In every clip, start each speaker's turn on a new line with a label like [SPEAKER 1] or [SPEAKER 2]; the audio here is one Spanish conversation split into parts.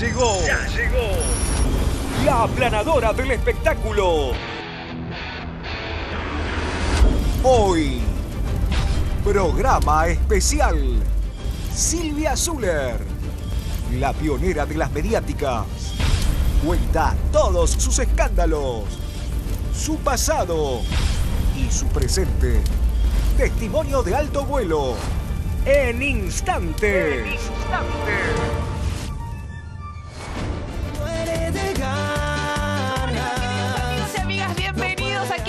[SPEAKER 1] llegó. Ya llegó. La aplanadora del espectáculo. Hoy, programa especial. Silvia Zuller, la pionera de las mediáticas. Cuenta todos sus escándalos, su pasado y su presente. Testimonio de alto vuelo. En instantes. En instantes.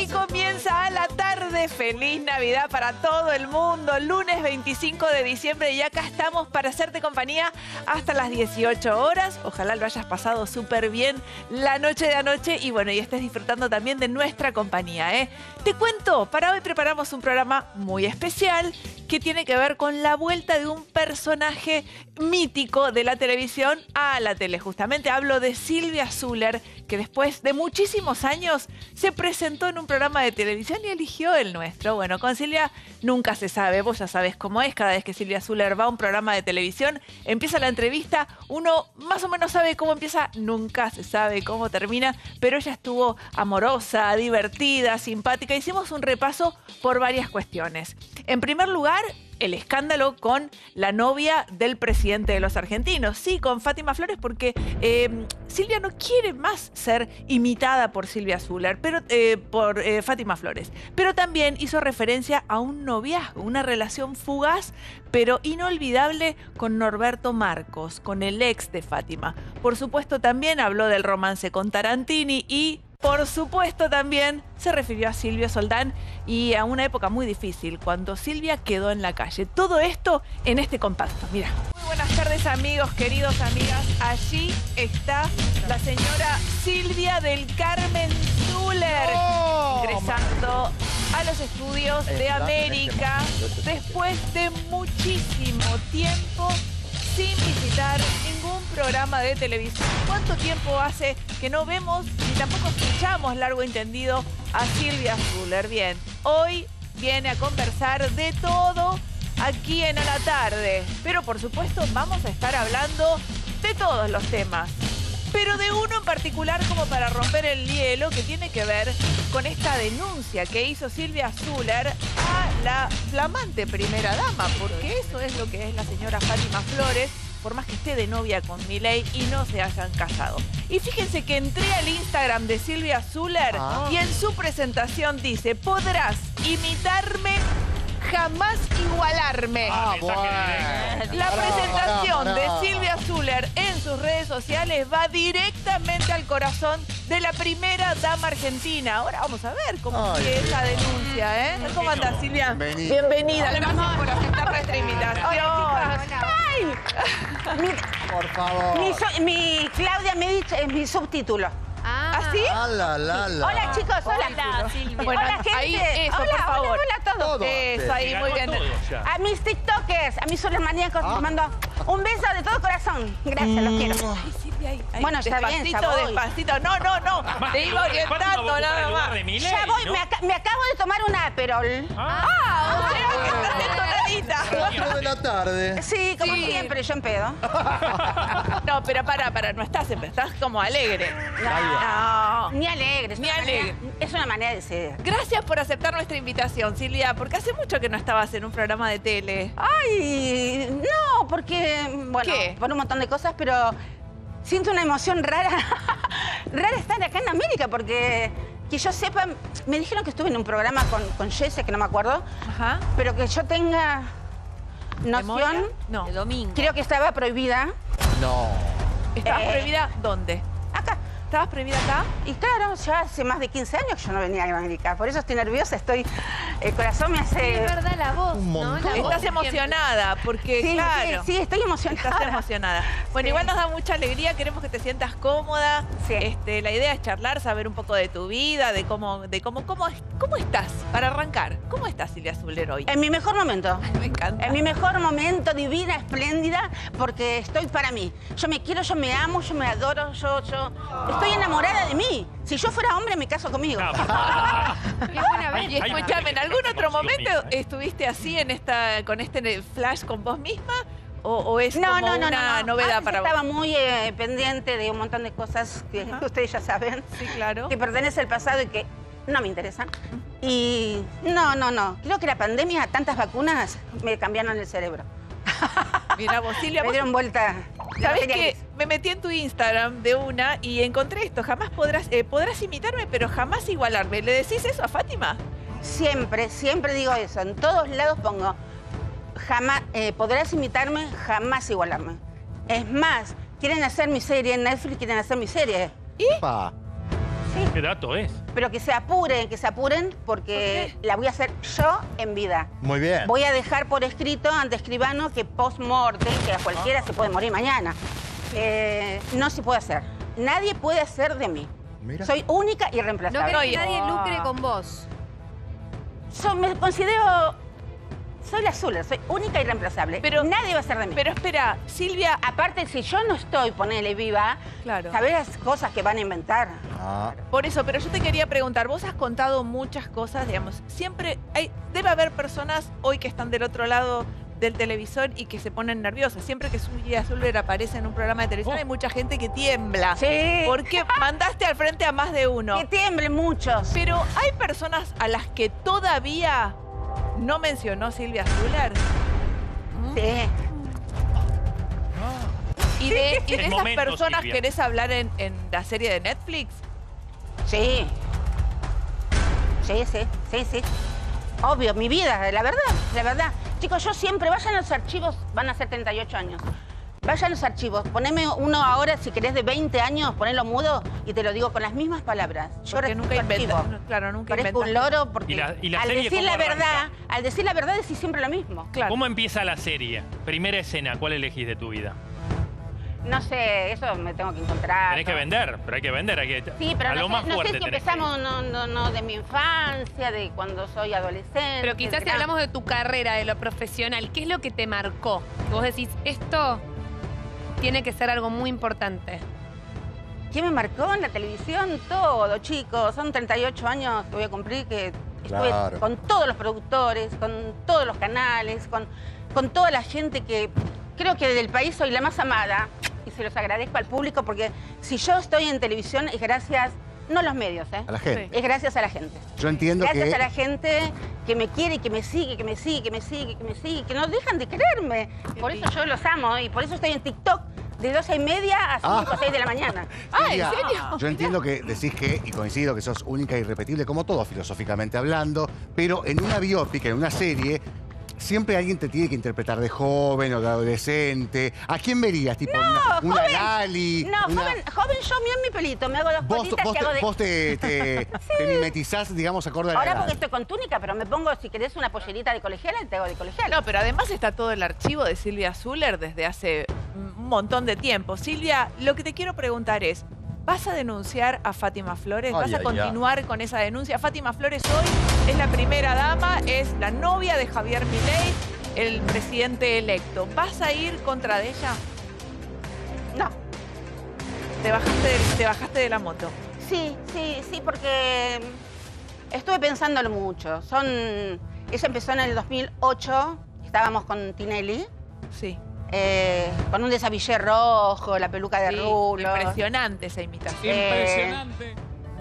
[SPEAKER 2] Aquí comienza a la tarde. Feliz Navidad para todo el mundo. Lunes 25 de diciembre y acá estamos para hacerte compañía hasta las 18 horas. Ojalá lo hayas pasado súper bien la noche de anoche y bueno, y estés disfrutando también de nuestra compañía. ¿eh? Te cuento, para hoy preparamos un programa muy especial que tiene que ver con la vuelta de un personaje mítico de la televisión a la tele. Justamente hablo de Silvia Zuller, que después de muchísimos años se presentó en un programa de televisión y eligió el nuestro. Bueno, con Silvia nunca se sabe, vos ya sabes cómo es, cada vez que Silvia Zuller va a un programa de televisión, empieza la entrevista, uno más o menos sabe cómo empieza, nunca se sabe cómo termina, pero ella estuvo amorosa, divertida, simpática. Hicimos un repaso por varias cuestiones. En primer lugar, el escándalo con la novia del presidente de los argentinos. Sí, con Fátima Flores, porque eh, Silvia no quiere más ser imitada por Silvia Zuller, pero, eh, por eh, Fátima Flores. Pero también hizo referencia a un noviazgo, una relación fugaz, pero inolvidable con Norberto Marcos, con el ex de Fátima. Por supuesto, también habló del romance con Tarantini y por supuesto también se refirió a Silvia Soldán y a una época muy difícil, cuando Silvia quedó en la calle. Todo esto en este compacto, mira. Muy buenas tardes amigos, queridos amigas. Allí está la señora Silvia del Carmen Zuller, ingresando a los estudios de América después de muchísimo tiempo sin visitar ningún programa de televisión. ¿Cuánto tiempo hace que no vemos ni tampoco escuchamos largo entendido a Silvia Zuller? Bien, hoy viene a conversar de todo aquí en A la Tarde. Pero por supuesto vamos a estar hablando de todos los temas. Pero de uno en particular como para romper el hielo que tiene que ver con esta denuncia que hizo Silvia Zuller a la flamante primera dama, porque eso es lo que es la señora Fátima Flores, por más que esté de novia con Milei y no se hayan casado. Y fíjense que entré al Instagram de Silvia Zuller
[SPEAKER 3] Ah.
[SPEAKER 2] y en su presentación dice, podrás imitarme, jamás igualarme.
[SPEAKER 3] Ah, bueno.
[SPEAKER 2] La
[SPEAKER 3] Pará,
[SPEAKER 2] presentación
[SPEAKER 3] pará,
[SPEAKER 2] de. Silvia Zuller en sus redes sociales va directamente al corazón de la primera dama argentina. Ahora vamos a ver cómo
[SPEAKER 3] Ay,
[SPEAKER 2] sigue esa denuncia, ¿eh? ¿Cómo andás, Silvia?
[SPEAKER 3] Bienvenida.
[SPEAKER 2] Bienvenida. Gracias por aceptar nuestra invitación.
[SPEAKER 4] ¡Ay! Mi,
[SPEAKER 3] Por favor.
[SPEAKER 4] mi mi Claudia Medich es mi subtítulo.
[SPEAKER 2] ¿Así?
[SPEAKER 3] Ah, la, la, la.
[SPEAKER 4] Hola chicos, hola.
[SPEAKER 2] Bueno,
[SPEAKER 4] hola gente.
[SPEAKER 2] ahí, eso,
[SPEAKER 4] hola,
[SPEAKER 2] por favor.
[SPEAKER 4] Hola, hola a todos.
[SPEAKER 3] Todo.
[SPEAKER 2] Eso, ahí, muy bien.
[SPEAKER 4] A mis TikTokers, a mis soles maníacos,
[SPEAKER 3] Ah.
[SPEAKER 4] les mando un beso de todo corazón. Gracias, los quiero.
[SPEAKER 2] Ay, Silvia, ahí, ahí.
[SPEAKER 4] Bueno, está bien, ya
[SPEAKER 2] Despacito,
[SPEAKER 4] voy.
[SPEAKER 2] despacito. No, no, no. Te iba orientando, nada más.
[SPEAKER 4] Ya voy, me, aca- me acabo de tomar una Aperol.
[SPEAKER 2] Ah, o sea que estás entonadita.
[SPEAKER 3] Cuatro de la tarde.
[SPEAKER 4] Sí, como
[SPEAKER 2] Sí.
[SPEAKER 4] siempre, yo en pedo.
[SPEAKER 2] No, pero para, para, no estás en estás como alegre. No.
[SPEAKER 4] Ni alegre. es
[SPEAKER 2] Ni
[SPEAKER 4] una
[SPEAKER 2] alegre.
[SPEAKER 4] manera- Es una manera de ser.
[SPEAKER 2] Gracias por aceptar nuestra invitación, Silvia, porque hace mucho que no estabas en un programa de tele.
[SPEAKER 4] Ay, no, porque, bueno,
[SPEAKER 2] ¿Qué?
[SPEAKER 4] por un montón de cosas, pero siento una emoción rara, rara estar acá en América, porque que yo sepa, me dijeron que estuve en un programa con, con Jesse, que no me acuerdo,
[SPEAKER 2] Ajá.
[SPEAKER 4] pero que yo tenga
[SPEAKER 2] ¿Memoria?
[SPEAKER 4] noción,
[SPEAKER 2] No.
[SPEAKER 5] Domingo.
[SPEAKER 4] creo que estaba prohibida
[SPEAKER 3] No.
[SPEAKER 2] ¿Estabas
[SPEAKER 4] Eh.
[SPEAKER 2] prohibida dónde? ¿Estabas prohibida acá?
[SPEAKER 4] Y claro, ya hace más de 15 años que yo no venía a América, por eso estoy nerviosa, estoy, el corazón me hace...
[SPEAKER 5] Es verdad la voz,
[SPEAKER 3] Un
[SPEAKER 5] ¿no? La
[SPEAKER 2] Estás
[SPEAKER 5] siempre.
[SPEAKER 2] emocionada, porque
[SPEAKER 4] Sí,
[SPEAKER 2] claro.
[SPEAKER 4] sí, sí, estoy emocionada.
[SPEAKER 2] Estás emocionada. Bueno,
[SPEAKER 4] Sí.
[SPEAKER 2] igual nos da mucha alegría, queremos que te sientas cómoda.
[SPEAKER 4] Sí.
[SPEAKER 2] Este, la idea es charlar, saber un poco de tu vida, de cómo, de cómo, cómo, cómo estás, para arrancar. ¿Cómo estás, Silvia Zuller, hoy?
[SPEAKER 4] En mi mejor momento.
[SPEAKER 2] Me encanta.
[SPEAKER 4] En mi mejor momento, divina, espléndida, porque estoy para mí. Yo me quiero, yo me amo, yo me adoro, yo, yo estoy enamorada de mí. Si yo fuera hombre, me caso conmigo.
[SPEAKER 5] Vez.
[SPEAKER 2] Y escúchame, ¿en algún otro momento estuviste así en esta, con este flash con vos misma? ¿O, o es
[SPEAKER 4] No,
[SPEAKER 2] como
[SPEAKER 4] no, no,
[SPEAKER 2] una
[SPEAKER 4] no, no.
[SPEAKER 2] novedad
[SPEAKER 4] Antes
[SPEAKER 2] para vos?
[SPEAKER 4] estaba muy eh, pendiente de un montón de cosas que ustedes ya saben.
[SPEAKER 2] Sí, claro.
[SPEAKER 4] que pertenece al pasado y que no me interesan. Y no, no, no. Creo que la pandemia, tantas vacunas, me cambiaron el cerebro.
[SPEAKER 2] Mira vos, Silvia,
[SPEAKER 4] Me dieron vuelta. De
[SPEAKER 2] ¿Sabés
[SPEAKER 4] batería
[SPEAKER 2] que me metí en tu Instagram de una y encontré esto? Jamás podrás, eh, podrás imitarme, pero jamás igualarme. ¿Le decís eso a Fátima?
[SPEAKER 4] Siempre, siempre digo eso. En todos lados pongo, jamás, eh, podrás imitarme, jamás igualarme. Es más, quieren hacer mi serie en Netflix, quieren hacer mi serie.
[SPEAKER 3] Pa.
[SPEAKER 6] ¿Qué dato es?
[SPEAKER 4] Pero que se apuren, que se apuren, porque la voy a hacer yo en vida.
[SPEAKER 3] Muy bien.
[SPEAKER 4] Voy a dejar por escrito ante escribano que post-mortem, que a cualquiera se puede morir mañana, eh, no se puede hacer. Nadie puede hacer de mí.
[SPEAKER 3] Mira.
[SPEAKER 4] Soy única y
[SPEAKER 5] No
[SPEAKER 4] reemplazable.
[SPEAKER 5] que
[SPEAKER 2] No, y-
[SPEAKER 5] nadie lucre con vos.
[SPEAKER 4] Yo me considero... Soy la Zuller, soy única y reemplazable.
[SPEAKER 2] Pero-
[SPEAKER 4] Nadie va a ser de mí.
[SPEAKER 2] Pero espera, Silvia...
[SPEAKER 4] Aparte, si yo no estoy, ponele viva,
[SPEAKER 2] Claro.
[SPEAKER 4] ¿sabés las cosas que van a inventar?
[SPEAKER 3] Ah,
[SPEAKER 2] Por eso, pero yo te quería preguntar, vos has contado muchas cosas, digamos, siempre hay, debe haber personas hoy que están del otro lado del televisor y que se ponen nerviosas. Siempre que Zulia Zulber aparece en un programa de televisión
[SPEAKER 6] Oh.
[SPEAKER 2] hay mucha gente que tiembla.
[SPEAKER 4] Sí.
[SPEAKER 2] Porque mandaste al frente a más de uno.
[SPEAKER 4] Que tiemblen muchos.
[SPEAKER 2] Pero hay personas a las que todavía no mencionó Silvia Zuller.
[SPEAKER 4] Sí.
[SPEAKER 2] Y de, y de esas
[SPEAKER 6] momento,
[SPEAKER 2] personas
[SPEAKER 6] Silvia.
[SPEAKER 2] querés hablar en, en la serie de Netflix.
[SPEAKER 4] Sí. Sí, sí, sí, sí. Obvio, mi vida, la verdad, la verdad. Chicos, yo siempre, vayan a los archivos, van a ser 38 años. Vayan a los archivos, poneme uno ahora, si querés, de 20 años, ponelo mudo y te lo digo con las mismas palabras. Yo
[SPEAKER 2] Porque
[SPEAKER 4] respeto
[SPEAKER 2] nunca no, Claro, nunca
[SPEAKER 4] Parezco un loro porque
[SPEAKER 6] ¿Y la- y la
[SPEAKER 4] al
[SPEAKER 6] serie
[SPEAKER 4] decir la verdad,
[SPEAKER 6] arranca?
[SPEAKER 4] al decir la verdad decís siempre lo mismo.
[SPEAKER 2] Claro.
[SPEAKER 6] ¿Cómo empieza la serie? Primera escena, ¿cuál elegís de tu vida?
[SPEAKER 4] No sé, eso me tengo que encontrar.
[SPEAKER 6] Tenés que vender, pero hay que vender, hay que...
[SPEAKER 4] Sí, pero
[SPEAKER 6] a
[SPEAKER 4] no
[SPEAKER 6] lo
[SPEAKER 4] sé,
[SPEAKER 6] más
[SPEAKER 4] no sé
[SPEAKER 6] fuerte
[SPEAKER 4] si empezamos no, no, no, de mi infancia, de cuando soy adolescente.
[SPEAKER 5] Pero quizás si hablamos de tu carrera, de lo profesional, ¿qué es lo que te marcó? Que Vos decís, esto tiene que ser algo muy importante.
[SPEAKER 4] ¿Qué me marcó en la televisión? Todo, chicos. Son 38 años que voy a cumplir que estuve
[SPEAKER 3] Claro.
[SPEAKER 4] con todos los productores, con todos los canales, con, con toda la gente que creo que del país soy la más amada. Y se los agradezco al público porque si yo estoy en televisión es gracias, no a los medios, ¿eh?
[SPEAKER 3] a la gente.
[SPEAKER 4] Es gracias a la gente.
[SPEAKER 3] Yo entiendo
[SPEAKER 4] Gracias
[SPEAKER 3] que...
[SPEAKER 4] a la gente que me quiere y que me sigue, que me sigue, que me sigue, que me sigue, que no dejan de quererme. Por eso yo los amo y por eso estoy en TikTok de 12 y media a 5
[SPEAKER 3] Ah.
[SPEAKER 4] o 6 de la mañana.
[SPEAKER 2] Ah, ¿en serio?
[SPEAKER 3] Yo entiendo que decís que, y coincido que sos única e irrepetible, como todo, filosóficamente hablando, pero en una biópica, en una serie, siempre alguien te tiene que interpretar de joven o de adolescente. ¿A quién verías? Tipo, una, una
[SPEAKER 4] joven.
[SPEAKER 3] Lali.
[SPEAKER 4] No,
[SPEAKER 3] una-
[SPEAKER 4] joven, joven yo miro mi pelito, me hago dos
[SPEAKER 3] Vos,
[SPEAKER 4] colitas
[SPEAKER 3] vos
[SPEAKER 4] que
[SPEAKER 3] te,
[SPEAKER 4] hago de...
[SPEAKER 3] vos te- te- te mimetizás, digamos, acorde a la
[SPEAKER 4] Ahora
[SPEAKER 3] edad.
[SPEAKER 4] porque estoy con túnica, pero me pongo, si querés, una pollerita de colegiala y te hago de colegiala.
[SPEAKER 2] No, pero además está todo el archivo de Silvia Zuller desde hace un montón de tiempo. Silvia, lo que te quiero preguntar es, ¿vas a denunciar a Fátima Flores? ¿Vas
[SPEAKER 3] Ay,
[SPEAKER 2] a
[SPEAKER 3] ay,
[SPEAKER 2] continuar con esa denuncia? Fátima Flores hoy es la primera dama, es la novia de Javier Milei, el presidente electo. ¿Vas a ir contra de ella?
[SPEAKER 4] No.
[SPEAKER 2] Te bajaste de, te bajaste de la moto.
[SPEAKER 4] Sí, sí, sí, porque estuve pensándolo mucho. Son... Ella empezó en el 2008, estábamos con Tinelli,
[SPEAKER 2] Sí.
[SPEAKER 4] Eh, con un desabillé rojo, la peluca de
[SPEAKER 2] Sí,
[SPEAKER 4] rulo.
[SPEAKER 2] Impresionante esa imitación.
[SPEAKER 4] Eh,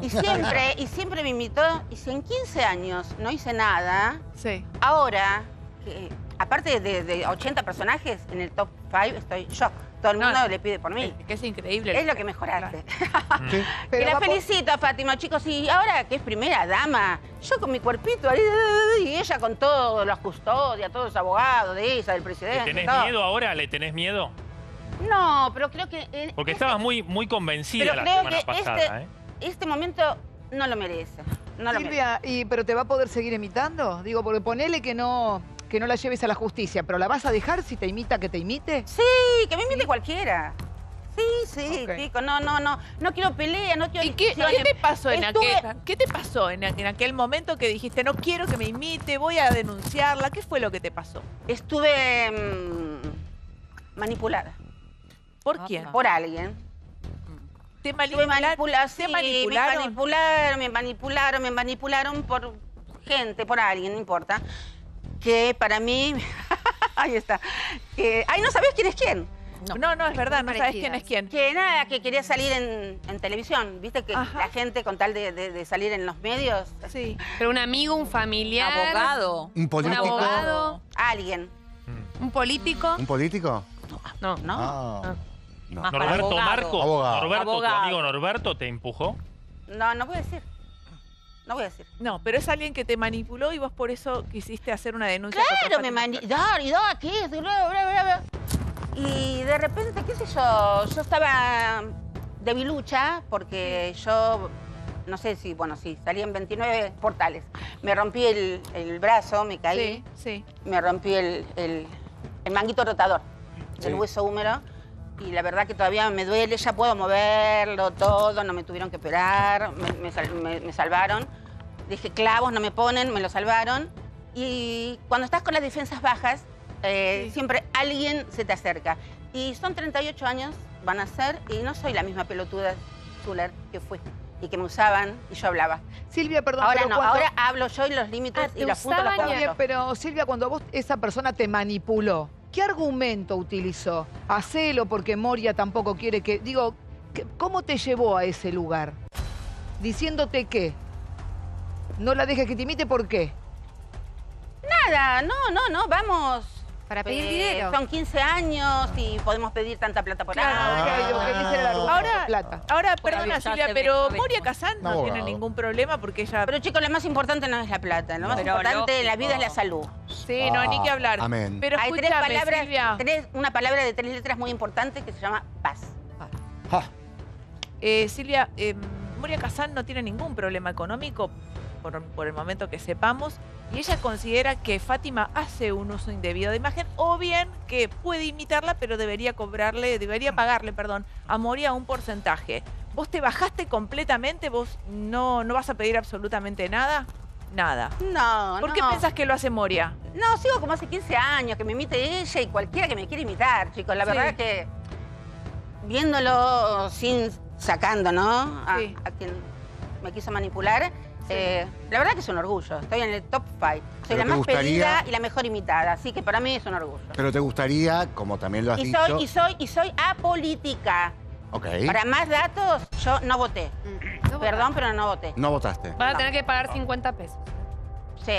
[SPEAKER 4] Y siempre, y siempre me invitó, y si en 15 años no hice nada,
[SPEAKER 2] Sí.
[SPEAKER 4] ahora, que, aparte de, de 80 personajes, en el top 5 estoy yo. Todo el
[SPEAKER 2] No,
[SPEAKER 4] mundo
[SPEAKER 2] no.
[SPEAKER 4] le pide por mí.
[SPEAKER 2] Es que es increíble.
[SPEAKER 4] Es lo que mejoraste.
[SPEAKER 3] Sí.
[SPEAKER 7] Pero
[SPEAKER 4] la felicito a Fátima, chicos. Y ahora que es primera dama, yo con mi cuerpito ahí, y ella con todos los custodias, todos los abogados de ella, del
[SPEAKER 6] ¿Le
[SPEAKER 4] presidente.
[SPEAKER 6] tenés
[SPEAKER 4] todo.
[SPEAKER 6] miedo ahora? ¿Le tenés miedo?
[SPEAKER 4] No, pero creo que. eh,
[SPEAKER 6] Porque
[SPEAKER 4] este-
[SPEAKER 6] estabas muy, muy convencida
[SPEAKER 4] Pero
[SPEAKER 6] la
[SPEAKER 4] creo
[SPEAKER 6] semana
[SPEAKER 4] que
[SPEAKER 6] pasada,
[SPEAKER 4] este,
[SPEAKER 6] ¿eh?
[SPEAKER 4] este momento no lo merece. No lo merece.
[SPEAKER 7] Silvia, y, ¿pero te va a poder seguir imitando? Digo, porque ponele que no, que no la lleves a la justicia, pero ¿la vas a dejar si te imita que te imite?
[SPEAKER 4] Sí, que me invite cualquiera. Sí, sí,
[SPEAKER 7] Ok.
[SPEAKER 4] chico. No, no, no. No quiero pelea, no quiero
[SPEAKER 2] ¿Y qué, te pasó en
[SPEAKER 4] Estuve-
[SPEAKER 2] aquel, qué te pasó en, en aquel momento que dijiste no quiero que me imite, voy a denunciarla? ¿Qué fue lo que te pasó?
[SPEAKER 4] Estuve mm, manipulada
[SPEAKER 2] ¿Por
[SPEAKER 7] Ah,
[SPEAKER 2] quién?
[SPEAKER 4] por alguien.
[SPEAKER 2] ¿Te
[SPEAKER 4] Estuve
[SPEAKER 2] manipularon?
[SPEAKER 4] manipulada,
[SPEAKER 2] ¿Te
[SPEAKER 4] sí, me
[SPEAKER 2] manipularon?
[SPEAKER 4] manipularon, me manipularon, me manipularon por gente, por alguien, no importa. Que para mí Ahí está. Que, ay, no sabés quién es quién.
[SPEAKER 2] No, no, es verdad, no sabes quién es quién.
[SPEAKER 4] Que nada, que quería salir en, en televisión. Viste que
[SPEAKER 2] Ajá.
[SPEAKER 4] la gente con tal de, de- de salir en los medios,
[SPEAKER 2] Sí.
[SPEAKER 5] Pero un amigo, un familiar.
[SPEAKER 8] Abogado.
[SPEAKER 3] ¿Un
[SPEAKER 5] Un
[SPEAKER 3] político?
[SPEAKER 5] abogado.
[SPEAKER 4] alguien,
[SPEAKER 5] Un político.
[SPEAKER 3] ¿Un político?
[SPEAKER 5] No.
[SPEAKER 4] ¿no?
[SPEAKER 3] Ah. No.
[SPEAKER 8] Para
[SPEAKER 6] Norberto
[SPEAKER 8] abogado.
[SPEAKER 6] Marco.
[SPEAKER 3] Abogado.
[SPEAKER 6] Norberto, tu amigo Norberto, te empujó.
[SPEAKER 4] No, no voy a decir. No voy a decir.
[SPEAKER 2] No, pero es alguien que te manipuló y vos por eso quisiste hacer una denuncia.
[SPEAKER 4] Claro, me
[SPEAKER 2] Fátima
[SPEAKER 4] mani...
[SPEAKER 2] Flores.
[SPEAKER 4] Dar, y aquí, bla, bla, bla, bla. Y de repente, qué sé yo, yo estaba debilucha porque yo, no sé si, bueno, sí, salí en 29 portales. Me rompí el, el brazo, me caí,
[SPEAKER 2] Sí, sí.
[SPEAKER 4] me rompí el, el- el manguito rotador del
[SPEAKER 3] Sí.
[SPEAKER 4] hueso húmero. Y la verdad que todavía me duele, ya puedo moverlo todo, no me tuvieron que operar, me, me sal- me- me salvaron. Dije, clavos no me ponen, me lo salvaron. Y cuando estás con las defensas bajas, eh,
[SPEAKER 2] Sí.
[SPEAKER 4] siempre alguien se te acerca. Y son 38 años, van a ser, y no soy la misma pelotuda Zuller que fui. Y que me usaban y yo hablaba.
[SPEAKER 7] Silvia, perdón,
[SPEAKER 4] ahora no,
[SPEAKER 7] cuando-
[SPEAKER 4] ahora hablo yo y los límites
[SPEAKER 5] Ah,
[SPEAKER 4] y los puntos los
[SPEAKER 7] bien, pero Silvia, cuando vos esa persona te manipuló, ¿qué argumento utilizó? Hacelo porque Moria tampoco quiere que... Digo, ¿qué- ¿cómo te llevó a ese lugar? Diciéndote qué. No la dejes que te imite, ¿por qué?
[SPEAKER 4] Nada, no, no, no, vamos.
[SPEAKER 9] Para pedir
[SPEAKER 4] Eh,
[SPEAKER 9] dinero.
[SPEAKER 4] Son 15 años y podemos pedir tanta plata por
[SPEAKER 2] Claro,
[SPEAKER 4] año.
[SPEAKER 7] ok, ese era el
[SPEAKER 2] Ahora,
[SPEAKER 7] plata.
[SPEAKER 2] ahora
[SPEAKER 8] Por
[SPEAKER 2] perdona Silvia,
[SPEAKER 8] de
[SPEAKER 2] pero. Moria Kazán no tiene ningún problema porque ella...
[SPEAKER 4] Pero chicos, lo más importante no es la plata, lo más
[SPEAKER 8] Pero
[SPEAKER 4] importante en la vida es la salud.
[SPEAKER 2] Sí, no, ni que hablar.
[SPEAKER 3] Amén.
[SPEAKER 2] Pero
[SPEAKER 4] Hay tres palabras,
[SPEAKER 2] Silvia.
[SPEAKER 4] tres- una palabra de tres letras muy importante que se llama paz.
[SPEAKER 3] Ah,
[SPEAKER 2] Eh, Silvia, eh, Moria Kazán no tiene ningún problema económico por, por el momento que sepamos y ella considera que Fátima hace un uso indebido de imagen o bien que puede imitarla pero debería cobrarle, debería pagarle, perdón, a Moria un porcentaje. ¿Vos te bajaste completamente? ¿Vos no, no vas a pedir absolutamente nada? Nada.
[SPEAKER 4] No,
[SPEAKER 2] ¿Por
[SPEAKER 4] no.
[SPEAKER 2] qué pensás que lo hace Moria?
[SPEAKER 4] No, sigo como hace 15 años, que me imite ella y cualquiera que me quiera imitar, chicos. La
[SPEAKER 2] Sí.
[SPEAKER 4] verdad que viéndolo sin sacando, ¿no? A quien me quiso manipular. Eh, la verdad que es un orgullo. Estoy en el top 5. Soy la más
[SPEAKER 3] gustaría-
[SPEAKER 4] pedida y la mejor imitada. Así que para mí es un orgullo.
[SPEAKER 3] pero te gustaría, como también lo has
[SPEAKER 4] Y
[SPEAKER 3] dicho...
[SPEAKER 4] soy, y soy, y soy apolítica.
[SPEAKER 3] Ok.
[SPEAKER 4] Para más datos, yo no voté.
[SPEAKER 9] No,
[SPEAKER 4] Perdón, pero no voté.
[SPEAKER 3] No votaste.
[SPEAKER 5] Vas a tener que pagar 50 pesos.
[SPEAKER 4] Sí,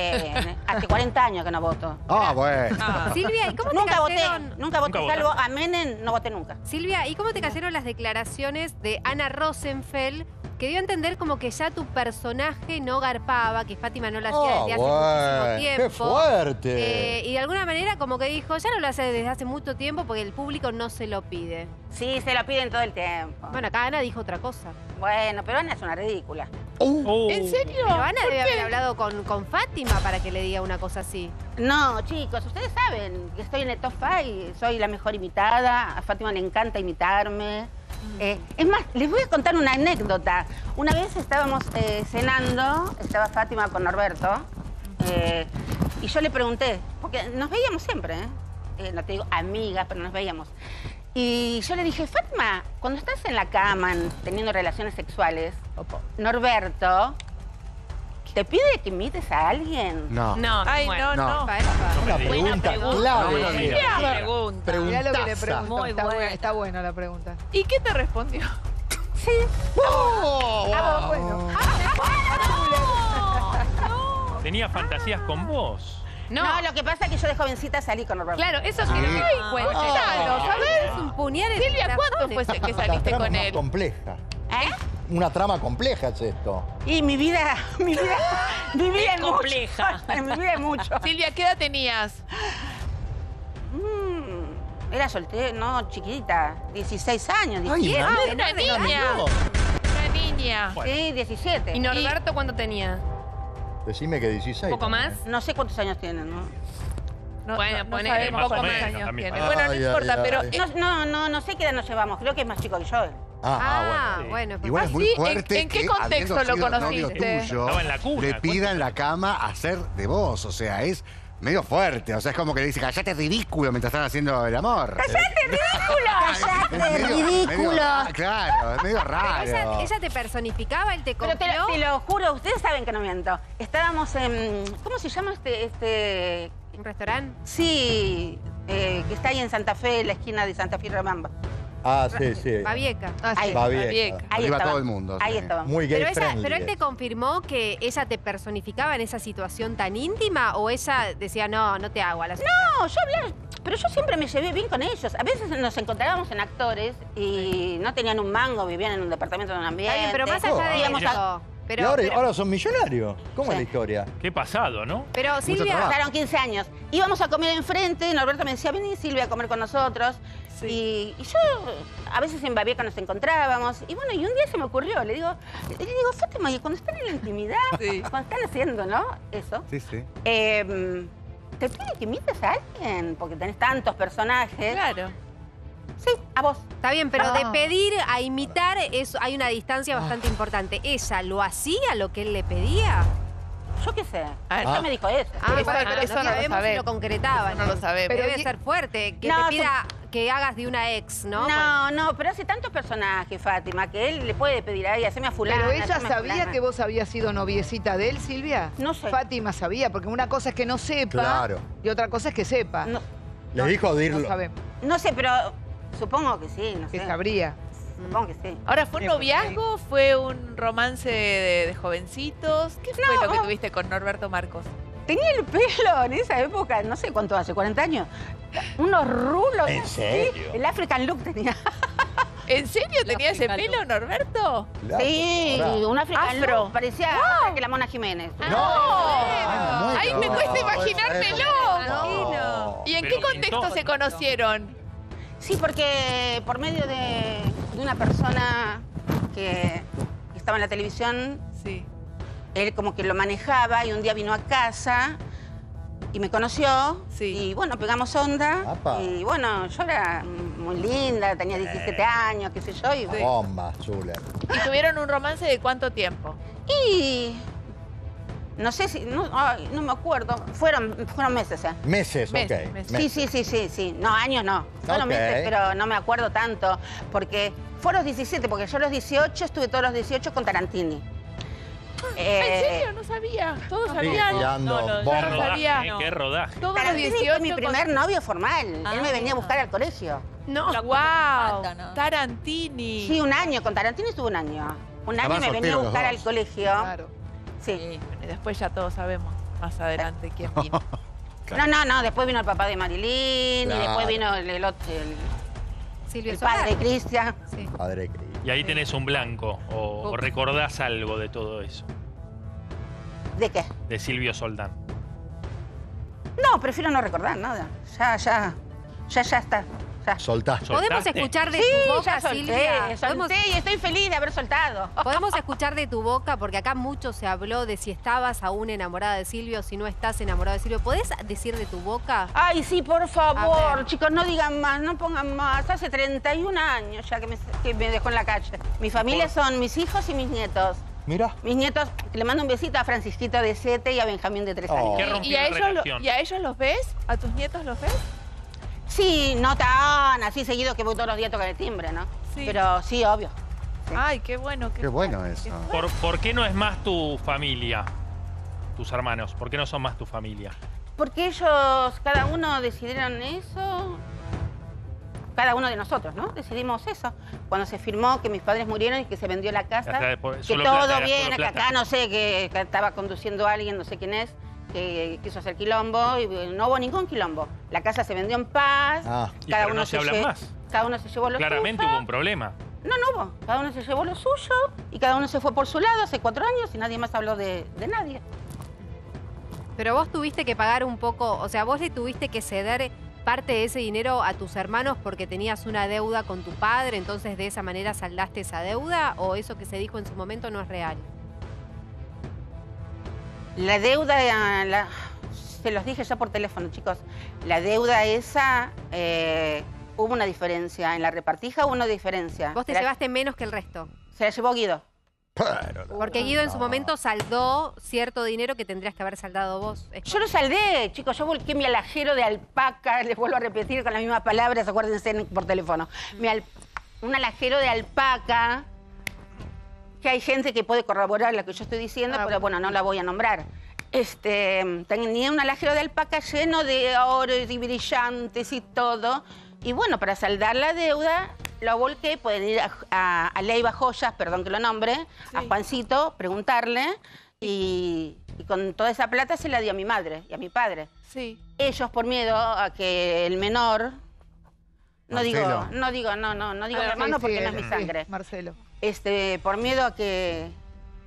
[SPEAKER 4] hace 40 años que no voto.
[SPEAKER 3] Ah, bueno.
[SPEAKER 9] Silvia, ¿y cómo te
[SPEAKER 4] Nunca voté,
[SPEAKER 9] cayeron?
[SPEAKER 4] nunca voté,
[SPEAKER 6] Nunca
[SPEAKER 4] salvo a Menem, no voté nunca.
[SPEAKER 9] Silvia, ¿y cómo te cayeron las declaraciones de Ana Rosenfeld que dio a entender como que ya tu personaje no garpaba, que Fátima no lo hacía
[SPEAKER 10] Ah,
[SPEAKER 9] desde hace
[SPEAKER 10] bueno,
[SPEAKER 9] muchísimo tiempo?
[SPEAKER 10] ¡Qué fuerte!
[SPEAKER 9] Eh, y de alguna manera como que dijo, ya no lo hace desde hace mucho tiempo porque el público no se lo pide.
[SPEAKER 4] Sí, se lo piden todo el tiempo.
[SPEAKER 9] Bueno, acá Ana dijo otra cosa.
[SPEAKER 4] Bueno, pero Ana es una ridícula.
[SPEAKER 6] Oh.
[SPEAKER 2] ¿En serio?
[SPEAKER 9] Pero Ana debe haber hablado con, con Fátima para que le diga una cosa así.
[SPEAKER 4] No, chicos, ustedes saben que estoy en el top 5, soy la mejor imitada, a Fátima le encanta imitarme. Eh, es más, les voy a contar una anécdota. Una vez estábamos eh, cenando, estaba Fátima con Norberto, eh, y yo le pregunté, porque nos veíamos siempre, no te digo amigas, pero nos veíamos. Y yo le dije, Fátima, cuando estás en la cama en- teniendo relaciones sexuales, Norberto, ¿te pide que imites a alguien?
[SPEAKER 3] No.
[SPEAKER 5] No,
[SPEAKER 2] Ay, no,
[SPEAKER 3] No.
[SPEAKER 2] no.
[SPEAKER 10] Una
[SPEAKER 6] Buena
[SPEAKER 10] pregunta
[SPEAKER 8] pregunta.
[SPEAKER 10] clave. Sí.
[SPEAKER 6] pregunta.
[SPEAKER 7] Mirá lo que le preguntó.
[SPEAKER 8] Muy
[SPEAKER 7] Está, buena,
[SPEAKER 8] buena.
[SPEAKER 7] está buena la pregunta.
[SPEAKER 2] ¿Y qué te respondió?
[SPEAKER 10] Oh,
[SPEAKER 7] Ah, bueno.
[SPEAKER 6] Tenía fantasías con vos.
[SPEAKER 5] No,
[SPEAKER 4] No, lo que pasa es que yo de jovencita salí con Norberto.
[SPEAKER 5] claro, eso que no me cuenta.
[SPEAKER 7] Claro, ¿sabes?
[SPEAKER 9] Es un puñal en
[SPEAKER 2] Silvia,
[SPEAKER 9] las
[SPEAKER 2] ¿cuánto fue que saliste con él?
[SPEAKER 10] compleja.
[SPEAKER 4] ¿Eh?
[SPEAKER 10] Una trama compleja es esto.
[SPEAKER 4] Y mi vida, mi vida, mi vida
[SPEAKER 8] Es
[SPEAKER 4] es
[SPEAKER 8] compleja.
[SPEAKER 4] mucho. En mi vida es mucho.
[SPEAKER 2] Silvia, ¿qué edad tenías?
[SPEAKER 4] Mm, era soltera, no, chiquita, 16 años,
[SPEAKER 10] Ay,
[SPEAKER 4] 17.
[SPEAKER 2] Ah,
[SPEAKER 10] Manuel,
[SPEAKER 2] una niña. Una niña.
[SPEAKER 6] Bueno.
[SPEAKER 4] Sí, 17.
[SPEAKER 5] ¿Y Norberto cuánto tenía?
[SPEAKER 10] Decime que 16.
[SPEAKER 5] ¿Un poco más?
[SPEAKER 4] No sé cuántos años tienen, ¿no?
[SPEAKER 2] No,
[SPEAKER 5] Bueno,
[SPEAKER 2] no, no
[SPEAKER 5] ponele
[SPEAKER 2] sabemos
[SPEAKER 6] más
[SPEAKER 2] años tiene. Bueno, no
[SPEAKER 10] Ay,
[SPEAKER 2] importa,
[SPEAKER 10] ay,
[SPEAKER 2] pero...
[SPEAKER 10] ay.
[SPEAKER 4] no, no, no sé qué edad nos llevamos, creo que es más chico que yo.
[SPEAKER 10] Ah,
[SPEAKER 9] Ah,
[SPEAKER 10] ah,
[SPEAKER 6] sí.
[SPEAKER 9] bueno. pues-
[SPEAKER 3] Igual es muy
[SPEAKER 2] ¿Ah, sí?
[SPEAKER 3] fuerte
[SPEAKER 2] ¿En- en qué
[SPEAKER 3] que,
[SPEAKER 2] contexto lo conociste?
[SPEAKER 3] tuyo,
[SPEAKER 6] Estaba en la cuna,
[SPEAKER 3] le pida en la cama hacer de vos. O sea, es medio fuerte. O sea, es como que le dice, callate ridículo mientras están haciendo el amor. ¡Callate ridículo!
[SPEAKER 4] ¡Cállate, ridículo!
[SPEAKER 3] claro, es medio raro.
[SPEAKER 9] ella, ella te personificaba, él te
[SPEAKER 4] Pero
[SPEAKER 9] confió.
[SPEAKER 4] te, lo- te lo juro, ustedes saben que no miento. Estábamos en. ¿Cómo se llama este, este
[SPEAKER 9] ¿Un restaurante?
[SPEAKER 4] Sí, eh, que está ahí en Santa Fe, en la esquina de Santa Fe y Ramamba.
[SPEAKER 10] Ah, sí, sí.
[SPEAKER 9] Babieca.
[SPEAKER 7] Ah, sí.
[SPEAKER 4] Ahí,
[SPEAKER 10] Va bien.
[SPEAKER 4] ahí
[SPEAKER 3] Arriba
[SPEAKER 4] estaba.
[SPEAKER 3] todo el mundo,
[SPEAKER 4] Ahí
[SPEAKER 3] sí.
[SPEAKER 4] estaba.
[SPEAKER 10] Muy gay
[SPEAKER 9] Pero, esa- pero él te confirmó que ella te personificaba en esa situación tan íntima o ella decía, no, no te hago a la
[SPEAKER 4] No, yo hablaba, pero yo siempre me llevé bien con ellos. A veces nos encontrábamos en actores y no tenían un mango, vivían en un departamento de un ambiente.
[SPEAKER 9] Está bien, pero más allá de
[SPEAKER 4] Íbamos a-
[SPEAKER 9] eso.
[SPEAKER 10] y
[SPEAKER 9] Pero,
[SPEAKER 10] ahora,
[SPEAKER 9] pero-
[SPEAKER 10] ahora son millonarios. ¿Cómo
[SPEAKER 4] Sí.
[SPEAKER 10] es la historia?
[SPEAKER 6] Qué pasado, ¿no?
[SPEAKER 9] pero, Silvia.
[SPEAKER 4] Pasaron 15 años. Íbamos a comer enfrente y Norberto me decía, vení Silvia a comer con nosotros. Y, y yo, a veces en Babieca nos encontrábamos. Y bueno, y un día se me ocurrió, le digo, le digo, Fátima, y cuando están en la intimidad,
[SPEAKER 2] Sí.
[SPEAKER 4] cuando están haciendo, ¿no? Eso.
[SPEAKER 3] Sí, sí.
[SPEAKER 4] eh, ¿Te pide que imites a alguien? Porque tenés tantos personajes.
[SPEAKER 2] Claro.
[SPEAKER 4] Sí, a vos.
[SPEAKER 9] está bien, pero de
[SPEAKER 7] Ah.
[SPEAKER 9] pedir a imitar eso hay una distancia bastante importante. ¿Ella lo hacía lo que él le pedía?
[SPEAKER 4] Yo qué sé.
[SPEAKER 2] Ah.
[SPEAKER 4] Ella me dijo eso.
[SPEAKER 9] Ah,
[SPEAKER 2] Eso-
[SPEAKER 9] bueno,
[SPEAKER 2] eso
[SPEAKER 9] no
[SPEAKER 2] no lo
[SPEAKER 9] sabemos si lo concretaba.
[SPEAKER 2] Eso no lo sabemos.
[SPEAKER 9] Pero debe ser fuerte que
[SPEAKER 4] No,
[SPEAKER 9] te
[SPEAKER 4] son-
[SPEAKER 9] pida que hagas de una ex, ¿no?
[SPEAKER 4] No, no, pero hace tantos personajes, Fátima, que él le puede pedir a ella, haceme a fulana.
[SPEAKER 7] Pero ella sabía
[SPEAKER 4] fulana.
[SPEAKER 7] que vos habías sido noviecita de él, Silvia.
[SPEAKER 4] No sé.
[SPEAKER 7] Fátima sabía, porque una cosa es que no sepa
[SPEAKER 10] Claro.
[SPEAKER 7] y otra cosa es que sepa.
[SPEAKER 4] No,
[SPEAKER 10] Les dijo
[SPEAKER 7] No
[SPEAKER 10] dirlo.
[SPEAKER 7] sabemos,
[SPEAKER 4] no sé, pero supongo que sí, no
[SPEAKER 7] que
[SPEAKER 4] sé.
[SPEAKER 7] sabría.
[SPEAKER 4] Supongo que sí.
[SPEAKER 2] Ahora, ¿fue un noviazgo? ¿Fue un romance de, de jovencitos? ¿Qué fue
[SPEAKER 4] No.
[SPEAKER 2] lo que tuviste con Norberto Marcos?
[SPEAKER 4] Tenía el pelo en esa época, no sé cuánto hace, 40 años. Unos rulos.
[SPEAKER 10] ¿En
[SPEAKER 4] así,
[SPEAKER 10] serio?
[SPEAKER 4] el African look tenía.
[SPEAKER 2] ¿En serio tenía ese pelo, Norberto?
[SPEAKER 4] Sí, un African
[SPEAKER 2] Afro.
[SPEAKER 4] look. Parecía que la Mona Jiménez.
[SPEAKER 10] No.
[SPEAKER 2] ¡Ay, me cuesta imaginármelo!
[SPEAKER 10] No.
[SPEAKER 2] ¿Y en
[SPEAKER 6] Pero
[SPEAKER 2] qué contexto
[SPEAKER 6] pintó.
[SPEAKER 2] se conocieron?
[SPEAKER 4] Sí, porque por medio de, de una persona que, que estaba en la televisión,
[SPEAKER 2] Sí.
[SPEAKER 4] Él como que lo manejaba y un día vino a casa y me conoció
[SPEAKER 2] Sí.
[SPEAKER 4] y bueno, pegamos onda
[SPEAKER 10] Apa.
[SPEAKER 4] y bueno, yo era muy linda, tenía 17 años, qué sé yo, y,
[SPEAKER 10] Bomba, Zuller.
[SPEAKER 2] ¿Y tuvieron un romance de cuánto tiempo?
[SPEAKER 4] y no sé si, no, ay, no me acuerdo, fueron, fueron meses, ¿eh?
[SPEAKER 10] Meses,
[SPEAKER 2] Meses,
[SPEAKER 10] ok.
[SPEAKER 2] meses.
[SPEAKER 4] Sí, sí, sí, sí, sí. No, años no. Fueron meses, pero no me acuerdo tanto. Porque fue a los 17, porque yo a los 18 estuve todos los 18 con Tarantini. Eh,
[SPEAKER 2] ¿En serio? No sabía. Todos sabían.
[SPEAKER 10] tirando
[SPEAKER 2] no, no, no
[SPEAKER 6] rodaje,
[SPEAKER 2] sabía.
[SPEAKER 6] Qué rodaje.
[SPEAKER 2] Todos los
[SPEAKER 4] Tarantini
[SPEAKER 2] 18
[SPEAKER 4] fue mi primer
[SPEAKER 2] con-
[SPEAKER 4] novio formal. Él me venía a buscar al colegio.
[SPEAKER 2] No, wow.
[SPEAKER 8] ¿no?
[SPEAKER 2] Tarantini.
[SPEAKER 4] Sí, un año. Con Tarantini estuve un año. Un año
[SPEAKER 3] Estaban
[SPEAKER 4] me venía a
[SPEAKER 3] solteros
[SPEAKER 4] buscar al
[SPEAKER 3] dos.
[SPEAKER 4] colegio.
[SPEAKER 7] Claro.
[SPEAKER 4] Sí.
[SPEAKER 2] Sí, bueno, y después ya todos sabemos más adelante quién vino.
[SPEAKER 4] No, no, no. Después vino el papá de Marilyn y
[SPEAKER 10] Claro.
[SPEAKER 4] después vino el, el otro- el-
[SPEAKER 9] Silvio
[SPEAKER 4] el
[SPEAKER 9] Solar.
[SPEAKER 4] padre de Cristian.
[SPEAKER 9] Sí.
[SPEAKER 10] Padre.
[SPEAKER 6] Y ahí tenés un blanco. O, o recordás algo de todo eso.
[SPEAKER 4] ¿De qué?
[SPEAKER 6] De Silvio Soldán.
[SPEAKER 4] No, prefiero no recordar nada. Ya, ya. Ya, ya está. Ya.
[SPEAKER 10] Soltaste.
[SPEAKER 9] ¿Podemos
[SPEAKER 6] ¿Soltaste?
[SPEAKER 9] escuchar de
[SPEAKER 4] Sí,
[SPEAKER 9] tu boca,
[SPEAKER 4] ya solté,
[SPEAKER 9] Silvia? ¿Podemos,
[SPEAKER 4] solté y estoy feliz de haber soltado.
[SPEAKER 9] podemos escuchar de tu boca, porque acá mucho se habló de si estabas aún enamorada de Silvio, si no estás enamorada de Silvio. ¿Podés decir de tu boca?
[SPEAKER 4] Ay, sí, por
[SPEAKER 9] A
[SPEAKER 4] favor, chicos, no digan más, no pongan más. Hace 31 años ya que me, que me dejó en la calle. Mi familia son mis hijos y mis nietos.
[SPEAKER 10] Mira.
[SPEAKER 4] Mis nietos, le mando un besito a Francisquito de 7 y a Benjamín de 3
[SPEAKER 10] Oh.
[SPEAKER 4] años.
[SPEAKER 6] ¿Qué
[SPEAKER 2] ¿Y,
[SPEAKER 6] rompió
[SPEAKER 2] y a
[SPEAKER 6] la
[SPEAKER 2] ellos lo-
[SPEAKER 6] relación?
[SPEAKER 2] ¿Y a ellos los ves? ¿A tus nietos los ves?
[SPEAKER 4] Sí, no tan así seguido que voy todos los días a tocar el timbre, ¿no?
[SPEAKER 2] Sí.
[SPEAKER 4] Pero sí, obvio. Sí.
[SPEAKER 2] Ay, qué bueno.
[SPEAKER 3] Qué bueno eso.
[SPEAKER 6] ¿Por, por qué no es más tu familia? Tus hermanos. ¿Por qué no son más tu familia?
[SPEAKER 4] Porque ellos, cada uno decidieron eso. Cada uno de nosotros, ¿no? Decidimos eso. Cuando se firmó que mis padres murieron y que se vendió la casa,
[SPEAKER 6] por-
[SPEAKER 4] que todo
[SPEAKER 6] plata,
[SPEAKER 4] bien, que acá no sé, que, que estaba conduciendo a alguien, no sé quién es, que quiso hacer quilombo y no hubo ningún quilombo. La casa se vendió en paz.
[SPEAKER 10] Ah.
[SPEAKER 6] Y pero no se hablan
[SPEAKER 4] lle-
[SPEAKER 6] más.
[SPEAKER 4] Cada uno se llevó lo
[SPEAKER 6] Claramente hubo un problema.
[SPEAKER 4] No, no hubo. Cada uno se llevó lo suyo y cada uno se fue por su lado hace cuatro años y nadie más habló de, de nadie.
[SPEAKER 9] Pero vos tuviste que pagar un poco, o sea, vos le tuviste que ceder parte de ese dinero a tus hermanos porque tenías una deuda con tu padre, entonces de esa manera saldaste esa deuda o eso que se dijo en su momento no es real.
[SPEAKER 4] La deuda, eh, la- se los dije ya por teléfono, chicos. La deuda esa, eh, hubo una diferencia. En la repartija hubo una diferencia.
[SPEAKER 9] Vos te
[SPEAKER 4] la-
[SPEAKER 9] llevaste menos que el resto.
[SPEAKER 4] Se la llevó Guido.
[SPEAKER 10] Pero
[SPEAKER 9] Porque Guido en su momento saldó cierto dinero que tendrías que haber saldado vos.
[SPEAKER 4] Yo lo saldé, chicos. Yo volqué mi alajero de alpaca. Les vuelvo a repetir con las mismas palabras, acuérdense en- por teléfono. Mi al- un alajero de alpaca, que hay gente que puede corroborar lo que yo estoy diciendo,
[SPEAKER 7] Ah,
[SPEAKER 4] pero bueno, no la voy a nombrar. Este, tenía un alajero de alpaca lleno de oro y brillantes y todo. Y bueno, para saldar la deuda, lo volqué, pueden ir a, a, a Leiva Joyas, perdón que lo nombre, a Juancito, preguntarle. Y, y con toda esa plata se la dio a mi madre y a mi padre.
[SPEAKER 2] Sí.
[SPEAKER 4] Ellos por miedo a que el menor... No digo, no digo, no, no, no digo
[SPEAKER 7] Ah,
[SPEAKER 4] hermano
[SPEAKER 7] sí,
[SPEAKER 4] porque
[SPEAKER 7] sí,
[SPEAKER 4] no es mi
[SPEAKER 7] sí,
[SPEAKER 4] sangre.
[SPEAKER 7] Marcelo.
[SPEAKER 4] Este, por miedo a que,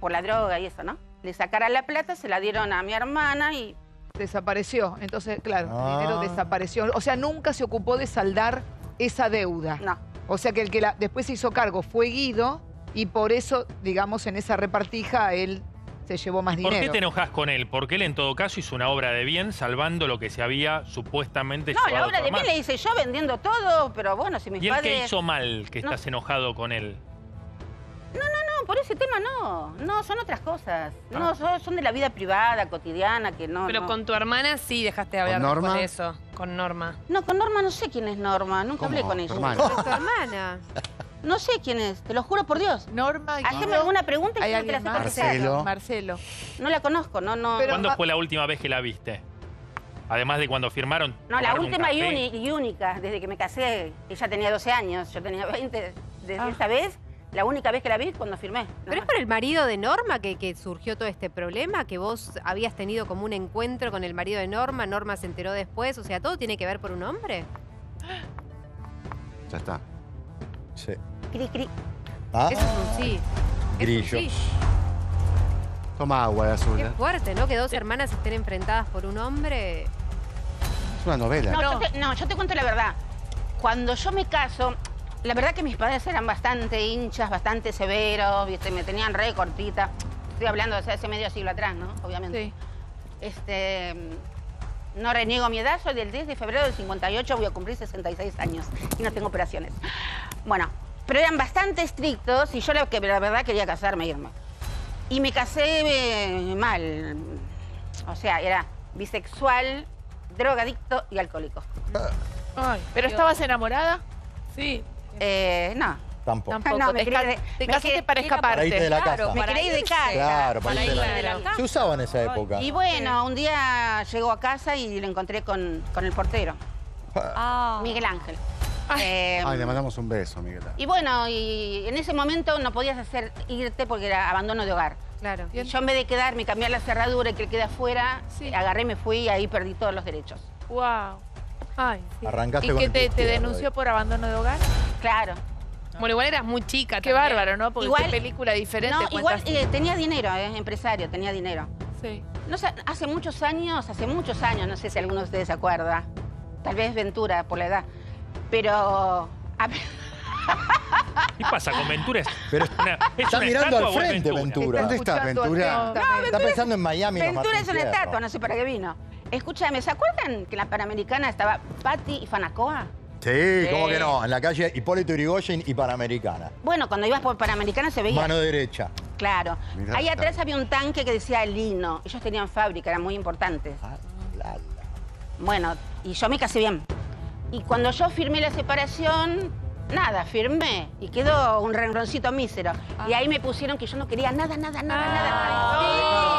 [SPEAKER 4] por la droga y eso, ¿no? Le sacara la plata, se la dieron a mi hermana y
[SPEAKER 7] Desapareció. Entonces, claro, el
[SPEAKER 10] Ah.
[SPEAKER 7] dinero desapareció. O sea, nunca se ocupó de saldar esa deuda.
[SPEAKER 4] no.
[SPEAKER 7] O sea que el que la- después se hizo cargo fue Guido y por eso, digamos, en esa repartija él se llevó más
[SPEAKER 6] ¿Por
[SPEAKER 7] dinero.
[SPEAKER 6] qué te enojas con él? Porque él en todo caso hizo una obra de bien salvando lo que se había supuestamente
[SPEAKER 4] No, la obra de bien le hice yo vendiendo todo, pero bueno, si mis
[SPEAKER 6] ¿Y él
[SPEAKER 4] padres...
[SPEAKER 6] qué hizo mal que
[SPEAKER 4] No.
[SPEAKER 6] estás enojado con él?
[SPEAKER 4] No, por ese tema no. No, son otras cosas.
[SPEAKER 6] Ah.
[SPEAKER 4] No, son, son de la vida privada, cotidiana, que no...
[SPEAKER 5] Pero
[SPEAKER 4] no.
[SPEAKER 5] con tu hermana sí dejaste de hablar
[SPEAKER 3] ¿Con Norma?
[SPEAKER 5] eso. Con Norma.
[SPEAKER 4] No, con Norma no sé quién es Norma, nunca hablé con ella.
[SPEAKER 3] hermana.
[SPEAKER 9] Es tu hermana.
[SPEAKER 4] No sé quién es, te lo juro por Dios.
[SPEAKER 2] Norma,
[SPEAKER 4] Haceme
[SPEAKER 2] Guido.
[SPEAKER 4] alguna pregunta y
[SPEAKER 2] ¿Hay
[SPEAKER 4] yo no te la sé.
[SPEAKER 3] Marcelo.
[SPEAKER 2] Marcelo.
[SPEAKER 4] No la conozco, no, no.
[SPEAKER 7] Pero-
[SPEAKER 6] ¿Cuándo
[SPEAKER 7] ah-
[SPEAKER 6] fue la última vez que la viste? Además de cuando firmaron.
[SPEAKER 4] No, la última y, y única, desde que me casé, ella tenía 12 años, yo tenía 20. Desde
[SPEAKER 2] Ah.
[SPEAKER 4] esa vez, la única vez que la vi es cuando firmé.
[SPEAKER 9] ¿Pero es por el marido de Norma que, que surgió todo este problema? ¿Que vos habías tenido como un encuentro con el marido de Norma? ¿Norma se enteró después? O sea, ¿todo tiene que ver por un hombre?
[SPEAKER 3] Ya está.
[SPEAKER 10] Sí.
[SPEAKER 4] Cri, cri.
[SPEAKER 10] Ah,
[SPEAKER 9] Eso es un sí. Es un
[SPEAKER 10] Grillo.
[SPEAKER 9] sí.
[SPEAKER 3] Toma agua de azul.
[SPEAKER 9] Qué fuerte, ¿no? Que dos hermanas estén enfrentadas por un hombre.
[SPEAKER 3] Es una novela.
[SPEAKER 4] No,
[SPEAKER 2] No.
[SPEAKER 4] Yo te, no, yo te cuento la verdad. Cuando yo me caso, la verdad que mis padres eran bastante hinchas, bastante severos, ¿viste? me tenían re cortita. Estoy hablando de hace medio siglo atrás, ¿no? Obviamente.
[SPEAKER 2] Sí.
[SPEAKER 4] Este, no reniego mi edad, soy del 10 de febrero del 58, voy a cumplir 66 años y no tengo operaciones. Bueno, pero eran bastante estrictos y yo la, que la verdad quería casarme e irme. Y me casé eh, mal. O sea, era bisexual, drogadicto y alcohólico.
[SPEAKER 2] Ay, ¿Pero estabas enamorada?
[SPEAKER 5] Sí.
[SPEAKER 4] Eh, no.
[SPEAKER 10] tampoco.
[SPEAKER 2] Tampoco.
[SPEAKER 4] No, me
[SPEAKER 2] te,
[SPEAKER 4] quería
[SPEAKER 2] te casaste para escaparte.
[SPEAKER 10] Para irte de la
[SPEAKER 5] Claro,
[SPEAKER 10] casa.
[SPEAKER 4] Me quería ir de casa.
[SPEAKER 10] Claro, para
[SPEAKER 5] Para
[SPEAKER 10] irte de la casa. Se usaba en esa época.
[SPEAKER 4] Y bueno, un día llegó a casa y lo encontré con, con el portero,
[SPEAKER 5] Ah.
[SPEAKER 4] Miguel Ángel. Eh,
[SPEAKER 3] Ay, le mandamos un beso, Miguel.
[SPEAKER 4] y bueno, y en ese momento no podías hacer irte porque era abandono de hogar.
[SPEAKER 9] Claro.
[SPEAKER 4] Y yo en vez de quedarme, cambiar la cerradura y que él quede afuera,
[SPEAKER 2] Sí.
[SPEAKER 4] agarré y me fui y ahí perdí todos los derechos.
[SPEAKER 2] Wow. Ay, sí.
[SPEAKER 10] Arrancaste
[SPEAKER 2] ¿Y
[SPEAKER 10] con
[SPEAKER 2] que
[SPEAKER 10] el
[SPEAKER 2] te, denunció por abandono de hogar?
[SPEAKER 4] Claro.
[SPEAKER 5] Bueno, igual eras muy chica
[SPEAKER 2] Qué
[SPEAKER 5] también.
[SPEAKER 2] bárbaro, ¿no? Porque
[SPEAKER 4] Igual-
[SPEAKER 2] película diferente
[SPEAKER 4] No, igual eh, tenía dinero, eh, empresario, tenía dinero.
[SPEAKER 2] Sí.
[SPEAKER 4] No sé, hace muchos años, hace muchos años, no sé si alguno de ustedes se acuerda, tal vez Ventura por la edad, pero... a-
[SPEAKER 6] ¿Qué pasa con Ventura? Es
[SPEAKER 10] Pero
[SPEAKER 6] una, es
[SPEAKER 10] está
[SPEAKER 6] una
[SPEAKER 10] mirando al frente, Ventura.
[SPEAKER 3] ¿Dónde está Ventura?
[SPEAKER 10] Está pensando en Miami. no
[SPEAKER 4] Ventura es una estatua, no sé para qué vino. Escúchame, ¿se acuerdan que en la Panamericana estaba Patti y Fanacoa?
[SPEAKER 10] Sí, ¿cómo que no? En la calle Hipólito Yrigoyen y Panamericana.
[SPEAKER 4] Bueno, cuando ibas por Panamericana se veía.
[SPEAKER 10] Mano derecha.
[SPEAKER 4] Claro.
[SPEAKER 3] Mirá,
[SPEAKER 4] Ahí atrás había un tanque que decía Lino. Ellos tenían fábrica, eran muy importantes.
[SPEAKER 10] Ah, la, la.
[SPEAKER 4] Bueno, y yo me casé bien. Y cuando yo firmé la separación, nada, firmé. Y quedó un rengroncito mísero. Y ahí me pusieron que yo no quería nada, nada, nada, nada.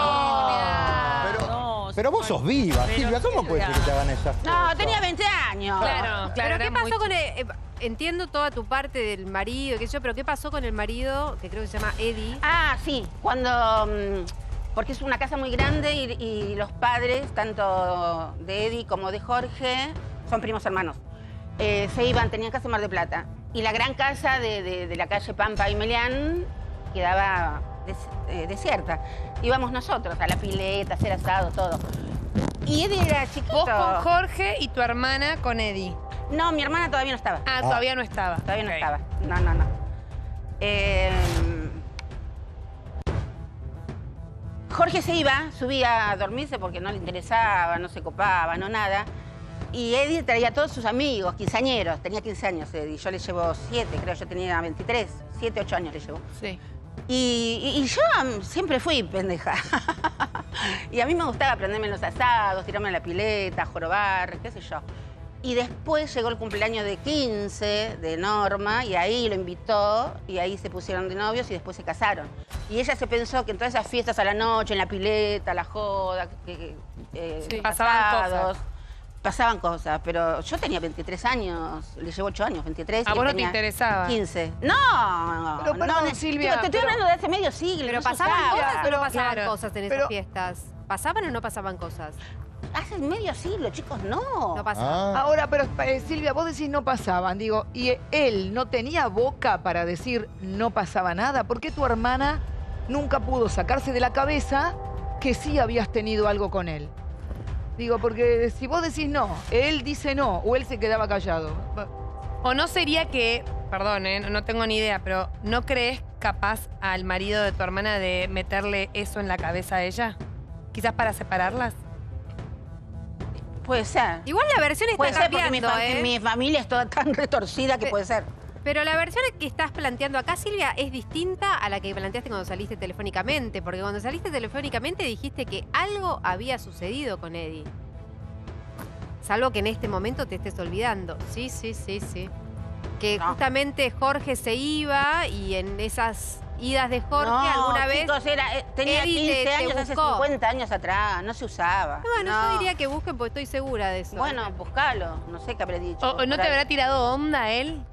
[SPEAKER 10] Pero, vos sos viva, Silvia. ¿Cómo puede ser que te hagan esas
[SPEAKER 4] No,
[SPEAKER 10] cosas?
[SPEAKER 4] tenía 20 años.
[SPEAKER 5] Claro, claro.
[SPEAKER 9] ¿Pero qué
[SPEAKER 5] muy
[SPEAKER 9] pasó con el, eh, Entiendo toda tu parte del marido, qué sé yo, pero ¿qué pasó con el marido, que creo que se llama Eddie?
[SPEAKER 4] Ah, sí, cuando... mm, Porque es una casa muy grande y, y los padres, tanto de Eddie como de Jorge, son primos hermanos. Eh, se iban, tenían casa en Mar de Plata. Y la gran casa de, de- de la calle Pampa y Melián quedaba des- eh, desierta. Íbamos nosotros a la pileta, a hacer asado, todo. Y Eddie era chiquito.
[SPEAKER 5] Vos con Jorge y tu hermana con Eddie.
[SPEAKER 4] No, mi hermana todavía no estaba.
[SPEAKER 5] Ah, todavía no estaba.
[SPEAKER 4] Todavía no estaba. No, no, no. Eh, Jorge se iba, subía a dormirse porque no le interesaba, no se copaba, no nada. Y Eddie traía a todos sus amigos, quinceañeros. Tenía 15 años Eddie. Yo le llevo 7, creo. Yo tenía 23. 7, 8 años le llevo.
[SPEAKER 2] Sí.
[SPEAKER 4] Y, yo siempre fui pendeja. y a mí me gustaba aprenderme en los asados, tirarme en la pileta, jorobar, qué sé yo. Y después llegó el cumpleaños de 15 de Norma y ahí lo invitó y ahí se pusieron de novios y después se casaron. Y ella se pensó que en todas esas fiestas a la noche, en la pileta, la joda, que, que, eh,
[SPEAKER 11] Sí, pasaban
[SPEAKER 4] pasados, pasaban cosas. Pero yo tenía 23 años, le llevo 8 años, 23.
[SPEAKER 11] ¿A vos no te interesaba?
[SPEAKER 4] 15. No,
[SPEAKER 12] Pero
[SPEAKER 4] no,
[SPEAKER 12] perdón,
[SPEAKER 4] no,
[SPEAKER 12] Silvia,
[SPEAKER 4] Te, te estoy
[SPEAKER 12] pero-
[SPEAKER 4] hablando de hace medio siglo.
[SPEAKER 9] Pero
[SPEAKER 4] no
[SPEAKER 9] pasaban cosas
[SPEAKER 12] pero-
[SPEAKER 9] no pasaban
[SPEAKER 11] claro.
[SPEAKER 9] cosas en
[SPEAKER 12] Pero-
[SPEAKER 9] esas fiestas. ¿Pasaban o no pasaban cosas?
[SPEAKER 4] Hace medio siglo, chicos, no.
[SPEAKER 9] No pasaban.
[SPEAKER 10] Ah.
[SPEAKER 12] Ahora, pero eh, Silvia, vos decís no pasaban, digo, y él no tenía boca para decir no pasaba nada. ¿Por qué tu hermana nunca pudo sacarse de la cabeza que sí habías tenido algo con él? Digo, porque si vos decís no, él dice no, o él se quedaba callado.
[SPEAKER 11] ¿O no sería que, perdón, eh, no tengo ni idea, pero ¿no crees capaz al marido de tu hermana de meterle eso en la cabeza a ella? Quizás para separarlas.
[SPEAKER 4] Puede ser.
[SPEAKER 9] Igual la versión está
[SPEAKER 4] Puede ser porque mi,
[SPEAKER 9] cambiando,
[SPEAKER 4] fa-
[SPEAKER 9] ¿eh?
[SPEAKER 4] mi familia es toda tan retorcida que
[SPEAKER 9] Pe-
[SPEAKER 4] puede ser.
[SPEAKER 9] Pero la versión que estás planteando acá, Silvia, es distinta a la que planteaste cuando saliste telefónicamente. Porque cuando saliste telefónicamente dijiste que algo había sucedido con Eddie. Salvo que en este momento te estés olvidando. Sí, sí, sí, sí. Que
[SPEAKER 4] No.
[SPEAKER 9] justamente Jorge se iba y en esas idas de Jorge
[SPEAKER 4] no,
[SPEAKER 9] alguna vez...
[SPEAKER 4] chicos, era, eh, tenía
[SPEAKER 9] Eddie
[SPEAKER 4] 15
[SPEAKER 9] te- te
[SPEAKER 4] años, hace
[SPEAKER 9] buscó.
[SPEAKER 4] 50 años atrás, no se usaba.
[SPEAKER 9] Bueno,
[SPEAKER 4] No.
[SPEAKER 9] yo diría que busquen porque estoy segura de eso.
[SPEAKER 4] Bueno, buscalo, no sé qué habré dicho.
[SPEAKER 11] ¿O, no te
[SPEAKER 4] ahí.
[SPEAKER 11] habrá tirado onda él?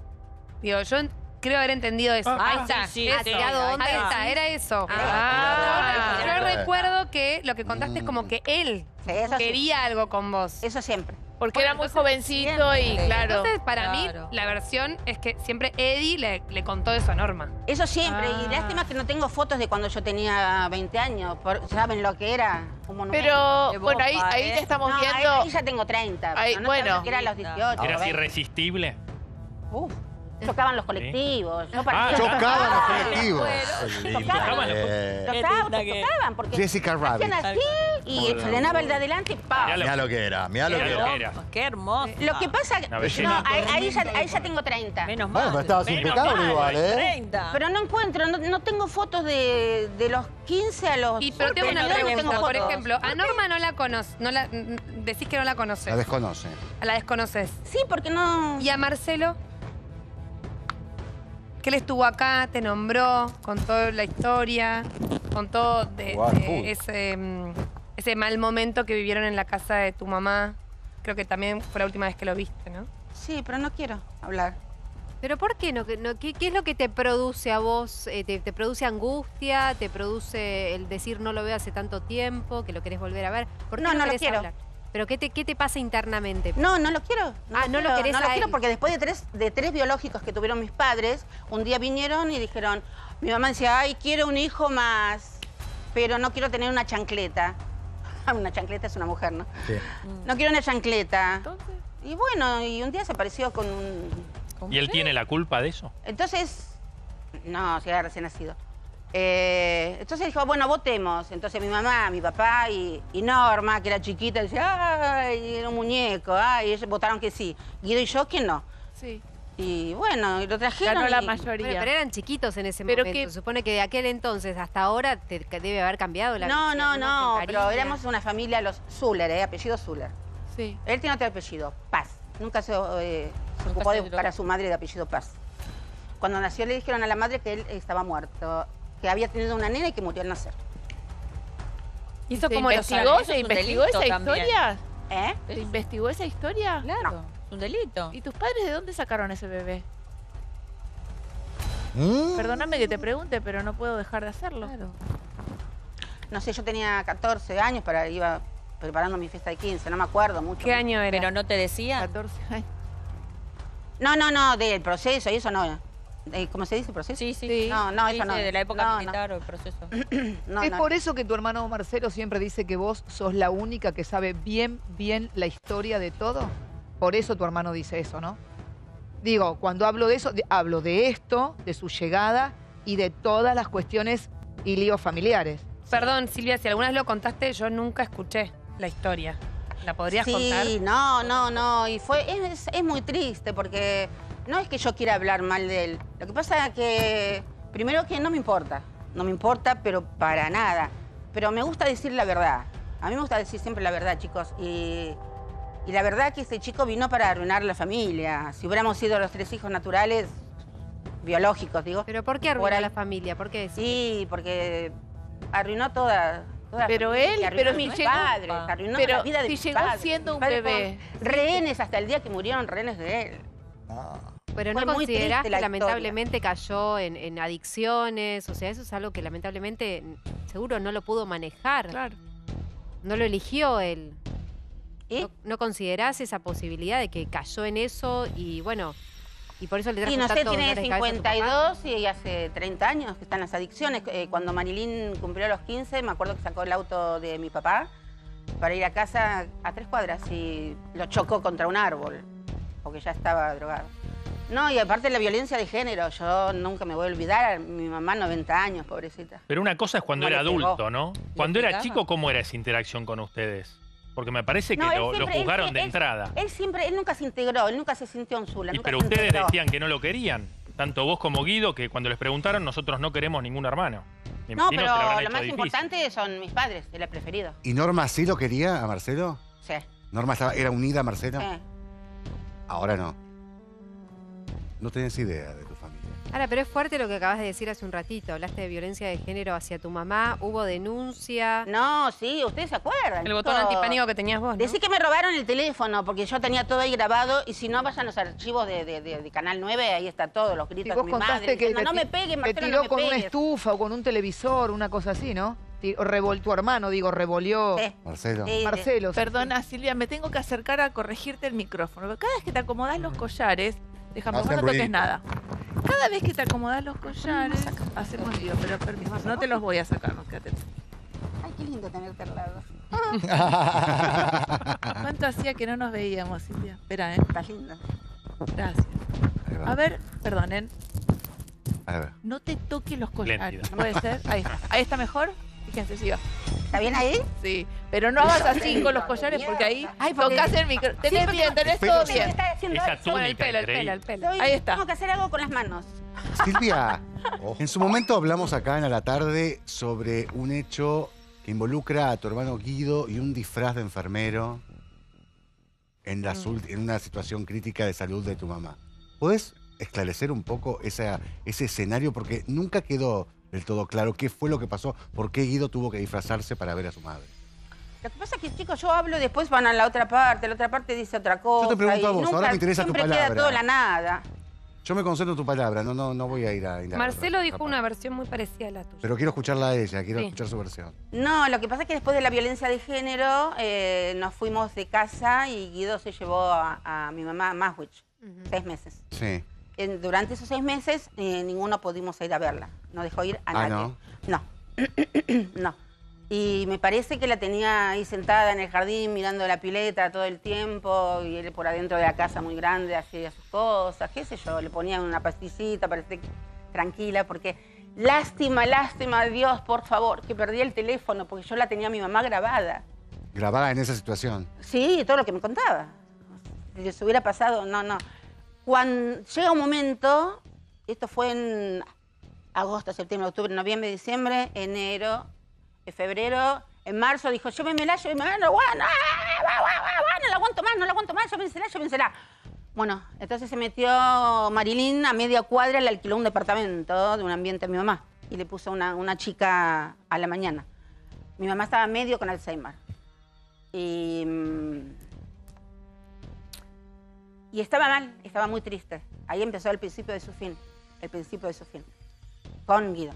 [SPEAKER 11] Digo, yo creo haber entendido eso.
[SPEAKER 6] Ah,
[SPEAKER 11] ahí
[SPEAKER 6] ah,
[SPEAKER 11] está.
[SPEAKER 13] sí, sí,
[SPEAKER 11] eso.
[SPEAKER 13] ha
[SPEAKER 9] tirado onda,
[SPEAKER 11] Ahí está,
[SPEAKER 9] sí.
[SPEAKER 11] era eso.
[SPEAKER 9] Ah.
[SPEAKER 11] yo, yo recuerdo que lo que contaste es como que él
[SPEAKER 4] Sí, eso, sí.
[SPEAKER 11] quería algo con vos.
[SPEAKER 4] eso siempre.
[SPEAKER 2] Porque
[SPEAKER 11] Bueno,
[SPEAKER 2] era muy
[SPEAKER 11] entonces,
[SPEAKER 2] jovencito y
[SPEAKER 4] siempre.
[SPEAKER 2] claro.
[SPEAKER 11] Entonces, para
[SPEAKER 13] Claro.
[SPEAKER 11] mí, la versión es que siempre Eddie le, le contó eso a Norma.
[SPEAKER 4] Eso siempre.
[SPEAKER 2] Ah.
[SPEAKER 4] Y lástima que no tengo fotos de cuando yo tenía 20 años. por- ¿Saben lo que era? Un monumento.
[SPEAKER 2] Pero
[SPEAKER 13] Qué
[SPEAKER 2] bueno, ahí,
[SPEAKER 13] boba,
[SPEAKER 2] ahí
[SPEAKER 13] ¿eh?
[SPEAKER 2] te estamos
[SPEAKER 4] No, ahí,
[SPEAKER 2] viendo.
[SPEAKER 4] ahí ya tengo 30.
[SPEAKER 2] Ahí,
[SPEAKER 4] no, no
[SPEAKER 2] bueno.
[SPEAKER 4] lo que era a los 18.
[SPEAKER 6] ¿Eras
[SPEAKER 4] 20.
[SPEAKER 6] irresistible?
[SPEAKER 4] Uf, chocaban los colectivos. Yo
[SPEAKER 6] Ah,
[SPEAKER 3] Chocaban los colectivos.
[SPEAKER 6] Chocaban los-
[SPEAKER 10] Eh,
[SPEAKER 4] Los autos chocaban porque
[SPEAKER 3] Jessica Rabbit.
[SPEAKER 4] hacían así y frenaba el de adelante y pa.
[SPEAKER 6] Mirá lo-
[SPEAKER 10] que era, mirá lo que era.
[SPEAKER 13] Qué hermoso.
[SPEAKER 4] Lo que pasa
[SPEAKER 6] Una
[SPEAKER 4] no, ahí, ahí ya, ahí ya tengo 30.
[SPEAKER 13] Menos mal.
[SPEAKER 10] Bueno, pero estabas
[SPEAKER 6] Menos
[SPEAKER 10] impecable
[SPEAKER 6] mal,
[SPEAKER 10] igual, ¿eh?
[SPEAKER 13] 30.
[SPEAKER 4] Pero no encuentro, no, no tengo fotos de, de los 15 a los.
[SPEAKER 11] Y pero tengo una
[SPEAKER 4] 22 no
[SPEAKER 11] pregunta,
[SPEAKER 4] tengo
[SPEAKER 11] por
[SPEAKER 4] fotos.
[SPEAKER 11] ejemplo, a Norma no la conoces, no la, decís que no la
[SPEAKER 3] La
[SPEAKER 11] conoces,
[SPEAKER 3] desconoce.
[SPEAKER 11] la desconoces.
[SPEAKER 4] Sí, porque no.
[SPEAKER 11] ¿Y a Marcelo? Que él estuvo acá, te nombró, contó la historia, contó de,
[SPEAKER 10] Igual,
[SPEAKER 11] de
[SPEAKER 10] full.
[SPEAKER 11] ese, mm, ese mal momento que vivieron en la casa de tu mamá. Creo que también fue la última vez que lo viste, ¿no?
[SPEAKER 4] Sí, pero no quiero hablar.
[SPEAKER 9] ¿Pero por qué no? ¿Qué, no- qué, qué es lo que te produce a vos? Eh, te, te produce angustia? ¿Te produce el decir no lo veo hace tanto tiempo, que lo querés volver a ver? ¿Por qué
[SPEAKER 4] No, no lo
[SPEAKER 9] querés
[SPEAKER 4] quiero.
[SPEAKER 9] hablar? ¿Pero qué te, qué te pasa internamente?
[SPEAKER 4] No, no lo quiero.
[SPEAKER 9] Ah, no lo
[SPEAKER 4] quiero,
[SPEAKER 9] querés
[SPEAKER 4] No lo
[SPEAKER 9] a
[SPEAKER 4] quiero
[SPEAKER 9] él.
[SPEAKER 4] porque después de tres, de tres biológicos que tuvieron mis padres, un día vinieron y dijeron, mi mamá decía, ay, quiero un hijo más, pero no quiero tener una chancleta. una chancleta es una mujer, ¿no?
[SPEAKER 10] Sí.
[SPEAKER 4] No quiero una chancleta.
[SPEAKER 2] Entonces,
[SPEAKER 4] Y bueno, y un día se apareció con un...
[SPEAKER 6] ¿Y él tiene la culpa de eso?
[SPEAKER 4] Entonces, no, si era recién nacido. Eh, entonces dijo, bueno, votemos. Entonces mi mamá, mi papá y, y Norma, que era chiquita, decía, ay, era un muñeco, ay, ellos votaron que sí. Guido y yo que no.
[SPEAKER 2] sí.
[SPEAKER 4] Y bueno, y lo trajeron.
[SPEAKER 2] Ganó la
[SPEAKER 4] y-
[SPEAKER 2] mayoría.
[SPEAKER 9] Bueno, pero eran chiquitos en ese
[SPEAKER 2] Pero
[SPEAKER 9] momento.
[SPEAKER 2] que-
[SPEAKER 9] Se supone que de aquel entonces hasta ahora te, debe haber cambiado la
[SPEAKER 4] No,
[SPEAKER 9] visión,
[SPEAKER 4] no, no, pero éramos una familia, los Zuller, eh, apellido Zuller.
[SPEAKER 2] Sí.
[SPEAKER 4] Él tiene otro apellido, Paz. Nunca se, eh, se
[SPEAKER 13] Nunca
[SPEAKER 4] ocupó
[SPEAKER 13] se
[SPEAKER 4] de buscar a su madre de apellido Paz. Cuando nació le dijeron a la madre que él estaba muerto, que había tenido una nena y que murió al nacer.
[SPEAKER 11] ¿Y eso
[SPEAKER 2] ¿Se
[SPEAKER 11] cómo lo
[SPEAKER 2] investigó? ¿Se investigó esa
[SPEAKER 13] también.
[SPEAKER 2] historia?
[SPEAKER 4] ¿Eh?
[SPEAKER 2] ¿Se investigó esa historia?
[SPEAKER 13] Claro. Es un delito.
[SPEAKER 2] ¿Y tus padres de dónde sacaron ese bebé?
[SPEAKER 10] ¿Mm?
[SPEAKER 2] Perdóname que te pregunte, pero no puedo dejar de hacerlo.
[SPEAKER 4] No sé, yo tenía 14 años para iba preparando mi fiesta de 15, no me acuerdo mucho.
[SPEAKER 11] ¿Qué año era?
[SPEAKER 13] Pero no te decía.
[SPEAKER 2] 14 años.
[SPEAKER 4] No, no, no, del proceso y eso no. Eh, ¿Cómo se dice proceso?
[SPEAKER 13] Sí, sí.
[SPEAKER 2] Sí.
[SPEAKER 4] No, no,
[SPEAKER 13] Sí,
[SPEAKER 4] eso
[SPEAKER 13] sí,
[SPEAKER 4] no.
[SPEAKER 13] de la época
[SPEAKER 4] No, no.
[SPEAKER 13] militar o el proceso.
[SPEAKER 4] No,
[SPEAKER 12] es
[SPEAKER 4] no.
[SPEAKER 12] por eso que tu hermano Marcelo siempre dice que vos sos la única que sabe bien, bien la historia de todo. Por eso tu hermano dice eso, ¿no? Digo, cuando hablo de eso, de- hablo de esto, de su llegada y de todas las cuestiones y líos familiares.
[SPEAKER 11] Perdón, Silvia, si alguna vez lo contaste, yo nunca escuché la historia. ¿La podrías
[SPEAKER 4] sí,
[SPEAKER 11] contar?
[SPEAKER 4] no, no, no. Y fue, es, es muy triste porque no es que yo quiera hablar mal de él. Lo que pasa es que, primero que no me importa. No me importa, pero para nada. Pero me gusta decir la verdad. A mí me gusta decir siempre la verdad, chicos. Y, y la verdad que este chico vino para arruinar la familia. Si hubiéramos sido los tres hijos naturales, biológicos, digo.
[SPEAKER 9] ¿Pero por qué
[SPEAKER 4] Por
[SPEAKER 9] arruinó
[SPEAKER 4] ahí.
[SPEAKER 9] la familia? ¿Por qué?
[SPEAKER 4] Sí, porque arruinó toda.
[SPEAKER 2] Pero él-
[SPEAKER 4] arruinó
[SPEAKER 2] pero si llegó-
[SPEAKER 4] padres, arruinó
[SPEAKER 2] pero
[SPEAKER 4] la vida de
[SPEAKER 2] si llegó
[SPEAKER 4] padres.
[SPEAKER 2] siendo un bebé.
[SPEAKER 4] Rehenes hasta el día que murieron rehenes de él.
[SPEAKER 9] Pero no considerás que
[SPEAKER 4] la
[SPEAKER 9] lamentablemente cayó en, en adicciones, o sea, eso es algo que lamentablemente seguro no lo pudo manejar.
[SPEAKER 2] Claro.
[SPEAKER 9] No lo eligió él.
[SPEAKER 4] ¿Y?
[SPEAKER 9] ¿No, no considerás esa posibilidad de que cayó en eso y bueno, y por eso le trajo
[SPEAKER 4] Y no sé, tiene
[SPEAKER 9] dolores de cabeza a tu papá?
[SPEAKER 4] 52 y hace 30 años que están las adicciones. Eh, cuando Marilyn cumplió los 15, me acuerdo que sacó el auto de mi papá para ir a casa a tres cuadras y lo chocó contra un árbol, porque ya estaba drogado. No, y aparte la violencia de género, yo nunca me voy a olvidar, mi mamá 90 años, pobrecita.
[SPEAKER 6] Pero una cosa es cuando
[SPEAKER 4] ¿Cómo
[SPEAKER 6] era
[SPEAKER 4] pegó?
[SPEAKER 6] adulto, ¿no? Cuando era
[SPEAKER 8] pegaba?
[SPEAKER 6] chico, ¿cómo era esa interacción con ustedes? Porque me parece que
[SPEAKER 4] No,
[SPEAKER 6] lo, lo
[SPEAKER 4] siempre- él-
[SPEAKER 6] juzgaron de
[SPEAKER 4] él-
[SPEAKER 6] entrada.
[SPEAKER 4] Él siempre, él nunca se integró, él nunca se sintió en Zula,
[SPEAKER 6] Y
[SPEAKER 4] nunca
[SPEAKER 6] pero
[SPEAKER 4] se
[SPEAKER 6] ustedes
[SPEAKER 4] integró.
[SPEAKER 6] decían que no lo querían. Tanto vos como Guido, que cuando les preguntaron, nosotros no queremos ningún hermano. Me
[SPEAKER 4] No, pero
[SPEAKER 6] lo
[SPEAKER 4] más
[SPEAKER 6] difícil.
[SPEAKER 4] importante son mis padres, él es preferido.
[SPEAKER 3] ¿Y Norma sí lo quería a Marcelo?
[SPEAKER 4] Sí,
[SPEAKER 3] ¿Norma estaba- era unida a Marcelo?
[SPEAKER 4] sí.
[SPEAKER 3] Ahora no. No tenés idea de tu familia.
[SPEAKER 9] Ahora, pero es fuerte lo que acabas de decir hace un ratito. Hablaste de violencia de género hacia tu mamá, hubo denuncia.
[SPEAKER 4] No, sí, ustedes se acuerdan.
[SPEAKER 5] El botón antipánico que tenías vos, ¿no?
[SPEAKER 4] Decí que me robaron el teléfono porque yo tenía todo ahí grabado y si no vayan los archivos de, de- de- de Canal 9, ahí está todo, los
[SPEAKER 7] Y
[SPEAKER 4] gritos
[SPEAKER 7] vos
[SPEAKER 4] de mi
[SPEAKER 7] contaste
[SPEAKER 4] madre.
[SPEAKER 7] que,
[SPEAKER 4] diciendo, no me peguen,
[SPEAKER 7] que
[SPEAKER 4] Marcelo,
[SPEAKER 7] tiró
[SPEAKER 4] no me
[SPEAKER 7] con una
[SPEAKER 4] pegues".
[SPEAKER 7] estufa o con un televisor, una cosa así, ¿no? Ti- o revol- tu hermano, digo, revolvió.
[SPEAKER 4] Sí,
[SPEAKER 3] Marcelo.
[SPEAKER 4] sí, sí.
[SPEAKER 7] Marcelo. sí,
[SPEAKER 2] Perdona, Silvia, me tengo que acercar a corregirte el micrófono. Cada vez que te acomodás los collares,
[SPEAKER 10] Hacen
[SPEAKER 2] no toques nada. Cada vez que te acomodás los collares, hacemos lío, pero permiso, no te los voy a sacar, no, quédate.
[SPEAKER 4] Ay, qué lindo tenerte al lado.
[SPEAKER 2] ¿Cuánto hacía que no nos veíamos, Silvia? Espera, ¿eh?
[SPEAKER 4] Estás lindo.
[SPEAKER 2] Gracias. A ver, perdonen,
[SPEAKER 3] A ver.
[SPEAKER 2] no te toques los collares. ¿Puede ser? Ahí está. Ahí está mejor. Fíjense, siga.
[SPEAKER 4] ¿Está bien ahí?
[SPEAKER 2] Sí, pero no hagas así con los collares porque ahí
[SPEAKER 4] Ay, porque-
[SPEAKER 2] tocas el micro. Tenés
[SPEAKER 4] porque-
[SPEAKER 2] bien, tenés todo
[SPEAKER 4] ¿Qué
[SPEAKER 2] bien.
[SPEAKER 4] está haciendo
[SPEAKER 6] Esa
[SPEAKER 4] eso?
[SPEAKER 5] Bueno, el
[SPEAKER 6] túnica
[SPEAKER 5] pelo, el pelo, el pelo.
[SPEAKER 4] Soy-
[SPEAKER 2] Ahí está.
[SPEAKER 4] Tengo que hacer algo con las manos.
[SPEAKER 3] Silvia, en su momento hablamos acá en A la Tarde sobre un hecho que involucra a tu hermano Guido y un disfraz de enfermero en, las ult- en una situación crítica de salud de tu mamá. ¿Puedes esclarecer un poco esa, ese escenario? Porque nunca quedó del todo claro qué fue lo que pasó, por qué Guido tuvo que disfrazarse para ver a su madre.
[SPEAKER 4] Lo que pasa es que, chicos, yo hablo y después van a la otra parte, la otra parte dice otra cosa.
[SPEAKER 3] Yo te pregunto a vos,
[SPEAKER 4] nunca-
[SPEAKER 3] ahora me interesa tu
[SPEAKER 4] siempre queda
[SPEAKER 3] palabra.
[SPEAKER 4] todo la nada.
[SPEAKER 3] Yo me concentro en tu palabra, no, no, no voy a ir a... indagar
[SPEAKER 5] Marcelo dijo
[SPEAKER 3] parte.
[SPEAKER 5] una versión muy parecida a la tuya.
[SPEAKER 3] Pero quiero escucharla a ella, quiero
[SPEAKER 5] Sí.
[SPEAKER 3] escuchar su versión.
[SPEAKER 4] No, lo que pasa es que después de la violencia de género eh, nos fuimos de casa y Guido se llevó a, a mi mamá a Maswich, seis meses.
[SPEAKER 3] Sí.
[SPEAKER 4] En- durante esos seis meses eh, ninguno pudimos ir a verla. No dejó ir a
[SPEAKER 3] Ah,
[SPEAKER 4] nadie. No. No. Y me parece que la tenía ahí sentada en el jardín mirando la pileta todo el tiempo y él por adentro de la casa muy grande hacía sus cosas, qué sé yo, le ponían una pastillita para estar tranquila porque lástima, lástima, Dios, por favor, que perdí el teléfono porque yo la tenía a mi mamá grabada.
[SPEAKER 3] Grabada en esa situación.
[SPEAKER 4] Sí, todo lo que me contaba. Si les hubiera pasado, no, no. Cuando llega un momento, esto fue en agosto, septiembre, octubre, noviembre, diciembre, enero, en febrero, en marzo, dijo, llévenmela, llévenmela, no, va, va, no la aguanto más, no la aguanto más, llévensela, llévensela. Bueno, entonces se metió Marilyn a media cuadra, le alquiló un departamento de un ambiente a mi mamá y le puso una, una chica a la mañana. Mi mamá estaba medio con Alzheimer. Y, mm, y estaba mal, estaba muy triste. Ahí empezó el principio de su fin, el principio de su fin, con Guido.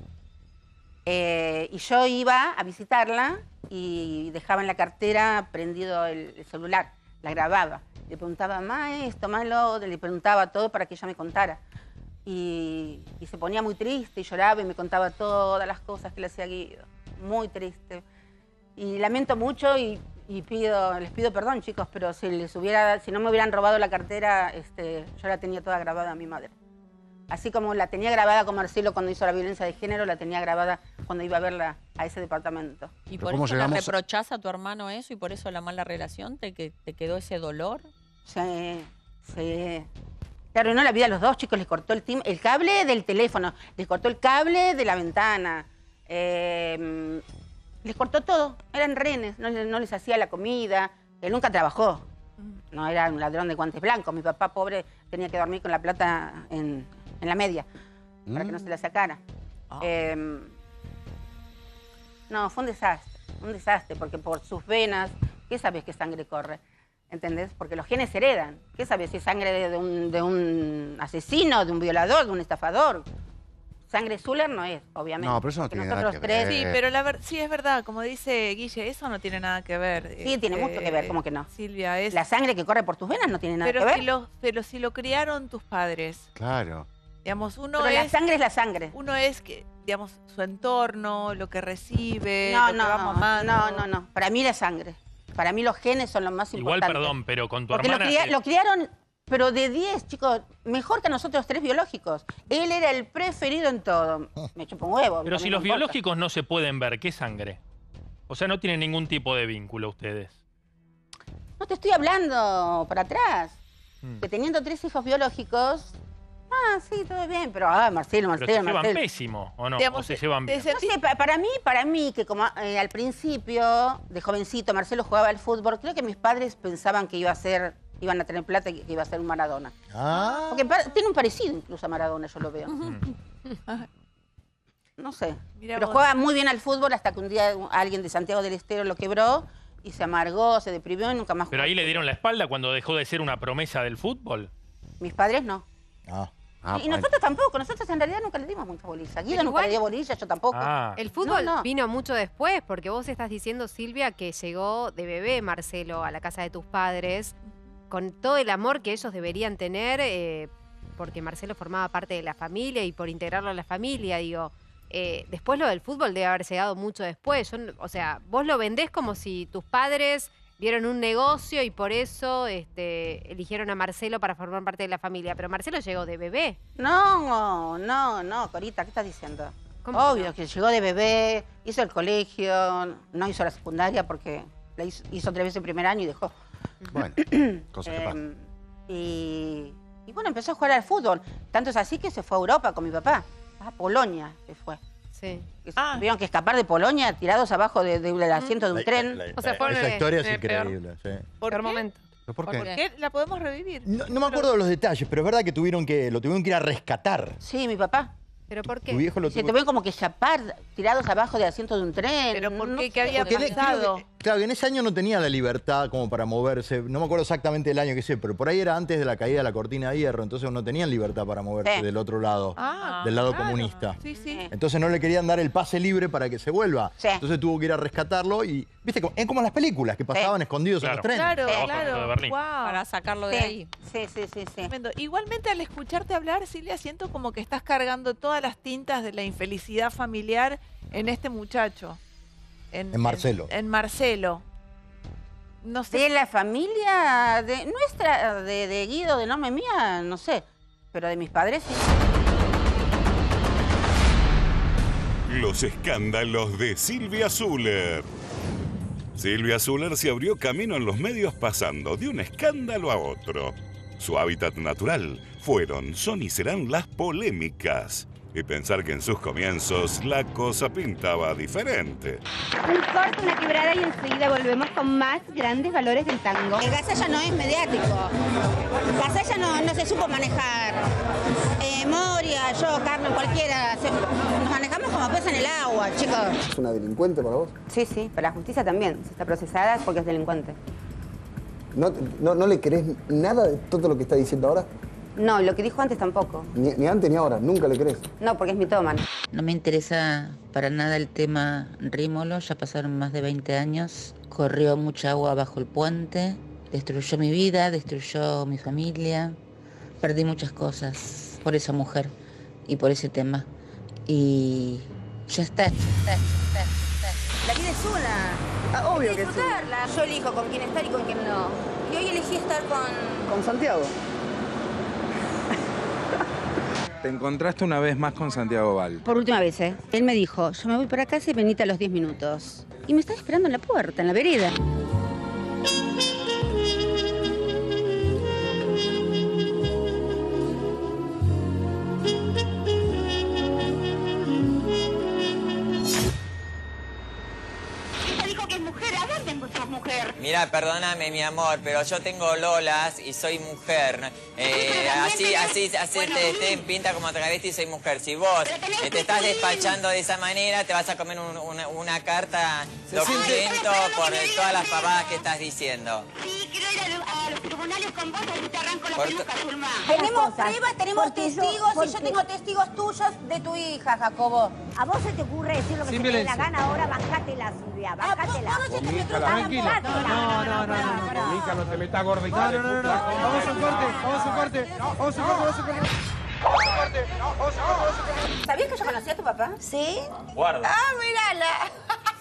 [SPEAKER 4] Eh, y yo iba a visitarla y dejaba en la cartera prendido el, el celular, la grababa. Le preguntaba, más esto, le preguntaba todo para que ella me contara. Y, y se ponía muy triste y lloraba y me contaba todas las cosas que le hacía Guido. Muy triste. Y lamento mucho y, y pido, les pido perdón, chicos, pero si les hubiera, si no me hubieran robado la cartera, este, yo la tenía toda grabada a mi madre. Así como la tenía grabada con Marcelo cuando hizo la violencia de género, la tenía grabada cuando iba a verla a ese departamento.
[SPEAKER 8] ¿Y por
[SPEAKER 3] ¿cómo
[SPEAKER 8] eso le reprochás a tu hermano eso y por eso la mala relación? ¿Te, que, te quedó ese dolor?
[SPEAKER 4] Sí, sí. Le arruinó la vida a los dos chicos, les cortó el, tim- el cable del teléfono, les cortó el cable de la ventana, eh, les cortó todo, eran renes, no, no les hacía la comida, él nunca trabajó, no era un ladrón de guantes blancos, mi papá pobre tenía que dormir con la plata en, en la media. para que no se la sacara.
[SPEAKER 2] Ah.
[SPEAKER 4] Em, no, fue un desastre, un desastre, porque por sus venas, ¿qué sabes qué sangre corre? ¿Entendés? Porque los genes se heredan. ¿Qué sabes si es sangre de, de un, de un asesino, de un violador, de un estafador? Sangre Zuller no es, obviamente.
[SPEAKER 3] No, pero eso no tiene nada que
[SPEAKER 4] tres,
[SPEAKER 3] ver.
[SPEAKER 2] Sí, pero la ver- sí es verdad, como dice Guille, eso no tiene nada que ver.
[SPEAKER 4] Sí, tiene mucho que ver,
[SPEAKER 2] Este,
[SPEAKER 4] ¿cómo que no?
[SPEAKER 2] Silvia, es...
[SPEAKER 4] La sangre que corre por tus venas no tiene nada
[SPEAKER 2] pero,
[SPEAKER 4] que ver.
[SPEAKER 2] si lo, pero si lo criaron tus padres,
[SPEAKER 3] Claro.
[SPEAKER 2] digamos, uno
[SPEAKER 4] pero la sangre es la sangre.
[SPEAKER 2] Uno es, que, digamos, su entorno, lo que recibe,
[SPEAKER 4] No,
[SPEAKER 2] lo que
[SPEAKER 4] no,
[SPEAKER 2] va mamando.
[SPEAKER 4] no, no, no. Para mí la sangre. Para mí los genes son lo más
[SPEAKER 6] Igual,
[SPEAKER 4] importante.
[SPEAKER 6] perdón, pero con tu
[SPEAKER 4] Porque lo,
[SPEAKER 6] eh,
[SPEAKER 4] lo criaron, pero de 10, chicos, mejor que nosotros tres biológicos. Él era el preferido en todo. Me chupo un huevo.
[SPEAKER 6] Pero si los
[SPEAKER 4] importa.
[SPEAKER 6] biológicos no se pueden ver, ¿qué sangre? O sea, no tienen ningún tipo de vínculo ustedes.
[SPEAKER 4] No te estoy hablando para atrás.
[SPEAKER 6] Mm.
[SPEAKER 4] Que teniendo tres hijos biológicos. Ah, sí, todo bien, pero ah, Marcelo,
[SPEAKER 6] Pero
[SPEAKER 4] Marcelo,
[SPEAKER 6] se llevan pésimo, ¿o no?
[SPEAKER 2] Digamos,
[SPEAKER 6] ¿O se llevan bien?
[SPEAKER 4] No sé, pa- para mí, para mí, que como eh, al principio, de jovencito, Marcelo jugaba al fútbol, creo que mis padres pensaban que iba a ser, iban a tener plata y que iba a ser un Maradona.
[SPEAKER 10] Ah,
[SPEAKER 4] Porque tiene un parecido incluso a Maradona, yo lo veo. No sé.
[SPEAKER 2] Mirá
[SPEAKER 4] Pero
[SPEAKER 2] vos.
[SPEAKER 4] juega muy bien al fútbol hasta que un día alguien de Santiago del Estero lo quebró y se amargó, se deprimió y nunca más
[SPEAKER 6] Pero
[SPEAKER 4] jugó.
[SPEAKER 6] ahí le dieron la espalda cuando dejó de ser una promesa del fútbol.
[SPEAKER 4] Mis padres no.
[SPEAKER 10] ah.
[SPEAKER 3] Ah,
[SPEAKER 4] y nosotros tampoco, nosotros en realidad nunca le dimos mucha bolilla. Guido
[SPEAKER 9] Pero
[SPEAKER 4] nunca le dio bolilla, yo tampoco.
[SPEAKER 6] Ah,
[SPEAKER 9] El fútbol
[SPEAKER 4] No, no.
[SPEAKER 9] vino mucho después, porque vos estás diciendo, Silvia, que llegó de bebé Marcelo a la casa de tus padres con todo el amor que ellos deberían tener, eh, porque Marcelo formaba parte de la familia y por integrarlo a la familia, digo. eh, después lo del fútbol debe haber llegado mucho después. Yo o sea, vos lo vendés como si tus padres vieron un negocio y por eso este, eligieron a Marcelo para formar parte de la familia. Pero Marcelo llegó de bebé.
[SPEAKER 4] No, no, no, Corita, ¿qué estás diciendo?
[SPEAKER 9] ¿Cómo
[SPEAKER 4] Obvio
[SPEAKER 9] no?
[SPEAKER 4] que llegó de bebé, hizo el colegio, no hizo la secundaria porque la hizo, hizo tres veces el primer año y dejó.
[SPEAKER 3] Bueno, cosas que pasan.
[SPEAKER 4] Eh, y, y bueno, empezó a jugar al fútbol. Tanto es así que se fue a Europa con mi papá. A Polonia se fue.
[SPEAKER 9] Sí.
[SPEAKER 2] Ah.
[SPEAKER 4] Tuvieron que escapar de Polonia tirados abajo de- de- del asiento de un
[SPEAKER 10] La-
[SPEAKER 4] tren.
[SPEAKER 10] la- la-
[SPEAKER 5] O sea,
[SPEAKER 10] esa historia es increíble. sí.
[SPEAKER 2] ¿Por qué?
[SPEAKER 5] momento.
[SPEAKER 3] ¿Pero por
[SPEAKER 8] ¿Por
[SPEAKER 3] qué?
[SPEAKER 8] qué?
[SPEAKER 2] ¿Qué? ¿La podemos revivir?
[SPEAKER 10] No, no me acuerdo de los detalles, pero es verdad que tuvieron que lo tuvieron que ir a rescatar.
[SPEAKER 4] Sí, mi papá.
[SPEAKER 9] ¿Pero por
[SPEAKER 10] Tu
[SPEAKER 9] qué?
[SPEAKER 10] viejo lo
[SPEAKER 4] Se
[SPEAKER 10] tuvo.
[SPEAKER 4] tuvieron como que chapar tirados abajo del asiento de un tren.
[SPEAKER 2] ¿Pero por qué?
[SPEAKER 4] sé
[SPEAKER 2] ¿Qué había.
[SPEAKER 10] Porque
[SPEAKER 2] pasado?
[SPEAKER 10] que- claro, que en ese año no tenía la libertad como para moverse. No me acuerdo exactamente el año que sé, pero por ahí era antes de la caída de la cortina de hierro, entonces no tenían libertad para moverse
[SPEAKER 4] Sí.
[SPEAKER 10] del otro lado,
[SPEAKER 2] Ah,
[SPEAKER 10] del lado
[SPEAKER 2] claro.
[SPEAKER 10] comunista.
[SPEAKER 2] Sí, sí.
[SPEAKER 10] Entonces no le querían dar el pase libre para que se vuelva.
[SPEAKER 4] Sí.
[SPEAKER 10] Entonces tuvo que ir a rescatarlo y, viste, como- es como en las películas que pasaban escondidos en los trenes.
[SPEAKER 2] Claro, claro.
[SPEAKER 6] de Berlín.
[SPEAKER 2] Wow.
[SPEAKER 8] Para sacarlo de ahí.
[SPEAKER 4] sí, sí, sí, sí.
[SPEAKER 2] Tremendo. Igualmente al escucharte hablar, Silvia, siento como que estás cargando todas las tintas de la infelicidad familiar en este muchacho.
[SPEAKER 10] En Marcelo.
[SPEAKER 2] En, Marcelo. No sé.
[SPEAKER 4] De la familia de nuestra, de, de Guido, de nombre mía, no sé. Pero de mis padres sí.
[SPEAKER 14] Los escándalos de Silvia Zuller. Silvia Zuller se abrió camino en los medios pasando de un escándalo a otro. Su hábitat natural fueron, son y serán las polémicas. Y pensar que en sus comienzos la cosa pintaba diferente.
[SPEAKER 15] Un corte, una quebrada y enseguida volvemos con más grandes valores del tango.
[SPEAKER 4] El Gasalla no es mediático. Gasalla no, no se supo manejar. Eh, Moria, yo, Carlos, cualquiera. se- nos manejamos como pez en el agua, chicos.
[SPEAKER 16] ¿Es una delincuente para vos?
[SPEAKER 4] Sí, sí, para la justicia también. Si está procesada es porque es delincuente.
[SPEAKER 16] ¿No, no, no le crees nada de todo lo que está diciendo ahora?
[SPEAKER 4] No, lo que dijo antes tampoco.
[SPEAKER 16] Ni, ni antes ni ahora, nunca le crees.
[SPEAKER 4] No, porque es mitómano.
[SPEAKER 17] No me interesa para nada el tema Rímolo, ya pasaron más de 20 años, corrió mucha agua bajo el puente, destruyó mi vida, destruyó mi familia, perdí muchas cosas por esa mujer y por ese tema. Y ya está, ya está, ya está, ya está.
[SPEAKER 4] La vida es una.
[SPEAKER 16] Ah, obvio
[SPEAKER 4] Hay
[SPEAKER 16] que sí.
[SPEAKER 4] disfrutarla. Yo elijo con quién estar y con quién no. Y hoy elegí estar con...
[SPEAKER 16] ¿Con Santiago?
[SPEAKER 18] Te encontraste una vez más con Santiago Val.
[SPEAKER 4] Por última vez, ¿eh? Él me dijo, yo me voy para casa y venite a los 10 minutos. Y me estaba esperando en la puerta, en la vereda.
[SPEAKER 19] Mira, perdóname, mi amor, pero yo tengo lolas y soy mujer. Eh, así, así, así te, te pinta como travesti y soy mujer. Si vos eh, te estás despachando de esa manera, te vas a comer un- una, una carta documento por todas las pavadas que estás diciendo.
[SPEAKER 15] Sí, quiero ir a, lo- a los tribunales con vos, así te arranco la
[SPEAKER 19] Por
[SPEAKER 15] peluca, Zulma.
[SPEAKER 4] Tenemos pruebas, tenemos
[SPEAKER 15] Porque yo-
[SPEAKER 4] testigos y yo tengo testigos tuyos de tu hija, Jacobo.
[SPEAKER 15] ¿A vos se te ocurre decir lo que
[SPEAKER 4] Sin
[SPEAKER 15] se te dé la gana ahora? Bancátela, Silvia, bancátela.
[SPEAKER 20] Tranquila. No, no, no, no. Mica, no te metas gorda y
[SPEAKER 21] No, no, no, no, no. Vamos a un corte, vamos a un corte. Vamos a un corte, vamos a un corte.
[SPEAKER 4] ¿Sabías que yo conocí a tu papá? Sí.
[SPEAKER 22] Guarda.
[SPEAKER 4] Ah, mírala.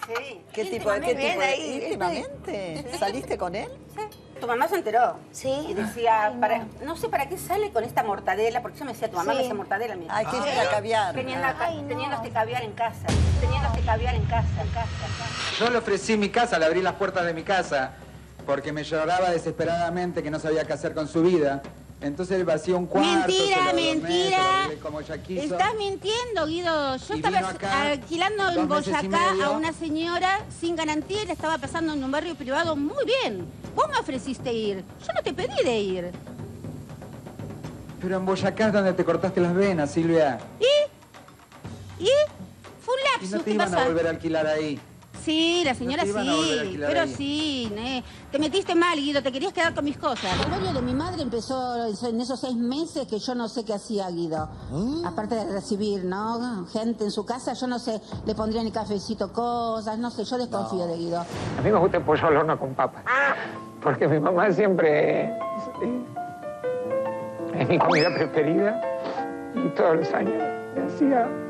[SPEAKER 4] Sí.
[SPEAKER 22] ¿Qué tipo de- qué tipo de-
[SPEAKER 4] ahí,
[SPEAKER 22] íntimamente?
[SPEAKER 4] Sí.
[SPEAKER 22] ¿Saliste con él?
[SPEAKER 4] Sí. Tu mamá se enteró. Sí. Y decía, para, no sé para qué sale con esta mortadela, porque yo me decía, tu mamá
[SPEAKER 22] Sí.
[SPEAKER 4] me decía mortadela. Me
[SPEAKER 22] Ay, que
[SPEAKER 4] Sí.
[SPEAKER 22] era caviar.
[SPEAKER 4] Teniendo, acá- teniendo este caviar en casa. Teniendo este caviar en casa, en casa, en casa.
[SPEAKER 18] Yo le ofrecí mi casa, le abrí las puertas de mi casa, porque me lloraba desesperadamente que no sabía qué hacer con su vida. Entonces él vacía un cuarto.
[SPEAKER 4] Mentira,
[SPEAKER 18] se lo
[SPEAKER 4] mentira.
[SPEAKER 18] se lo arreglé como ella quiso.
[SPEAKER 4] Estás mintiendo, Guido. Yo
[SPEAKER 18] Y
[SPEAKER 4] estaba
[SPEAKER 18] acá
[SPEAKER 4] alquilando en Boyacá a una señora sin garantía y la estaba pasando en un barrio privado muy bien. Vos me ofreciste ir. Yo no te pedí de ir.
[SPEAKER 18] Pero en Boyacá es donde te cortaste las venas, Silvia.
[SPEAKER 4] ¿Y? ¿Y? Fue un
[SPEAKER 18] Y no te
[SPEAKER 4] ¿Qué
[SPEAKER 18] iban a volver a alquilar ahí.
[SPEAKER 4] Sí, la señora sí, pero
[SPEAKER 18] ahí.
[SPEAKER 4] sí, ne. te metiste mal, Guido, te querías quedar con mis cosas. El barrio de mi madre empezó en esos seis meses que yo no sé qué hacía Guido. Aparte de recibir, ¿no? Gente en su casa, yo no sé, le pondría ni cafecito, cosas, no sé, yo desconfío de Guido.
[SPEAKER 23] A mí me gusta el pollo al horno con papa. Porque mi mamá siempre es mi comida preferida. Y todos los años me hacía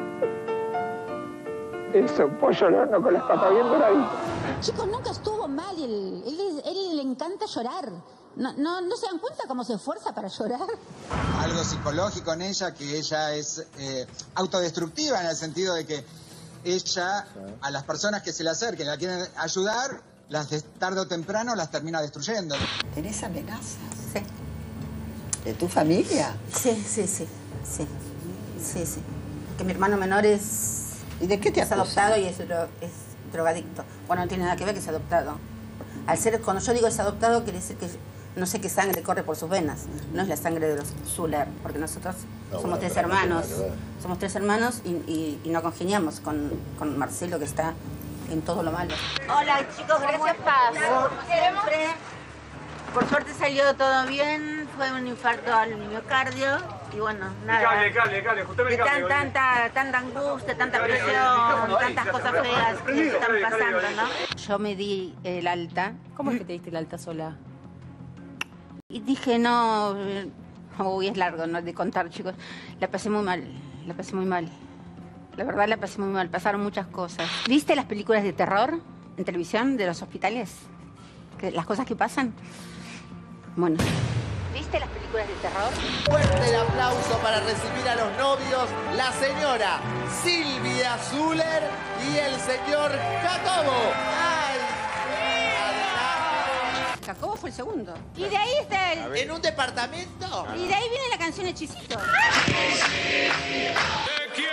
[SPEAKER 23] eso, pollo al horno con las papas bien doraditas.
[SPEAKER 4] Chicos, nunca estuvo mal, él, él, él le encanta llorar. No, no, ¿No se dan cuenta cómo se esfuerza para llorar?
[SPEAKER 24] algo psicológico en ella, que ella es eh, autodestructiva en el sentido de que ella, a las personas que se le acerquen, la quieren ayudar, las de- tarde o temprano las termina destruyendo.
[SPEAKER 22] ¿Tenés amenazas? Sí. ¿De tu familia?
[SPEAKER 4] Sí, sí, sí, sí, sí, sí. Que mi hermano menor es...
[SPEAKER 22] ¿Y de qué te
[SPEAKER 4] Es
[SPEAKER 22] acusan?
[SPEAKER 4] adoptado y es, dro- es drogadicto. Bueno, no tiene nada que ver que es adoptado. Al ser, cuando yo digo es adoptado, quiere decir que no sé qué sangre corre por sus venas. No es la sangre de los Zuller, porque nosotros
[SPEAKER 25] No,
[SPEAKER 4] somos
[SPEAKER 25] bueno,
[SPEAKER 4] tres
[SPEAKER 25] no
[SPEAKER 4] hermanos. Somos tres hermanos y, y- y no congeniamos con, con Marcelo, que está en todo lo malo. Hola, chicos, gracias, Paz. Siempre. Por suerte salió todo bien, fue un infarto al miocardio y bueno, nada.
[SPEAKER 1] Cale, cale, cale, justame
[SPEAKER 4] De
[SPEAKER 1] el cable,
[SPEAKER 4] tan,
[SPEAKER 1] oye.
[SPEAKER 4] tanta, tanta angustia, tanta
[SPEAKER 1] Cale,
[SPEAKER 4] presión, tantas cosas
[SPEAKER 1] cale,
[SPEAKER 4] feas que están pasando,
[SPEAKER 1] cale.
[SPEAKER 4] ¿no? Yo me di el alta.
[SPEAKER 8] ¿Cómo es que te diste el alta sola?
[SPEAKER 4] Y dije, no, uy, es largo, ¿no? De contar, chicos. La pasé muy mal, la pasé muy mal. La verdad la pasé muy mal, pasaron muchas cosas. ¿Viste las películas de terror en televisión de los hospitales? Que- las cosas que pasan. Bueno. ¿Viste las películas de terror?
[SPEAKER 26] Fuerte el aplauso para recibir a los novios, la señora Silvia Zuller y el señor Jacobo. ¡Ay!
[SPEAKER 4] Jacobo fue el segundo. Y de ahí está el...
[SPEAKER 26] ¿En un departamento?
[SPEAKER 4] Y de ahí viene la canción Hechicito.
[SPEAKER 1] ¡Que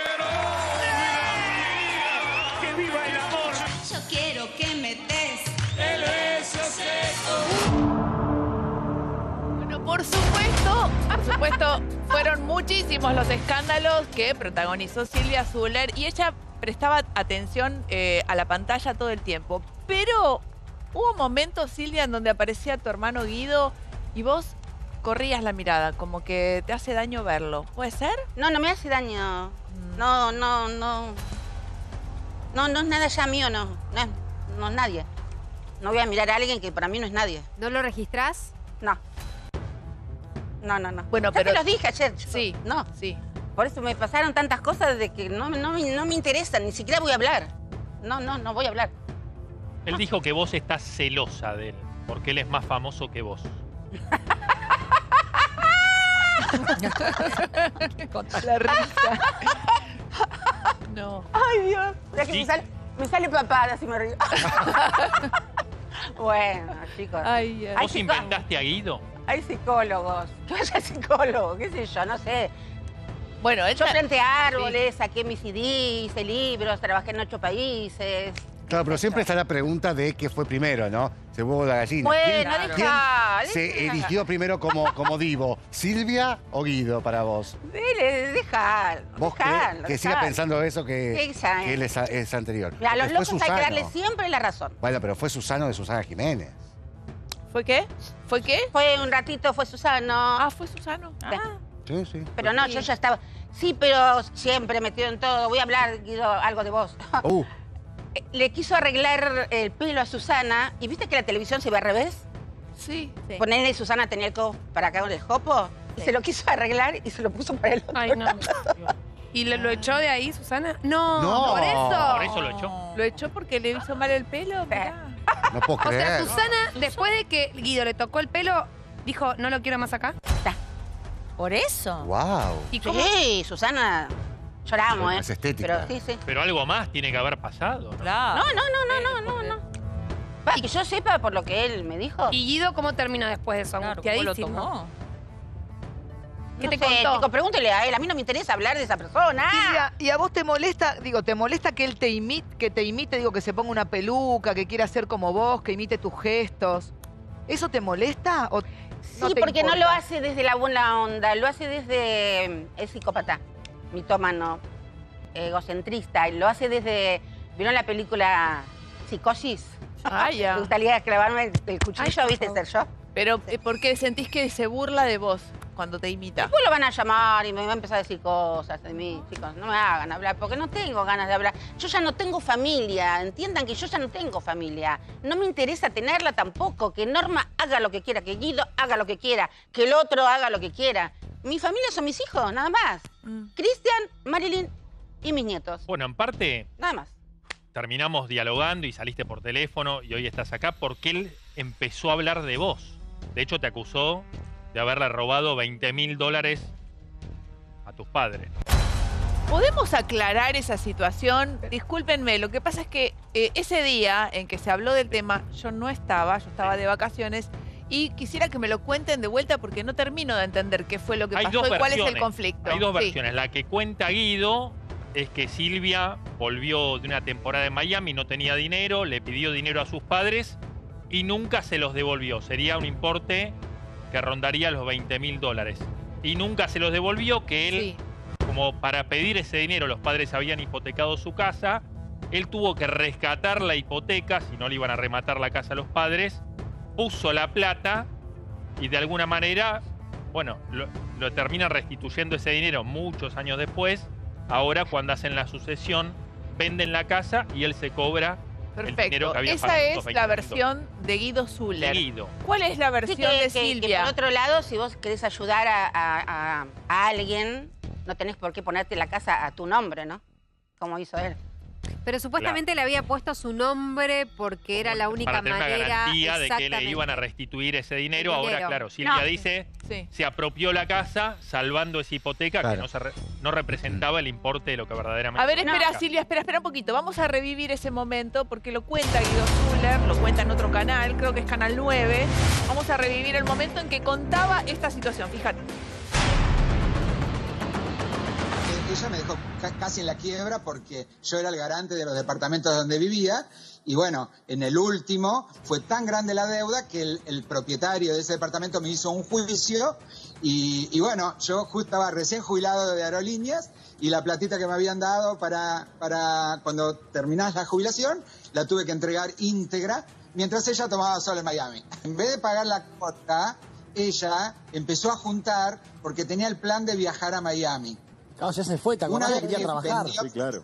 [SPEAKER 2] por supuesto, por supuesto, fueron muchísimos los escándalos que protagonizó Silvia Zuller y ella prestaba atención eh, a la pantalla todo el tiempo. Pero hubo momentos, Silvia, en donde aparecía tu hermano Guido y vos corrías la mirada, como que te hace daño verlo. ¿Puede ser?
[SPEAKER 4] No, no me hace daño. No, no, no. No, no es nada ya mío, no. No es, no es nadie. No voy a mirar a alguien que para mí no es nadie.
[SPEAKER 9] ¿No lo registrás?
[SPEAKER 4] No. No, no, no.
[SPEAKER 2] Bueno,
[SPEAKER 4] Ya
[SPEAKER 2] pero-
[SPEAKER 4] te los dije ayer. chicos.
[SPEAKER 2] Sí,
[SPEAKER 4] No.
[SPEAKER 2] Sí.
[SPEAKER 4] Por eso me pasaron tantas cosas de que no, no, me- no me interesan, ni siquiera voy a hablar. No, no, no voy a hablar.
[SPEAKER 6] Él dijo que vos estás celosa de él, porque él es más famoso que vos.
[SPEAKER 2] La risa. No.
[SPEAKER 4] Ay, Dios. Que
[SPEAKER 6] Sí.
[SPEAKER 4] me, sale, me sale papada si me río. bueno, chicos.
[SPEAKER 2] Ay,
[SPEAKER 4] Hay
[SPEAKER 6] ¿Vos
[SPEAKER 4] psicó-
[SPEAKER 6] inventaste a Guido?
[SPEAKER 4] Hay psicólogos. Que vaya psicólogo, qué sé yo, no sé.
[SPEAKER 2] Bueno,
[SPEAKER 4] Yo
[SPEAKER 2] ella-
[SPEAKER 4] planté árboles, saqué mis CDs, hice libros, trabajé en ocho países.
[SPEAKER 3] Claro, pero siempre está la pregunta de qué fue primero, ¿no? Se huevo la gallina.
[SPEAKER 4] Bueno,
[SPEAKER 3] ¿Quién,
[SPEAKER 4] deja,
[SPEAKER 3] quién
[SPEAKER 4] deja.
[SPEAKER 3] se eligió primero como, como divo? ¿Silvia o Guido para vos?
[SPEAKER 4] Dele, deja.
[SPEAKER 3] ¿Vos que siga pensando eso que, él es, es anterior?
[SPEAKER 4] A los locos hay que darle siempre la razón.
[SPEAKER 3] Bueno, pero fue Susano de Susana Jiménez.
[SPEAKER 2] ¿Fue qué? ¿Fue qué?
[SPEAKER 4] Fue un ratito, fue Susano.
[SPEAKER 2] Ah, fue Susano.
[SPEAKER 4] Sí.
[SPEAKER 3] Sí, sí.
[SPEAKER 4] Pero no, yo ya estaba. Sí, pero siempre metido en todo. Voy a hablar, Guido, algo de vos.
[SPEAKER 3] Uh,
[SPEAKER 4] Le quiso arreglar el pelo a Susana. ¿Y viste que la televisión se ve al revés?
[SPEAKER 2] Sí.
[SPEAKER 4] Ponerle Susana tenía el codo para acá con el jopo. Y se lo quiso arreglar y se lo puso para el otro.
[SPEAKER 27] Ay, no. ¿Y lo, lo echó de ahí, Susana? No,
[SPEAKER 3] No.
[SPEAKER 27] por eso.
[SPEAKER 6] Por eso lo echó.
[SPEAKER 2] ¿Lo echó porque le hizo mal el pelo? Mirá.
[SPEAKER 3] no puedo
[SPEAKER 27] O sea,
[SPEAKER 3] creer.
[SPEAKER 27] Susana, después de que Guido le tocó el pelo, dijo, no lo quiero más acá.
[SPEAKER 8] Por eso.
[SPEAKER 3] Wow.
[SPEAKER 27] ¿Y cómo?
[SPEAKER 4] Sí, Susana. Lloramos, ¿eh?
[SPEAKER 3] Es estética.
[SPEAKER 4] Pero sí, sí.
[SPEAKER 6] Pero algo más tiene que haber pasado. ¿no?
[SPEAKER 8] Claro.
[SPEAKER 4] No, no, no, no, no, no, no. Que yo sepa por lo que él me dijo.
[SPEAKER 27] ¿Y Guido cómo terminó después de eso?
[SPEAKER 8] Claro, ¿cómo lo
[SPEAKER 27] Angustiadísimo.
[SPEAKER 8] tomó?
[SPEAKER 27] ¿Qué
[SPEAKER 4] No
[SPEAKER 27] te
[SPEAKER 4] sé,
[SPEAKER 27] contó?
[SPEAKER 4] Chico, pregúntele a él. A mí no me interesa hablar de esa persona.
[SPEAKER 2] Silvia, ¿y a vos te molesta, digo, te molesta que él te imite, que te imite, digo, que se ponga una peluca, que quiera ser como vos, que imite tus gestos? ¿Eso te molesta o no
[SPEAKER 4] Sí,
[SPEAKER 2] te
[SPEAKER 4] porque no lo hace desde la buena onda, lo hace desde... Es psicópata, mitómano, egocentrista, lo hace desde... ¿Vieron la película Psicosis?
[SPEAKER 2] Ah, ya.
[SPEAKER 4] Me gustaría clavarme el, cuchillo,
[SPEAKER 2] Ay,
[SPEAKER 4] ¿viste? Ser yo.
[SPEAKER 2] Pero, eh, ¿por qué sentís que se burla de vos cuando te imita?
[SPEAKER 4] Después lo van a llamar y me va a empezar a decir cosas de mí, chicos. No me hagan hablar, porque no tengo ganas de hablar. Yo ya no tengo familia, entiendan que yo ya no tengo familia. No me interesa tenerla tampoco. Que Norma haga lo que quiera, que Guido haga lo que quiera, que el otro haga lo que quiera. Mi familia son mis hijos, nada más.
[SPEAKER 2] Mm.
[SPEAKER 4] Cristian, Marilyn y mis nietos.
[SPEAKER 6] Bueno, en parte
[SPEAKER 4] Nada más.
[SPEAKER 6] terminamos dialogando y saliste por teléfono y hoy estás acá porque él empezó a hablar de vos. De hecho, te acusó de haberle robado 20 mil dólares a tus padres.
[SPEAKER 2] ¿Podemos aclarar esa situación? Discúlpenme, lo que pasa es que eh, ese día en que se habló del tema, yo no estaba, yo estaba de vacaciones y quisiera que me lo cuenten de vuelta porque no termino de entender qué fue lo que
[SPEAKER 6] Hay
[SPEAKER 2] pasó y cuál es el conflicto.
[SPEAKER 6] Hay dos
[SPEAKER 2] Sí.
[SPEAKER 6] versiones. La que cuenta Guido es que Silvia volvió de una temporada en Miami, no tenía dinero, le pidió dinero a sus padres y nunca se los devolvió. Sería un importe que rondaría los 20 mil dólares. Y nunca se los devolvió, que él,
[SPEAKER 2] Sí.
[SPEAKER 6] como para pedir ese dinero, los padres habían hipotecado su casa, él tuvo que rescatar la hipoteca, si no le iban a rematar la casa a los padres, puso la plata y de alguna manera, bueno, lo, lo terminan restituyendo ese dinero muchos años después. Ahora, cuando hacen la sucesión, venden la casa y él se cobra
[SPEAKER 2] Perfecto. Esa es
[SPEAKER 6] 20
[SPEAKER 2] la versión de Guido. Zuller.
[SPEAKER 6] De Guido.
[SPEAKER 2] ¿Cuál es la
[SPEAKER 4] Sí,
[SPEAKER 2] versión
[SPEAKER 4] que-
[SPEAKER 2] de
[SPEAKER 4] que- que
[SPEAKER 2] Silvia?
[SPEAKER 4] por otro lado, si vos querés ayudar a, a- a- a alguien, no tenés por qué ponerte la casa a tu nombre, ¿no? Como hizo él.
[SPEAKER 9] Pero supuestamente le había puesto su nombre porque era la única
[SPEAKER 6] para tener una
[SPEAKER 9] manera.
[SPEAKER 6] garantía de que le iban a restituir ese dinero. Ahora, claro, Silvia
[SPEAKER 9] No.
[SPEAKER 6] dice,
[SPEAKER 2] Sí.
[SPEAKER 6] se apropió la casa salvando esa hipoteca que no, se re- no representaba el importe de lo que verdaderamente...
[SPEAKER 2] A ver, espera,
[SPEAKER 6] No.
[SPEAKER 2] Silvia, espera, espera un poquito. Vamos a revivir ese momento porque lo cuenta Guido Zuller, lo cuenta en otro canal, creo que es Canal 9. Vamos a revivir el momento en que contaba esta situación, fíjate.
[SPEAKER 24] Ella me dejó ca- casi en la quiebra porque yo era el garante de los departamentos donde vivía y bueno, en el último fue tan grande la deuda que el, propietario de ese departamento me hizo un juicio y, y bueno, yo justo estaba recién jubilado de aerolíneas y la platita que me habían dado para, para cuando terminás la jubilación la tuve que entregar íntegra mientras ella tomaba sol en Miami. En vez de pagar la cuota, ella empezó a juntar porque tenía el plan de viajar a Miami.
[SPEAKER 16] Claro, ya se fue, ¿te
[SPEAKER 24] Una
[SPEAKER 16] acordás?
[SPEAKER 24] vez
[SPEAKER 16] Quería
[SPEAKER 24] que
[SPEAKER 16] trabajar.
[SPEAKER 24] vendió-
[SPEAKER 16] Sí, claro.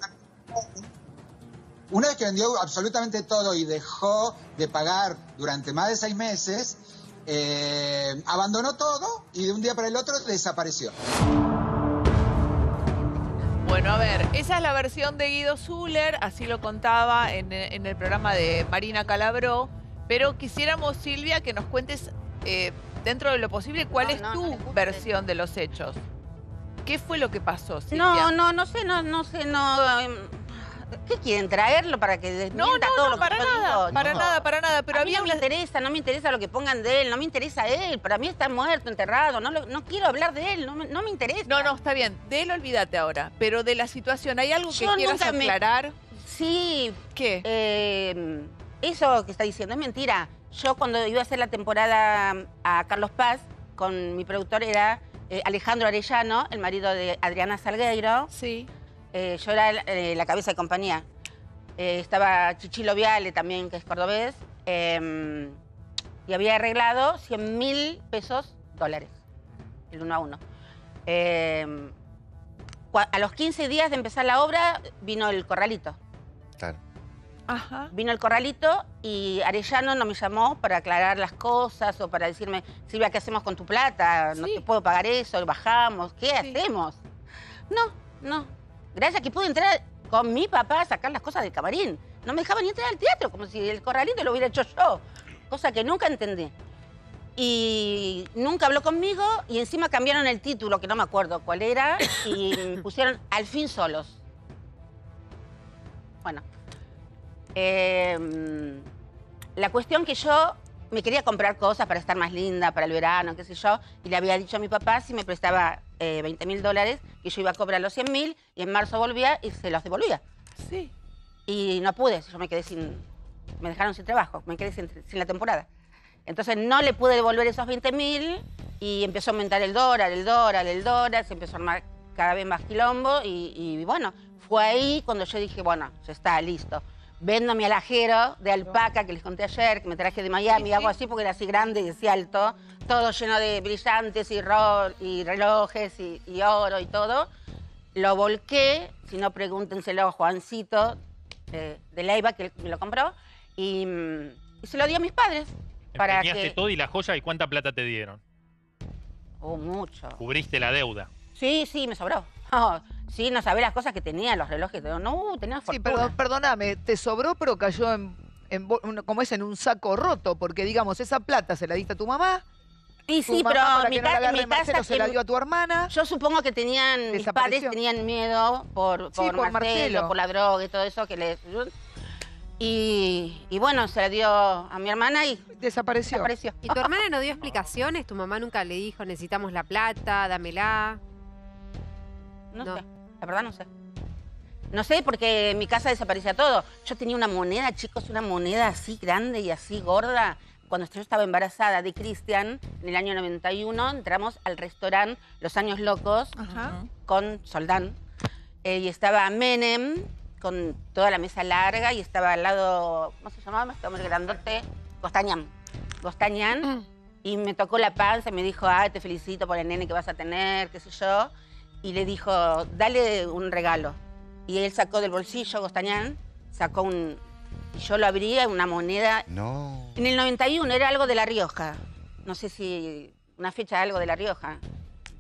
[SPEAKER 24] Una vez que vendió absolutamente todo y dejó de pagar durante más de seis meses, eh, abandonó todo y de un día para el otro desapareció.
[SPEAKER 2] Bueno, a ver, esa es la versión de Guido Zuller, así lo contaba en, en el programa de Marina Calabró, pero quisiéramos, Silvia, que nos cuentes, eh, dentro de lo posible, cuál es tu versión de los hechos. ¿Qué fue lo que pasó?
[SPEAKER 4] No, no, no sé, no, no sé, no. em, ¿Qué quieren traerlo para que desmienta
[SPEAKER 2] No, no,
[SPEAKER 4] todo
[SPEAKER 2] no,
[SPEAKER 4] lo que
[SPEAKER 2] para nada,
[SPEAKER 4] digo?
[SPEAKER 2] para
[SPEAKER 4] No.
[SPEAKER 2] nada, para nada, pero
[SPEAKER 4] a mí
[SPEAKER 2] había
[SPEAKER 4] no me interesa, no me interesa lo que pongan de él, no me interesa él, para mí está muerto, enterrado, no, lo- no quiero hablar de él, no me, no me interesa.
[SPEAKER 2] No, no, está bien, de él olvídate ahora, pero de la situación, ¿hay algo que
[SPEAKER 4] Yo
[SPEAKER 2] quieras
[SPEAKER 4] me-
[SPEAKER 2] aclarar?
[SPEAKER 4] Sí.
[SPEAKER 2] ¿Qué?
[SPEAKER 4] eh, eso que está diciendo es mentira. yo cuando iba a hacer la temporada a Carlos Paz, con mi productor era eh, Alejandro Arellano, el marido de Adriana Salgueiro.
[SPEAKER 2] Sí.
[SPEAKER 4] Eh, yo era eh, la cabeza de compañía. Eh, estaba Chichilo Viale también, que es cordobés. eh, y había arreglado 100 mil pesos dólares, el uno a uno. Eh, cua- a los 15 días de empezar la obra vino el corralito.
[SPEAKER 3] Claro.
[SPEAKER 2] Ajá.
[SPEAKER 4] Vino el corralito y Arellano no me llamó para aclarar las cosas o para decirme, Silvia, ¿qué hacemos con tu plata? No te puedo pagar eso, bajamos, ¿qué hacemos? No, no. Gracias que pude entrar con mi papá a sacar las cosas del camarín. No me dejaban ni entrar al teatro, como si el corralito lo hubiera hecho yo. Cosa que nunca entendí. Y nunca habló conmigo y encima cambiaron el título, que no me acuerdo cuál era, y pusieron Al fin solos. Bueno, eh, la cuestión que yo me quería comprar cosas para estar más linda, para el verano, qué sé yo, y le había dicho a mi papá si me prestaba eh, 20 mil dólares, que yo iba a cobrar los 100 mil, y en marzo volvía y se los devolvía.
[SPEAKER 2] Sí.
[SPEAKER 4] Y no pude, yo me quedé sin, me dejaron sin trabajo, me quedé sin, sin la temporada. Entonces no le pude devolver esos 20 mil y empezó a aumentar el dólar, el dólar, el dólar, se empezó a armar cada vez más quilombo y, y bueno, fue ahí cuando yo dije, bueno, ya está, listo. Vendo mi alajero de alpaca que les conté ayer, que me traje de Miami, hago así porque era así grande y así alto, todo lleno de brillantes y, ro- y relojes y, y oro y todo. Lo volqué, si no pregúntenselo a Juancito eh, de Leiva, que me lo compró, y, mm, y se lo di a mis padres. Para que...
[SPEAKER 6] todo y la joya y cuánta plata te dieron.
[SPEAKER 4] Oh, mucho.
[SPEAKER 6] Cubriste la deuda.
[SPEAKER 4] Sí, sí, me sobró. Sí, no sabés las cosas que tenía, los relojes. No, tenía
[SPEAKER 28] Sí,
[SPEAKER 4] fortuna.
[SPEAKER 28] perdón, perdóname, te sobró, pero cayó en, en bo- un- como es en un saco roto, porque digamos, esa plata se la diste a tu mamá.
[SPEAKER 4] Y
[SPEAKER 28] tu
[SPEAKER 4] sí,
[SPEAKER 28] mamá,
[SPEAKER 4] pero
[SPEAKER 28] para
[SPEAKER 4] mi,
[SPEAKER 28] que no la
[SPEAKER 4] ca-
[SPEAKER 28] agarre
[SPEAKER 4] mi
[SPEAKER 28] Marcelo,
[SPEAKER 4] casa
[SPEAKER 28] se la dio a tu hermana.
[SPEAKER 4] Yo supongo que tenían, mis padres tenían miedo por,
[SPEAKER 28] Sí,
[SPEAKER 4] por,
[SPEAKER 28] por
[SPEAKER 4] Marcelo,
[SPEAKER 28] Marcelo.
[SPEAKER 4] por la droga y todo eso que le... Y, y bueno, se la dio a mi hermana y
[SPEAKER 28] desapareció.
[SPEAKER 4] desapareció.
[SPEAKER 9] ¿Y tu hermana no dio explicaciones? ¿Tu mamá nunca le dijo, necesitamos la plata, dámela?
[SPEAKER 4] No,
[SPEAKER 9] No.
[SPEAKER 4] sé, la verdad no sé. No sé, porque en mi casa desaparecía todo. Yo tenía una moneda, chicos, una moneda así grande y así gorda. Cuando yo estaba embarazada de Cristian, en el año 91, entramos al restaurante Los Años Locos con Soldán. Eh, y estaba Menem con toda la mesa larga y estaba al lado, ¿cómo se llamaba? Este hombre grandote, Gostañán. Gostañán. Y me tocó la panza y me dijo, ay, te felicito por el nene que vas a tener, qué sé yo. Y le dijo, dale un regalo. Y él sacó del bolsillo, Gostañán, sacó un... Y yo lo abría, una moneda.
[SPEAKER 3] No.
[SPEAKER 4] En el 91 era algo de La Rioja. No sé si una fecha algo de La Rioja.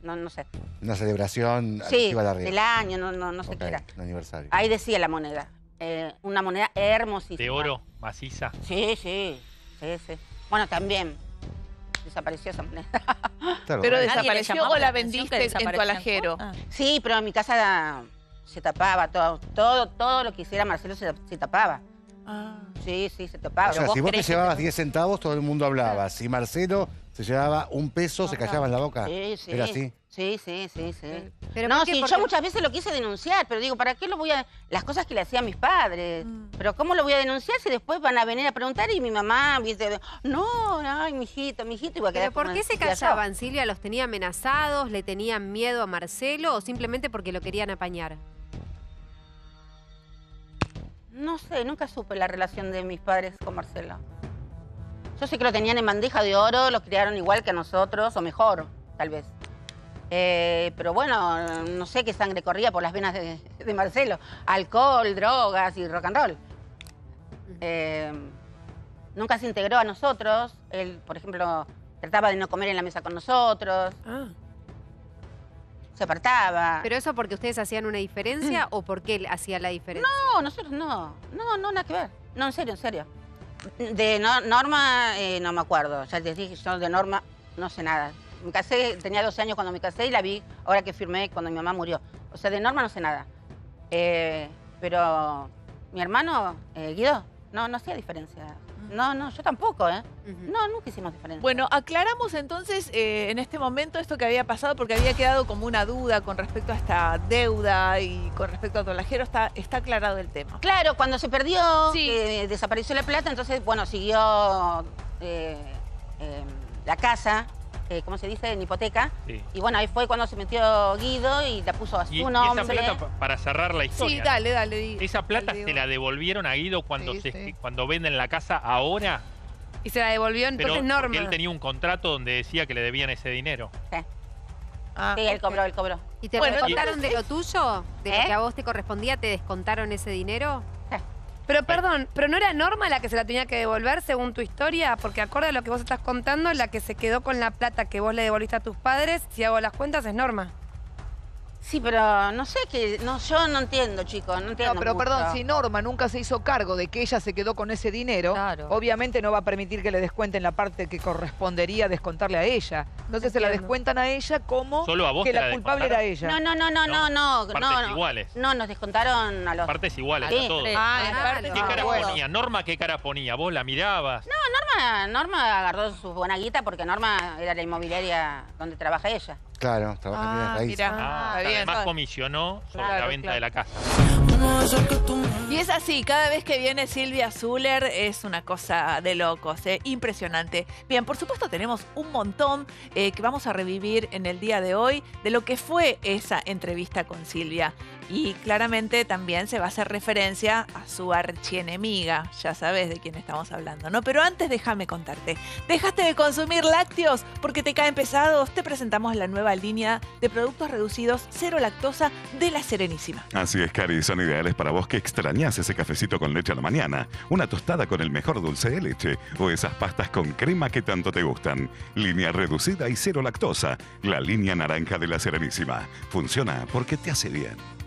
[SPEAKER 4] No, no sé.
[SPEAKER 3] Una celebración
[SPEAKER 4] Sí,
[SPEAKER 3] a la Rioja.
[SPEAKER 4] del año, no, no, no sé qué era.
[SPEAKER 3] un aniversario.
[SPEAKER 4] Ahí decía la moneda. Eh, una moneda hermosísima.
[SPEAKER 6] De oro, maciza.
[SPEAKER 4] Sí, sí, sí, sí. Bueno, también desapareció esa moneda.
[SPEAKER 3] Claro.
[SPEAKER 2] Pero desapareció o la vendiste en tu alajero.
[SPEAKER 4] Sí, pero en mi casa se tapaba todo, todo, todo lo que hiciera Marcelo se, se tapaba.
[SPEAKER 2] Ah.
[SPEAKER 4] Sí, sí, se tapaba.
[SPEAKER 3] O sea, si vos te llevabas 10 centavos, todo el mundo hablaba. Si Marcelo se llevaba un peso, se callaba en la boca.
[SPEAKER 4] Sí, sí.
[SPEAKER 3] Era así.
[SPEAKER 4] Sí, sí, sí, sí.
[SPEAKER 9] ¿Pero
[SPEAKER 4] no, sí, yo muchas veces lo quise denunciar, pero digo, ¿para qué lo voy a...? Las cosas que le hacían mis padres. Pero ¿cómo lo voy a denunciar si después van a venir a preguntar y mi mamá, viste, no, ay, mijito, mijito, voy a quedar
[SPEAKER 9] ¿Pero por qué se callaban, Silvia? ¿Los tenía amenazados? ¿Le tenían miedo a Marcelo? ¿O simplemente porque lo querían apañar?
[SPEAKER 4] No sé, nunca supe la relación de mis padres con Marcelo. Yo sé que lo tenían en bandeja de oro, lo criaron igual que a nosotros, o mejor, tal vez. Eh, pero bueno, no sé qué sangre corría por las venas de, Marcelo. Alcohol, drogas y rock and roll. Eh, nunca se integró a nosotros. Él, por ejemplo, trataba de no comer en la mesa con nosotros. Se apartaba.
[SPEAKER 9] ¿Pero eso porque ustedes hacían una diferencia o porque él hacía la diferencia?
[SPEAKER 4] No, nosotros no. No, no, nada que ver. No, en serio, en serio. De no- Norma, eh, no me acuerdo. Ya te dije, yo de Norma no sé nada. Me casé, tenía 12 años cuando me casé y la vi ahora que firmé cuando mi mamá murió. O sea, de Norma no sé nada. Eh, pero mi hermano, eh, Guido, no, no hacía diferencia. No, no, yo tampoco, ¿eh? No, nunca hicimos diferencia.
[SPEAKER 2] Bueno, aclaramos entonces eh, en este momento esto que había pasado porque había quedado como una duda con respecto a esta deuda y con respecto a tu alajero. Está, está aclarado el tema.
[SPEAKER 4] Claro, cuando se perdió, desapareció la plata, entonces, bueno, siguió eh, eh, la casa, eh, ¿cómo se dice? En hipoteca.
[SPEAKER 6] Sí.
[SPEAKER 4] Y bueno, ahí fue cuando se metió Guido y la puso a su
[SPEAKER 6] Y, y esa
[SPEAKER 4] nombre.
[SPEAKER 6] plata, pa- para cerrar la historia.
[SPEAKER 2] Sí, dale, dale.
[SPEAKER 6] Esa plata
[SPEAKER 2] dale,
[SPEAKER 6] se la devolvieron a Guido cuando,
[SPEAKER 2] Sí,
[SPEAKER 6] se,
[SPEAKER 2] sí.
[SPEAKER 6] cuando venden la casa ahora.
[SPEAKER 11] Y se la devolvió
[SPEAKER 6] Pero
[SPEAKER 11] entonces
[SPEAKER 6] porque
[SPEAKER 11] Norma.
[SPEAKER 6] él tenía un contrato donde decía que le debían ese dinero.
[SPEAKER 2] Ah,
[SPEAKER 4] sí, él cobró, él cobró.
[SPEAKER 9] ¿Y te
[SPEAKER 2] Bueno,
[SPEAKER 9] descontaron de lo tuyo? ¿De
[SPEAKER 4] ¿Eh?
[SPEAKER 9] lo que a vos te correspondía? ¿Te descontaron ese dinero?
[SPEAKER 11] Pero perdón, ¿pero no era Norma la que se la tenía que devolver según tu historia? Porque acorde a lo que vos estás contando, la que se quedó con la plata que vos le devolviste a tus padres, si hago las cuentas, es Norma.
[SPEAKER 4] Sí, pero no sé que. No, yo no entiendo, chicos. No entiendo.
[SPEAKER 12] No, pero
[SPEAKER 4] mucho.
[SPEAKER 12] perdón, si Norma nunca se hizo cargo de que ella se quedó con ese dinero, obviamente no va a permitir que le descuenten la parte que correspondería descontarle a ella. Entonces se la descuentan a ella como
[SPEAKER 6] Solo a vos
[SPEAKER 12] que la,
[SPEAKER 6] la
[SPEAKER 12] culpable era ella.
[SPEAKER 4] No, no, no, no, no, no.
[SPEAKER 6] Partes
[SPEAKER 4] no, no.
[SPEAKER 6] iguales.
[SPEAKER 4] No, nos descontaron a los.
[SPEAKER 6] Partes iguales
[SPEAKER 4] Sí.
[SPEAKER 6] a todos.
[SPEAKER 2] Ah,
[SPEAKER 4] Ah,
[SPEAKER 6] ¿Qué cara
[SPEAKER 4] bueno.
[SPEAKER 6] ponía? Norma, ¿qué cara ponía? ¿Vos la mirabas?
[SPEAKER 4] No, Norma, Norma agarró su buena guita porque Norma era la inmobiliaria donde trabaja ella.
[SPEAKER 3] Claro, trabaja en
[SPEAKER 2] Ah,
[SPEAKER 3] raíz.
[SPEAKER 2] mira.
[SPEAKER 6] Ah,
[SPEAKER 2] está bien.
[SPEAKER 6] además comisionó sobre
[SPEAKER 2] Claro,
[SPEAKER 6] la venta
[SPEAKER 2] claro.
[SPEAKER 6] de la casa.
[SPEAKER 2] Y es así, cada vez que viene Silvia Zuller es una cosa de locos, ¿eh? impresionante. Bien, por supuesto tenemos un montón eh, que vamos a revivir en el día de hoy de lo que fue esa entrevista con Silvia. Y claramente también se va a hacer referencia a su archienemiga, ya sabes de quién estamos hablando, ¿no? Pero antes déjame contarte, dejaste de consumir lácteos porque te caen pesados, te presentamos la nueva línea de productos reducidos cero lactosa de la Serenísima.
[SPEAKER 29] Así es, Cari, son ideales para vos que extrañás ese cafecito con leche a la mañana, una tostada con el mejor dulce de leche o esas pastas con crema que tanto te gustan. Línea reducida y cero lactosa, la línea naranja de la Serenísima. Funciona porque te hace bien.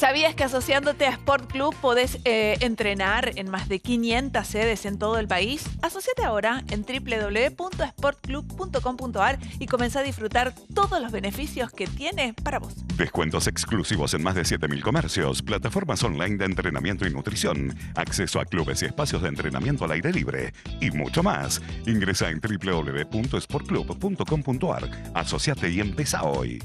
[SPEAKER 2] ¿Sabías que asociándote a Sport Club podés eh, entrenar en más de 500 sedes en todo el país? Asociate ahora en www.sportclub.com.ar y comenzá a disfrutar todos los beneficios que tiene para vos.
[SPEAKER 29] Descuentos exclusivos en más de 7.000 comercios, plataformas online de entrenamiento y nutrición, acceso a clubes y espacios de entrenamiento al aire libre y mucho más. Ingresa en www.sportclub.com.ar. Asociate y empieza hoy.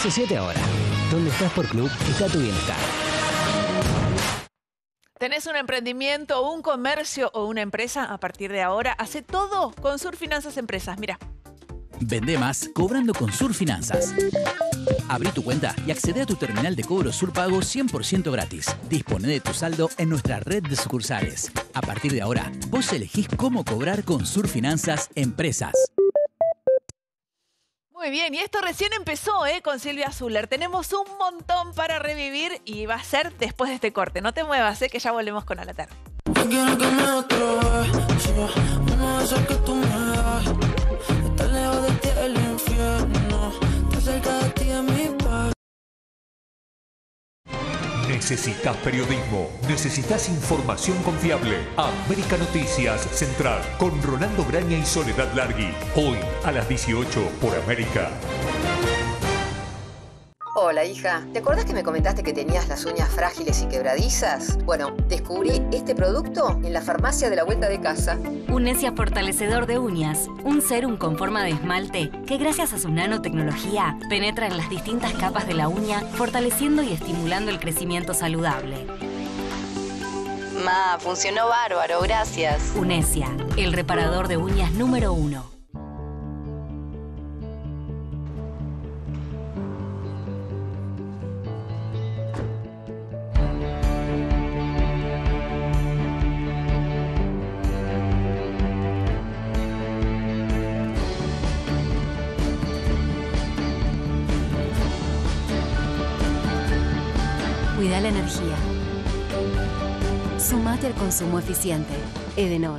[SPEAKER 1] Asociate ahora. Donde estás por club está tu bienestar.
[SPEAKER 2] ¿Tenés un emprendimiento, un comercio o una empresa? A partir de ahora, hace todo con Sur Finanzas Empresas. Mira,
[SPEAKER 1] Vende más cobrando con Sur Finanzas. Abrí tu cuenta y accede a tu terminal de cobro Surpago 100% gratis. Dispone de tu saldo en nuestra red de sucursales. A partir de ahora, vos elegís cómo cobrar con Sur Finanzas Empresas.
[SPEAKER 2] Bien, y esto recién empezó ¿eh? con Silvia Zuller. Tenemos un montón para revivir y va a ser después de este corte. No te muevas, ¿eh? que ya volvemos con Alatar.
[SPEAKER 30] Necesitas periodismo, necesitas información confiable. América Noticias Central con Rolando Graña y Soledad Largui. Hoy a las 18 por América.
[SPEAKER 31] Hola hija, ¿te acordás que me comentaste que tenías las uñas frágiles y quebradizas? Bueno, descubrí este producto en la farmacia de la vuelta de casa.
[SPEAKER 32] Unesia Fortalecedor de Uñas, un serum con forma de esmalte que gracias a su nanotecnología penetra en las distintas capas de la uña, fortaleciendo y estimulando el crecimiento saludable.
[SPEAKER 31] Ma, funcionó bárbaro, gracias.
[SPEAKER 32] Unesia, el reparador de uñas número uno.
[SPEAKER 33] Consumo eficiente. Edenor.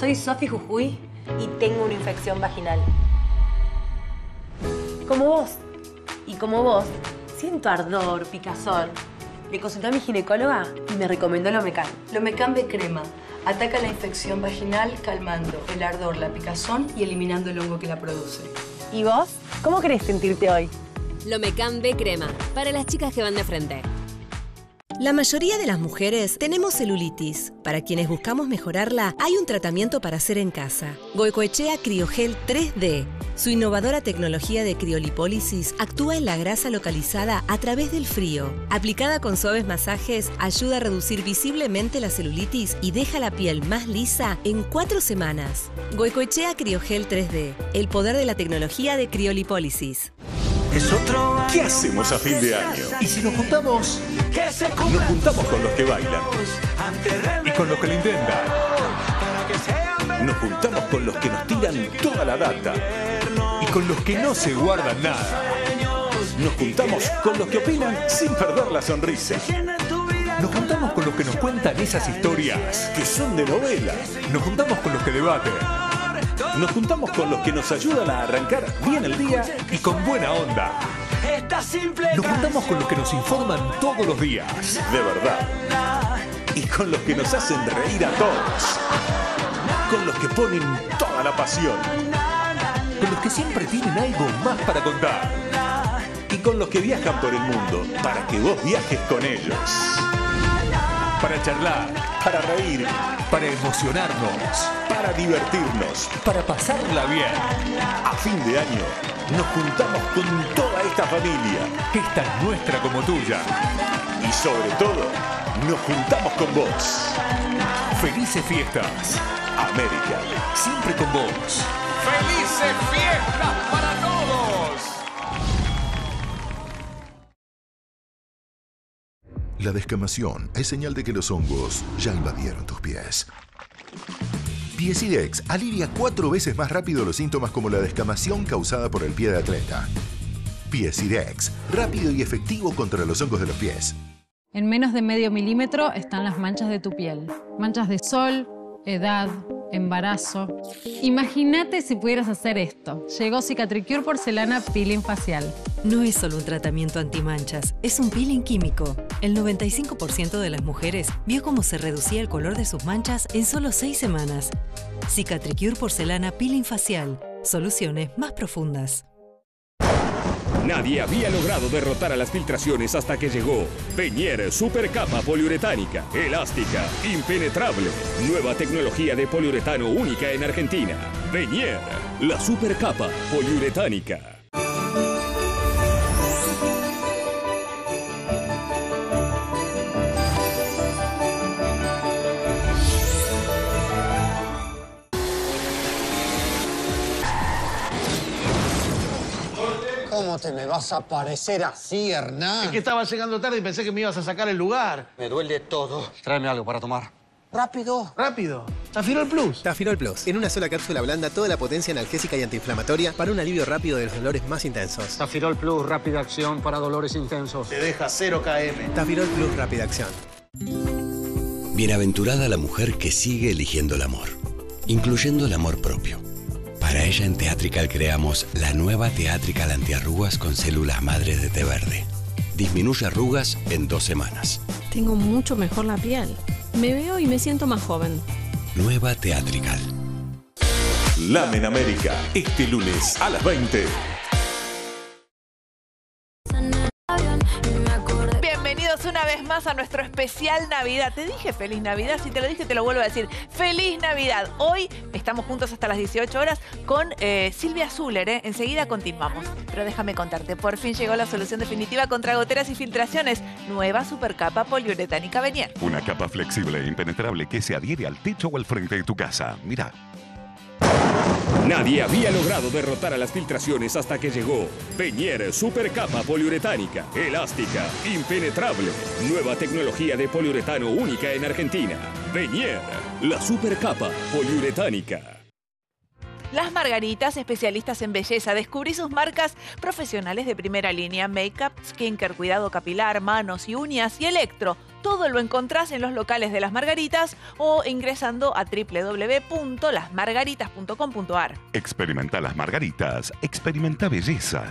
[SPEAKER 34] Soy Sofi Jujuy y tengo una infección vaginal. Como vos. Y como vos, siento ardor, picazón. Le consulté a mi ginecóloga y me recomendó Lomecan. Lomecan B crema. Ataca la infección vaginal calmando el ardor, la picazón y eliminando el hongo que la produce. ¿Y vos? ¿Cómo querés sentirte hoy?
[SPEAKER 33] Lomecan B crema. Para las chicas que van de frente.
[SPEAKER 32] La mayoría de las mujeres tenemos celulitis. Para quienes buscamos mejorarla, hay un tratamiento para hacer en casa. Goicoechea Criogel 3D. Su innovadora tecnología de criolipólisis actúa en la grasa localizada a través del frío. Aplicada con suaves masajes, ayuda a reducir visiblemente la celulitis y deja la piel más lisa en cuatro semanas. Goicoechea Criogel 3D. El poder de la tecnología de criolipólisis.
[SPEAKER 30] ¿Qué hacemos a fin de año? Y si nos juntamos, nos juntamos con los que bailan. Y con los que lo intentan. Nos juntamos con los que nos tiran toda la data. Y con los que no se guardan nada. Nos juntamos con los que opinan sin perder la sonrisa. Nos juntamos con los que nos cuentan esas historias que son de novela. Nos juntamos con los que debaten. Nos juntamos con los que nos ayudan a arrancar bien el día y con buena onda. Nos juntamos con los que nos informan todos los días. De verdad. Y con los que nos hacen reír a todos. Con los que ponen toda la pasión. Con los que siempre tienen algo más para contar. Y con los que viajan por el mundo para que vos viajes con ellos. Para charlar, para reír, para emocionarnos, para divertirnos, para pasarla bien. A fin de año nos juntamos con toda esta familia, que es tan nuestra como tuya. Y sobre todo, nos juntamos con vos. Felices fiestas. América, siempre con vos.
[SPEAKER 1] ¡Felices fiestas para todos!
[SPEAKER 35] La descamación es señal de que los hongos ya invadieron tus pies. Piesidex alivia cuatro veces más rápido los síntomas como la descamación causada por el pie de atleta. Piesidex, rápido y efectivo contra los hongos de los pies.
[SPEAKER 36] En menos de medio milímetro están las manchas de tu piel. Manchas de sol, edad, embarazo. Imagínate si pudieras hacer esto. Llegó Cicatricure Porcelana Peeling Facial.
[SPEAKER 32] No es solo un tratamiento antimanchas, es un peeling químico. El 95% de las mujeres vio cómo se reducía el color de sus manchas en solo 6 semanas. Cicatricure Porcelana Peeling Facial. Soluciones más profundas.
[SPEAKER 37] Nadie había logrado derrotar a las filtraciones hasta que llegó Beñer Supercapa Poliuretánica, elástica, impenetrable. Nueva tecnología de poliuretano única en Argentina. Beñer, la Supercapa Poliuretánica.
[SPEAKER 38] ¿Cómo te me vas a parecer así, Hernán?
[SPEAKER 39] Es que estaba llegando tarde y pensé que me ibas a sacar el lugar.
[SPEAKER 38] Me duele todo.
[SPEAKER 39] Tráeme algo para tomar.
[SPEAKER 38] Rápido.
[SPEAKER 39] Rápido. Tafirol Plus.
[SPEAKER 40] Tafirol Plus. En una sola cápsula blanda toda la potencia analgésica y antiinflamatoria para un alivio rápido de los dolores más intensos.
[SPEAKER 39] Tafirol Plus, rápida acción para dolores intensos. Te deja 0 km.
[SPEAKER 40] Tafirol Plus, rápida acción.
[SPEAKER 41] Bienaventurada la mujer que sigue eligiendo el amor, incluyendo el amor propio. Para ella en Teatrical creamos la nueva Teatrical antiarrugas con células madres de té verde. Disminuye arrugas en dos semanas.
[SPEAKER 34] Tengo mucho mejor la piel. Me veo y me siento más joven.
[SPEAKER 41] Nueva Teatrical.
[SPEAKER 30] Lamen América, este lunes a las 20.
[SPEAKER 2] Más a nuestro especial Navidad. Te dije feliz Navidad, si te lo dije te lo vuelvo a decir. Feliz Navidad. Hoy estamos juntos hasta las 18 horas con eh, Silvia Zuller. ¿eh? Enseguida continuamos. Pero déjame contarte, por fin llegó la solución definitiva contra goteras y filtraciones. Nueva supercapa poliuretánica Venier.
[SPEAKER 29] Una capa flexible e impenetrable que se adhiere al techo o al frente de tu casa. Mira.
[SPEAKER 37] Nadie había logrado derrotar a las filtraciones hasta que llegó Beñer Supercapa Poliuretánica, elástica, impenetrable. Nueva tecnología de poliuretano única en Argentina. Beñer, la Supercapa Poliuretánica.
[SPEAKER 2] Las Margaritas, especialistas en belleza. Descubrí sus marcas profesionales de primera línea: make-up, skincare, cuidado capilar, manos y uñas y electro. Todo lo encontrás en los locales de Las Margaritas o ingresando a www.lasmargaritas.com.ar.
[SPEAKER 29] Experimenta las margaritas. Experimenta belleza.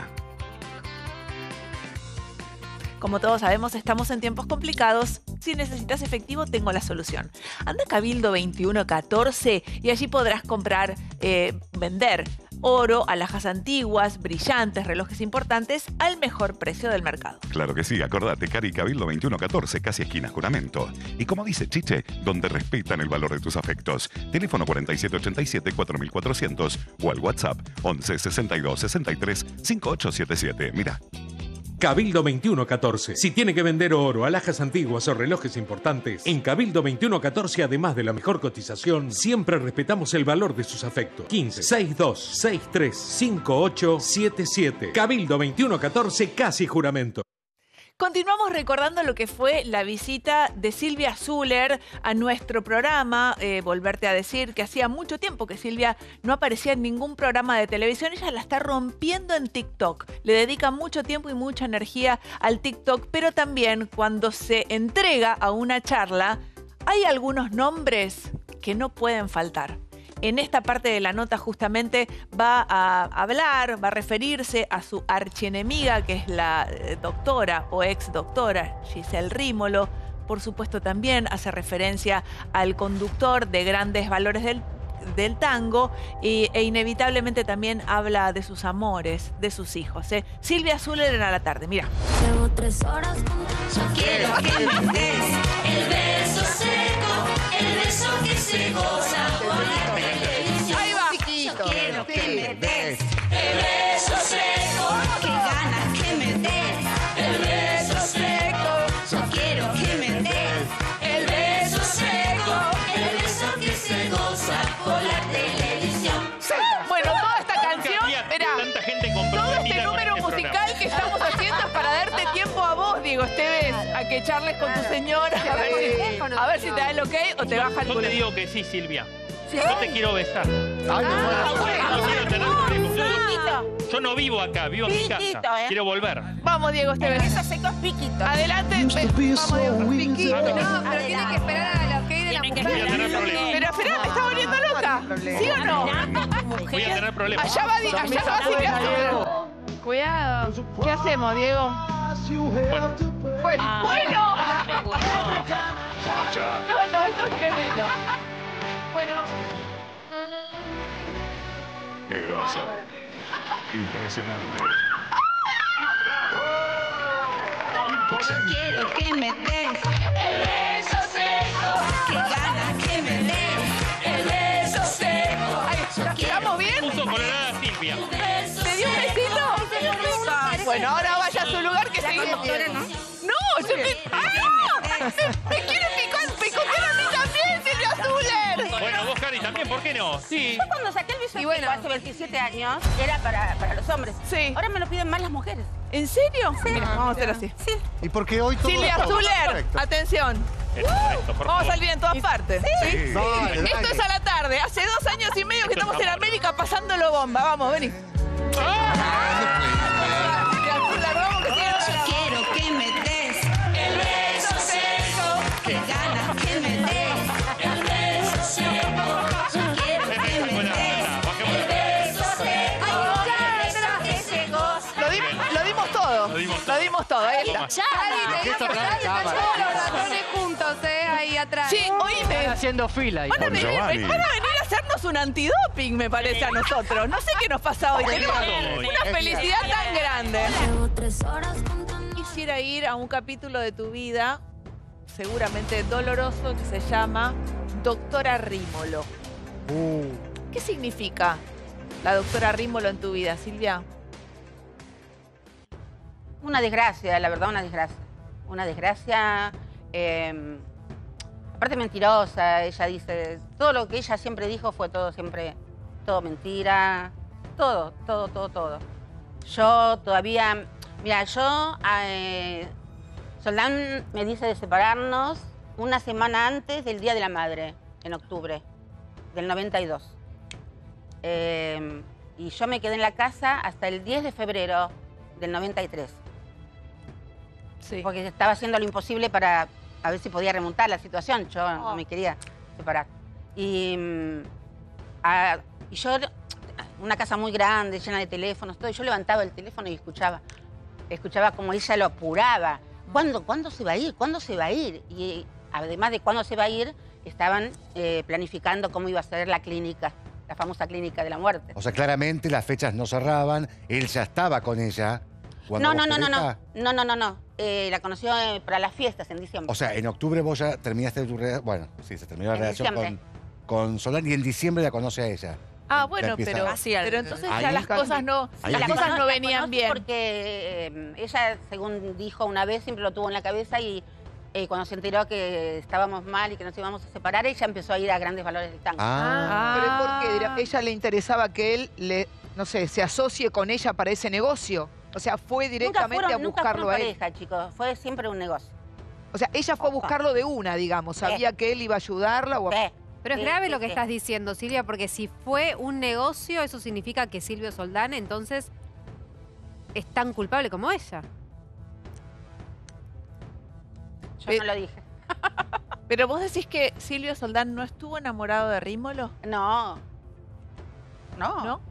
[SPEAKER 2] Como todos sabemos, estamos en tiempos complicados. Si necesitas efectivo, tengo la solución. Anda a Cabildo 2114 y allí podrás comprar, eh, vender oro, alhajas antiguas, brillantes, relojes importantes al mejor precio del mercado.
[SPEAKER 29] Claro que sí, acordate, Cari Cabildo 2114, casi esquina juramento. Y como dice Chiche, donde respetan el valor de tus afectos. Teléfono 4787-4400 o al WhatsApp 11 62 63 5877. Mira.
[SPEAKER 30] Cabildo 2114. Si tiene que vender oro, alhajas antiguas o relojes importantes, en Cabildo 2114, además de la mejor cotización, siempre respetamos el valor de sus afectos. 15 62 63 5877. Cabildo 2114, casi juramento.
[SPEAKER 2] Continuamos recordando lo que fue la visita de Silvia Zuller a nuestro programa. Eh, volverte a decir que hacía mucho tiempo que Silvia no aparecía en ningún programa de televisión. Ella la está rompiendo en TikTok. Le dedica mucho tiempo y mucha energía al TikTok, pero también cuando se entrega a una charla, hay algunos nombres que no pueden faltar en esta parte de la nota justamente va a hablar, va a referirse a su archienemiga, que es la eh, doctora o ex doctora Giselle Rímolo. Por supuesto también hace referencia al conductor de grandes valores del, del tango y, e inevitablemente también habla de sus amores, de sus hijos. ¿eh? Silvia Zuller en a la tarde, mira.
[SPEAKER 25] Llevo tres horas Yo quiero que me des el beso seco, el beso que se goza por la televisión.
[SPEAKER 2] Ahí va.
[SPEAKER 25] Yo quiero que me des el beso seco,
[SPEAKER 2] Diego Esteves, a que charles con tu señora, a ver, si, a ver si te da el ok o te baja el
[SPEAKER 6] Yo te digo que sí, Silvia. Yo te quiero besar.
[SPEAKER 2] Ah,
[SPEAKER 6] No quiero tener problemas. Yo-
[SPEAKER 2] Piquito.
[SPEAKER 6] Yo no vivo acá, vivo en mi
[SPEAKER 2] Piquito,
[SPEAKER 6] casa.
[SPEAKER 2] ¿eh?
[SPEAKER 6] Quiero volver.
[SPEAKER 2] Vamos, Diego Esteves.
[SPEAKER 4] Eso seco es piquito.
[SPEAKER 2] Adelante. ve- Vamos, Diego. Piquito.
[SPEAKER 4] No, pero tiene que esperar a lo que de la
[SPEAKER 6] Voy a
[SPEAKER 4] mujer.
[SPEAKER 6] tener problemas.
[SPEAKER 2] Pero espera, me está volviendo loca. ¿Sí o no?
[SPEAKER 6] Voy a tener problemas.
[SPEAKER 2] Allá va, Di- allá va Silvia. Cuidado. ¿Qué hacemos, Diego?
[SPEAKER 6] Bueno,
[SPEAKER 2] Bueno. Bueno. No, no, esto es. Bueno.
[SPEAKER 29] Qué groso. Impresionante.
[SPEAKER 25] Yo quiero que me des el beso seco, que me des el beso seco. Yo quiero
[SPEAKER 2] ¿Estamos bien?
[SPEAKER 6] puso colorada Silvia.
[SPEAKER 2] ¿Te dio un besito? Bueno, ahora vaya seguimos. No, yo te... ¡Ah! Me quiere picar, picotear a mí también, Silvia Zuller.
[SPEAKER 6] Bueno, vos, Cari, también, ¿por qué no? Sí.
[SPEAKER 4] Yo cuando saqué el beso seco hace 27 años, era para, para los hombres.
[SPEAKER 2] Sí.
[SPEAKER 4] Ahora me lo piden más las mujeres.
[SPEAKER 2] ¿En serio? Mira, vamos a hacer así.
[SPEAKER 4] Sí.
[SPEAKER 3] Y porque hoy todo
[SPEAKER 2] Silvia Zuller, atención.
[SPEAKER 6] Perfecto, por
[SPEAKER 2] Vamos a salir en todas partes. ¿sí?
[SPEAKER 3] Sí. Dale,
[SPEAKER 2] Esto es a la tarde. Hace dos años y medio que estamos en. América pasándolo bomba. Vamos, vení.
[SPEAKER 3] Cámara.
[SPEAKER 4] Todos los ratones juntos, ¿eh? Ahí atrás.
[SPEAKER 2] Sí, oíme.
[SPEAKER 42] haciendo fila ahí.
[SPEAKER 2] Van a, venir,
[SPEAKER 29] Giovanni.
[SPEAKER 2] van a venir a hacernos un antidoping, me parece a nosotros. No sé qué nos pasa hoy. Tenemos una felicidad tan grande. Quisiera ir a un capítulo de tu vida, seguramente doloroso, que se llama Doctora Rímolo.
[SPEAKER 3] Uh,
[SPEAKER 2] ¿Qué significa la doctora Rímolo en tu vida, Silvia?
[SPEAKER 4] Una desgracia, la verdad, una desgracia. Una desgracia. eh, aparte mentirosa, ella dice, todo lo que ella siempre dijo fue todo siempre, todo mentira, todo, todo, todo, todo. Yo todavía, mira, yo, eh, Soldán me dice de separarnos una semana antes del Día de la Madre, en octubre del 92. Eh, y yo me quedé en la casa hasta el 10 de febrero del 93.
[SPEAKER 2] Sí.
[SPEAKER 4] Porque estaba haciendo lo imposible para a ver si podía remontar la situación. Yo
[SPEAKER 2] Oh.
[SPEAKER 4] no me quería separar. Y, mm, a- y yo, una casa muy grande, llena de teléfonos, todo, y yo levantaba el teléfono y escuchaba. Escuchaba como ella lo apuraba. ¿Cuándo, ¿Cuándo se va a ir? ¿Cuándo se va a ir? Y además de cuándo se va a ir, estaban eh, planificando cómo iba a ser la clínica, la famosa clínica de la muerte.
[SPEAKER 3] O sea, claramente las fechas no cerraban, él ya estaba con ella. Cuando
[SPEAKER 4] No, no, no, no, no, no, no, no, no. Eh, la conoció eh, para las fiestas en diciembre.
[SPEAKER 3] O sea, en octubre vos ya terminaste tu relación. Bueno, sí, se terminó la
[SPEAKER 4] En
[SPEAKER 3] relación con,
[SPEAKER 4] diciembre.
[SPEAKER 3] con Solán y en diciembre la conoce a ella.
[SPEAKER 2] Ah, bueno,
[SPEAKER 3] empieza-
[SPEAKER 2] pero,
[SPEAKER 3] Así
[SPEAKER 2] pero entonces
[SPEAKER 3] Ahí-
[SPEAKER 2] ya las cosas no,
[SPEAKER 3] ahí
[SPEAKER 2] las
[SPEAKER 3] empieza-
[SPEAKER 2] cosas no
[SPEAKER 4] La
[SPEAKER 2] venían bien.
[SPEAKER 4] Porque eh, ella, según dijo una vez, siempre lo tuvo en la cabeza y eh, cuando se enteró que estábamos mal y que nos íbamos a separar, ella empezó a ir a grandes valores del tango.
[SPEAKER 3] Ah.
[SPEAKER 12] Pero ¿por qué? Dirá, Ella le interesaba que él, le, no sé, se asocie con ella para ese negocio. O sea, fue
[SPEAKER 4] Nunca
[SPEAKER 12] directamente
[SPEAKER 4] fueron,
[SPEAKER 12] a
[SPEAKER 4] nunca
[SPEAKER 12] buscarlo
[SPEAKER 4] fueron
[SPEAKER 12] a él.
[SPEAKER 4] pareja, chicos. Fue siempre un negocio.
[SPEAKER 12] O sea, ella fue a buscarlo de una, digamos. Sabía que él iba a ayudarla o a...
[SPEAKER 9] Pero es
[SPEAKER 4] Sí,
[SPEAKER 9] grave
[SPEAKER 4] sí,
[SPEAKER 9] lo que
[SPEAKER 4] sí.
[SPEAKER 9] estás diciendo, Silvia, porque si fue un negocio, eso significa que Silvio Soldán entonces es tan culpable como ella.
[SPEAKER 4] Yo no lo dije.
[SPEAKER 2] Pero vos decís que Silvio Soldán no estuvo enamorado de Rímolo.
[SPEAKER 4] No. No.
[SPEAKER 2] ¿No?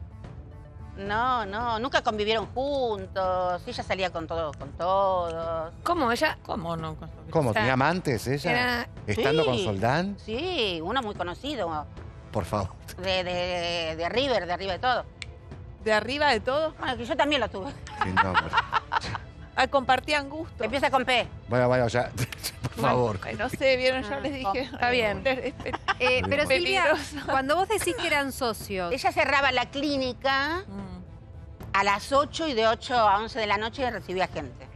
[SPEAKER 4] No, no, nunca convivieron juntos. Ella salía con todos, con todos.
[SPEAKER 9] ¿Cómo? ¿Ella?
[SPEAKER 11] ¿Cómo no?
[SPEAKER 3] ¿Cómo?
[SPEAKER 4] O sea,
[SPEAKER 3] ¿Tenía amantes ella?
[SPEAKER 4] era-
[SPEAKER 3] ¿Estando
[SPEAKER 4] Sí.
[SPEAKER 3] con Soldán?
[SPEAKER 4] Sí, uno muy conocido.
[SPEAKER 3] Por favor.
[SPEAKER 4] De, de, de River, de arriba de todo.
[SPEAKER 2] ¿De arriba de todo?
[SPEAKER 4] Bueno, que yo también lo tuve.
[SPEAKER 3] Qué nombre.
[SPEAKER 2] Ah, compartían gusto.
[SPEAKER 4] Empieza con P.
[SPEAKER 3] Bueno, bueno, ya. Por favor.
[SPEAKER 2] Ay, no sé, vieron, yo les dije.
[SPEAKER 9] Está bien.
[SPEAKER 2] Eh,
[SPEAKER 9] Eh, pero Silvia,
[SPEAKER 2] Peligroso.
[SPEAKER 9] cuando vos decís que eran socios,
[SPEAKER 4] Ella cerraba la clínica a las 8 y de 8 a 11 de la noche recibía gente.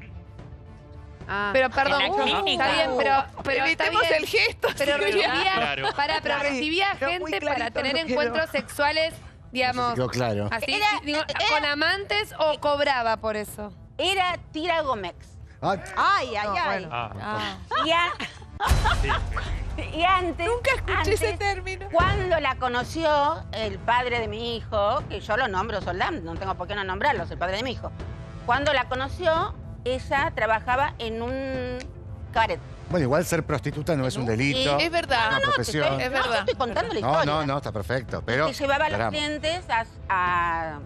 [SPEAKER 9] Ah.
[SPEAKER 11] Pero perdón, uh, está bien, pero, pero está bien.
[SPEAKER 2] el gesto,
[SPEAKER 11] Pero recibía,
[SPEAKER 6] Claro.
[SPEAKER 11] para, pero recibía gente para tener
[SPEAKER 2] no
[SPEAKER 11] encuentros sexuales, digamos,
[SPEAKER 3] Quedó claro.
[SPEAKER 11] así,
[SPEAKER 4] Era-
[SPEAKER 11] digo,
[SPEAKER 4] era-
[SPEAKER 11] con amantes o cobraba por eso.
[SPEAKER 4] Era Tira Gómez.
[SPEAKER 3] Ay,
[SPEAKER 4] Ay, ay, ay.
[SPEAKER 6] Ah,
[SPEAKER 4] Y, a- y antes.
[SPEAKER 2] Nunca escuché ese
[SPEAKER 4] antes,
[SPEAKER 2] término.
[SPEAKER 4] Cuando la conoció el padre de mi hijo, que yo lo nombro Soldán, no tengo por qué no nombrarlo, es el padre de mi hijo. Cuando la conoció, ella trabajaba en un cabaret.
[SPEAKER 3] Bueno, igual ser prostituta no es un delito.
[SPEAKER 2] Es verdad.
[SPEAKER 3] Una
[SPEAKER 4] No, no, te
[SPEAKER 3] profesión.
[SPEAKER 4] estoy,
[SPEAKER 2] Es
[SPEAKER 4] no,
[SPEAKER 2] verdad.
[SPEAKER 4] yo estoy contando la
[SPEAKER 3] No,
[SPEAKER 4] historia.
[SPEAKER 3] no, no, está perfecto. Pero.
[SPEAKER 4] que llevaba a los clientes a, a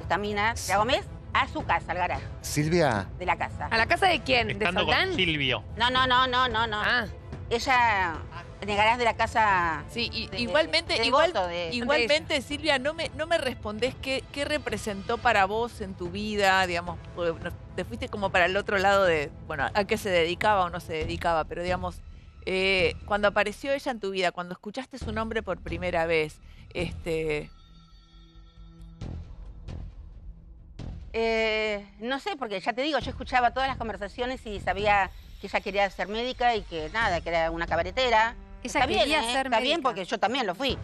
[SPEAKER 4] esta mina, Tira Gómez, a su casa, al garaje
[SPEAKER 3] Silvia,
[SPEAKER 4] de la casa.
[SPEAKER 11] ¿A la casa de quién? ¿De
[SPEAKER 6] estando
[SPEAKER 11] Soldán?
[SPEAKER 6] con Silvio.
[SPEAKER 4] No, no, no, no, no, no.
[SPEAKER 11] Ah,
[SPEAKER 4] Ella en el garaje de la casa.
[SPEAKER 2] Sí, y-
[SPEAKER 4] de-
[SPEAKER 2] igualmente,
[SPEAKER 4] de
[SPEAKER 2] igual,
[SPEAKER 4] de-
[SPEAKER 2] igualmente, Silvia, no me, no me respondés qué, qué representó para vos en tu vida, digamos, porque no- te fuiste como para el otro lado de, bueno, a qué se dedicaba o no se dedicaba, pero digamos, eh, cuando apareció ella en tu vida, cuando escuchaste su nombre por primera vez, este,
[SPEAKER 4] Eh, no sé, porque ya te digo, yo escuchaba todas las conversaciones y sabía que ella quería ser médica y que nada, que era una cabaretera.
[SPEAKER 9] Ella
[SPEAKER 4] está bien,
[SPEAKER 9] quería
[SPEAKER 4] ¿eh?
[SPEAKER 9] ser
[SPEAKER 4] Está bien
[SPEAKER 9] médica.
[SPEAKER 4] porque yo también lo fui.